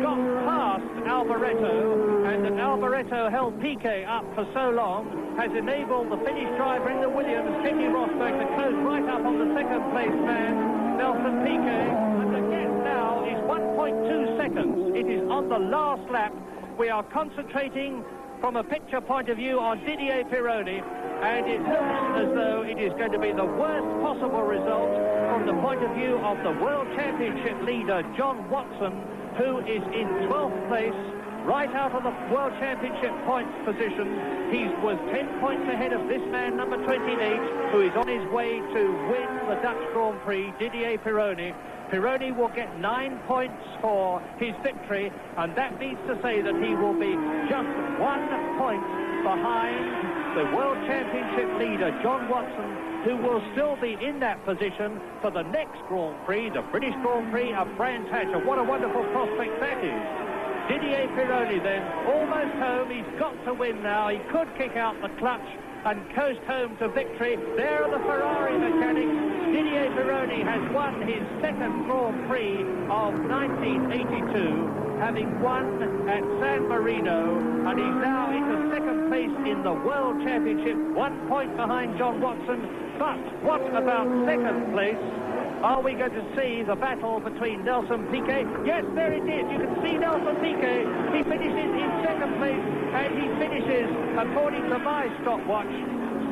got past Alboreto and that Alboreto held Piquet up for so long has enabled the Finnish driver in the Williams, Keke Rosberg, to close right up on the second place man, Nelson Piquet. And the gap now is 1.2 seconds. It is on the last lap. We are concentrating from a picture point of view on Didier Pironi, and it looks as though it is going to be the worst possible result from the point of view of the World Championship leader, John Watson, who is in 12th place, right out of the World Championship points position. He was 10 points ahead of this man, number 28, who is on his way to win the Dutch Grand Prix, Didier Pironi. Pironi will get nine points for his victory, and that means to say that he will be just one point behind the World Championship leader, John Watson, who will still be in that position for the next Grand Prix, the British Grand Prix of Brands Hatch. What a wonderful prospect that is. Didier Pironi then, almost home. He's got to win now. He could kick out the clutch and coast home to victory. There are the Ferrari mechanics Didier Pironi has won his second Grand Prix of 1982, having won at San Marino, and he's now into second place in the World Championship, one point behind John Watson. But what about second place? Are we going to see the battle between Nelson Piquet? Yes, there it is. You can see Nelson Piquet. He finishes in second place, and he finishes, according to my stopwatch,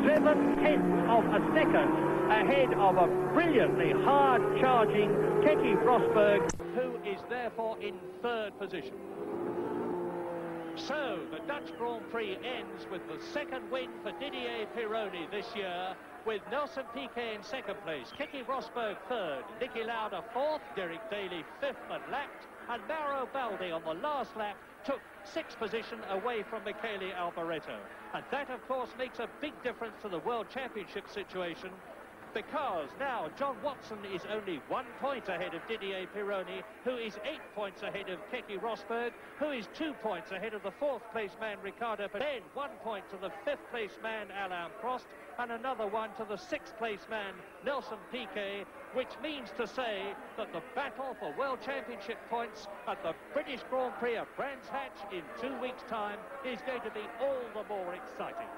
seven tenths of a second ahead of a brilliantly hard-charging Keke Rosberg. Who is therefore in third position. So, the Dutch Grand Prix ends with the second win for Didier Pironi this year, with Nelson Piquet in second place, Keke Rosberg third, Niki Lauda fourth, Derek Daly fifth and lapped, and Mauro Baldi on the last lap took sixth position away from Michele Alboreto. And that, of course, makes a big difference to the World Championship situation because now John Watson is only one point ahead of Didier Pironi, who is eight points ahead of Keke Rosberg, who is two points ahead of the fourth place man Riccardo, but then one point to the fifth place man Alain Prost, and another one to the sixth place man Nelson Piquet, which means to say that the battle for World Championship points at the British Grand Prix of Brands Hatch in two weeks' time is going to be all the more exciting.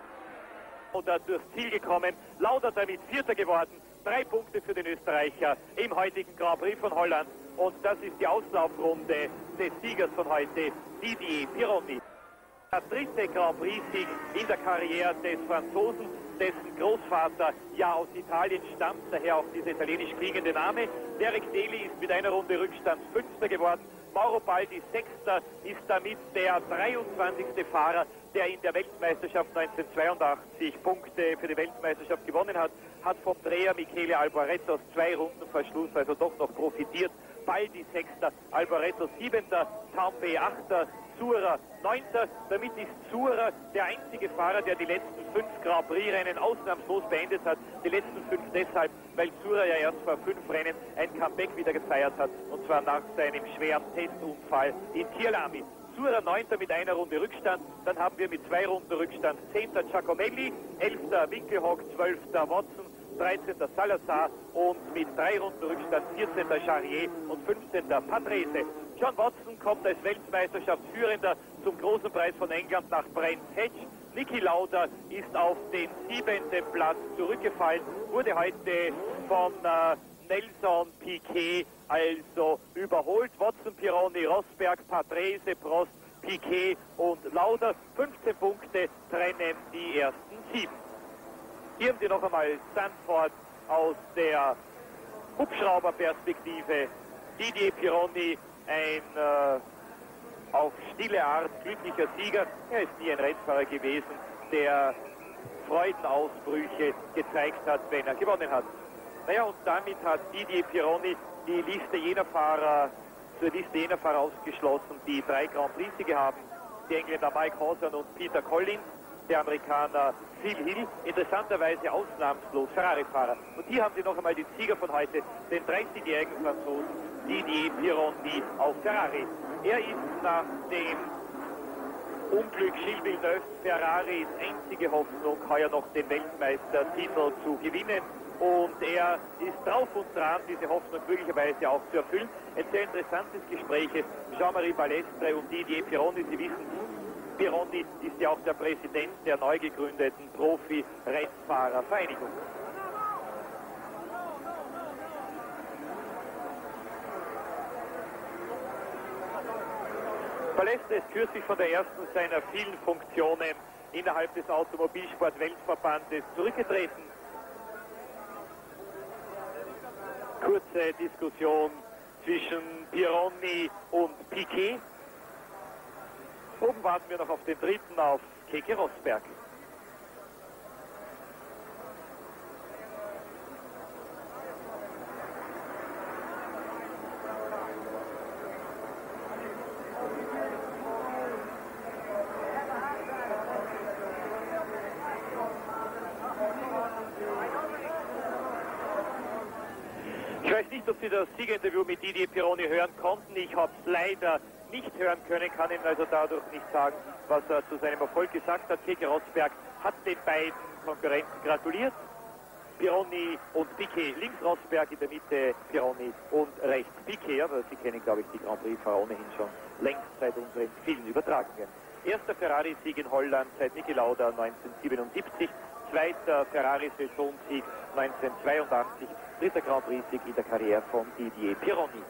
oder durchs Ziel gekommen. Lauda damit Vierter geworden. Drei Punkte für den Österreicher im heutigen Grand Prix von Holland. Und das ist die Auslaufrunde des Siegers von heute, Didier Pironi. Der dritte Grand Prix-Sieg in der Karriere des Franzosen, dessen Großvater ja aus Italien stammt, daher auch dieser italienisch klingende Name. Derek Daly ist mit einer Runde Rückstand Fünfter geworden. Mauro Baldi Sechster ist damit der 23. Fahrer, der in der Weltmeisterschaft 1982 Punkte für die Weltmeisterschaft gewonnen hat, hat vom Dreher Michele Alboreto zwei Runden Verschluss also doch noch profitiert. Baldi Sechster, Alboreto Siebenter, Tampe Achter, Zura Neunter. Damit ist Zura der einzige Fahrer, der die letzten fünf Grand Prix-Rennen ausnahmslos beendet hat. Die letzten fünf deshalb, weil Zura ja erst vor fünf Rennen ein Comeback wieder gefeiert hat. Und zwar nach seinem schweren Testunfall in Kirlami. Zura Neunter mit einer Runde Rückstand. Dann haben wir mit zwei Runden Rückstand Zehnter Giacomelli, Elfter Winkelhock, Zwölfter Watson, 13. Salazar und mit drei Runden Rückstand 14. Charrier und 15. Patrese. John Watson kommt als Weltmeisterschaftsführender zum großen Preis von England nach Brands Hatch. Niki Lauda ist auf den siebenten Platz zurückgefallen, wurde heute von äh, Nelson Piquet also überholt. Watson, Pironi, Rosberg, Patrese, Prost, Piquet und Lauda. 15 Punkte trennen die ersten sieben. Hier Sie noch einmal Stanford aus der Hubschrauberperspektive. Didier Pironi, ein äh, auf stille Art glücklicher Sieger. Er ist nie ein Rennfahrer gewesen, der Freudenausbrüche gezeigt hat, wenn er gewonnen hat. Naja, und damit hat Didier Pironi die Liste jener Fahrer, zur Liste jener Fahrer ausgeschlossen, die drei Grand Prix-Siege haben. Die Engländer Mike Hawthorne und Peter Collins, der Amerikaner Phil Hill, interessanterweise ausnahmslos Ferrari-Fahrer. Und hier haben Sie noch einmal den Sieger von heute, den 30-jährigen Franzosen Didier Pironi auf Ferrari. Er ist nach dem Unglück Gilles Villeneuve Ferraris einzige Hoffnung, heuer noch den Weltmeistertitel zu gewinnen. Und er ist drauf und dran, diese Hoffnung möglicherweise auch zu erfüllen. Ein sehr interessantes Gespräch ist Jean-Marie Balestre und Didier Pironi. Sie wissen, Pironi ist ja auch der Präsident der neu gegründeten Profi-Rennfahrervereinigung. Balestre ist kürzlich von der ersten seiner vielen Funktionen innerhalb des Automobilsport-Weltverbandes zurückgetreten. Kurze Diskussion zwischen Pironi und Piquet. Oben warten wir noch auf den dritten, auf Keke Rosberg. Ich weiß nicht, ob Sie das Siegerinterview mit Didier Pironi hören konnten. Ich habe es leider nicht hören können, kann Ihnen also dadurch nicht sagen, was er zu seinem Erfolg gesagt hat. Keke Rosberg hat den beiden Konkurrenten gratuliert. Pironi und Piquet. Links Rosberg, in der Mitte Pironi und rechts Piquet. Aber Sie kennen, glaube ich, die Grand Prix-Fahrer ohnehin schon längst seit unseren vielen Übertragungen. Erster Ferrari-Sieg in Holland seit Niki Lauda 1977. Zweiter Ferrari-Saisonsieg 1982. Dritter Grand Prix-Sieg in der Karriere von Didier Pironi.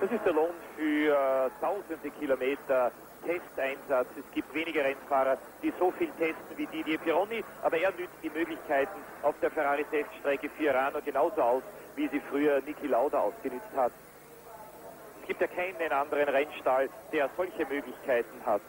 Das ist der Lohn für äh, tausende Kilometer Testeinsatz. Es gibt weniger Rennfahrer, die so viel testen wie Didier Pironi, aber er nützt die Möglichkeiten auf der Ferrari-Teststrecke Fiorano genauso aus, wie sie früher Niki Lauda ausgenützt hat. Es gibt ja keinen anderen Rennstall, der solche Möglichkeiten hat,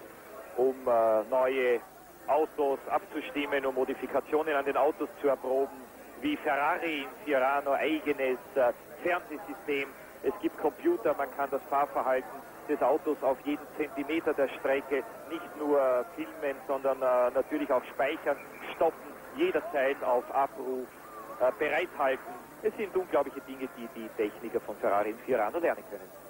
um äh, neue Autos abzustimmen, um Modifikationen an den Autos zu erproben, wie Ferrari in Fiorano eigenes äh, Fernsehsystem es gibt Computer, man kann das Fahrverhalten des Autos auf jeden Zentimeter der Strecke nicht nur filmen, sondern äh, natürlich auch speichern, stoppen, jederzeit auf Abruf äh, bereithalten. Es sind unglaubliche Dinge, die die Techniker von Ferrari in Fiorano lernen können.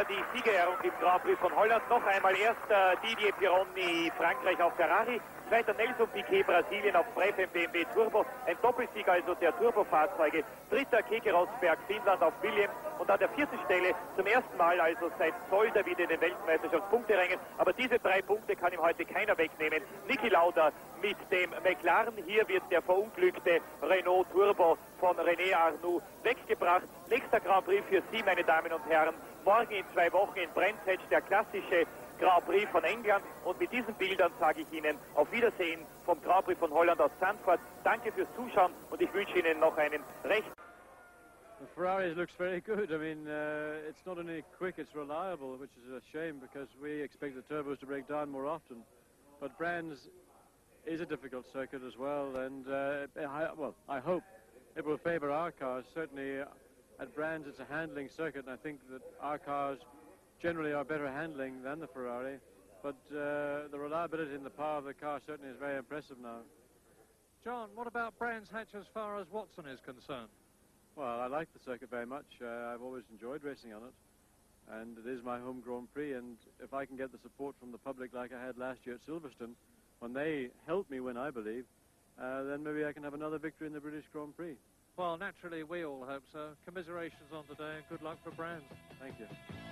War die Siegerehrung im Grand Prix von Holland. Noch einmal erster Didier Pironi, Frankreich auf Ferrari. Zweiter Nelson Piquet, Brasilien auf Prefem BMW Turbo. Ein Doppelsieg also der Turbofahrzeuge. Dritter Keke Rosberg, Finnland auf Williams. Und an der vierten Stelle zum ersten Mal also seit Zolder wieder in den Weltmeisterschaftspunkterängen. Aber diese drei Punkte kann ihm heute keiner wegnehmen. Niki Lauda mit dem McLaren. Hier wird der verunglückte Renault Turbo von René Arnoux weggebracht. Nächster Grand Prix für Sie, meine Damen und Herren. Morgen in zwei Wochen in Brentford der klassische Grand Prix von England. Und mit diesen Bildern sage ich Ihnen auf Wiedersehen vom Grand Prix von Holland aus Zandvoort. Danke fürs Zuschauen und ich wünsche Ihnen noch einen recht The Ferrari looks very good. I mean, uh, it's not only quick, it's reliable, which is a shame because we expect the turbos to break down more often. But Brands is a difficult circuit as well, and uh, I, well, I hope it will favour our cars. Certainly, at Brands, it's a handling circuit, and I think that our cars generally are better handling than the Ferrari. But uh, the reliability and the power of the car certainly is very impressive now. John, what about Brands Hatch as far as Watson is concerned? Well, I like the circuit very much. Uh, I've always enjoyed racing on it. And it is my home Grand Prix. And if I can get the support from the public like I had last year at Silverstone, when they helped me win, I believe, uh, then maybe I can have another victory in the British Grand Prix. Well, naturally, we all hope so. Commiserations on today and good luck for Brands. Thank you.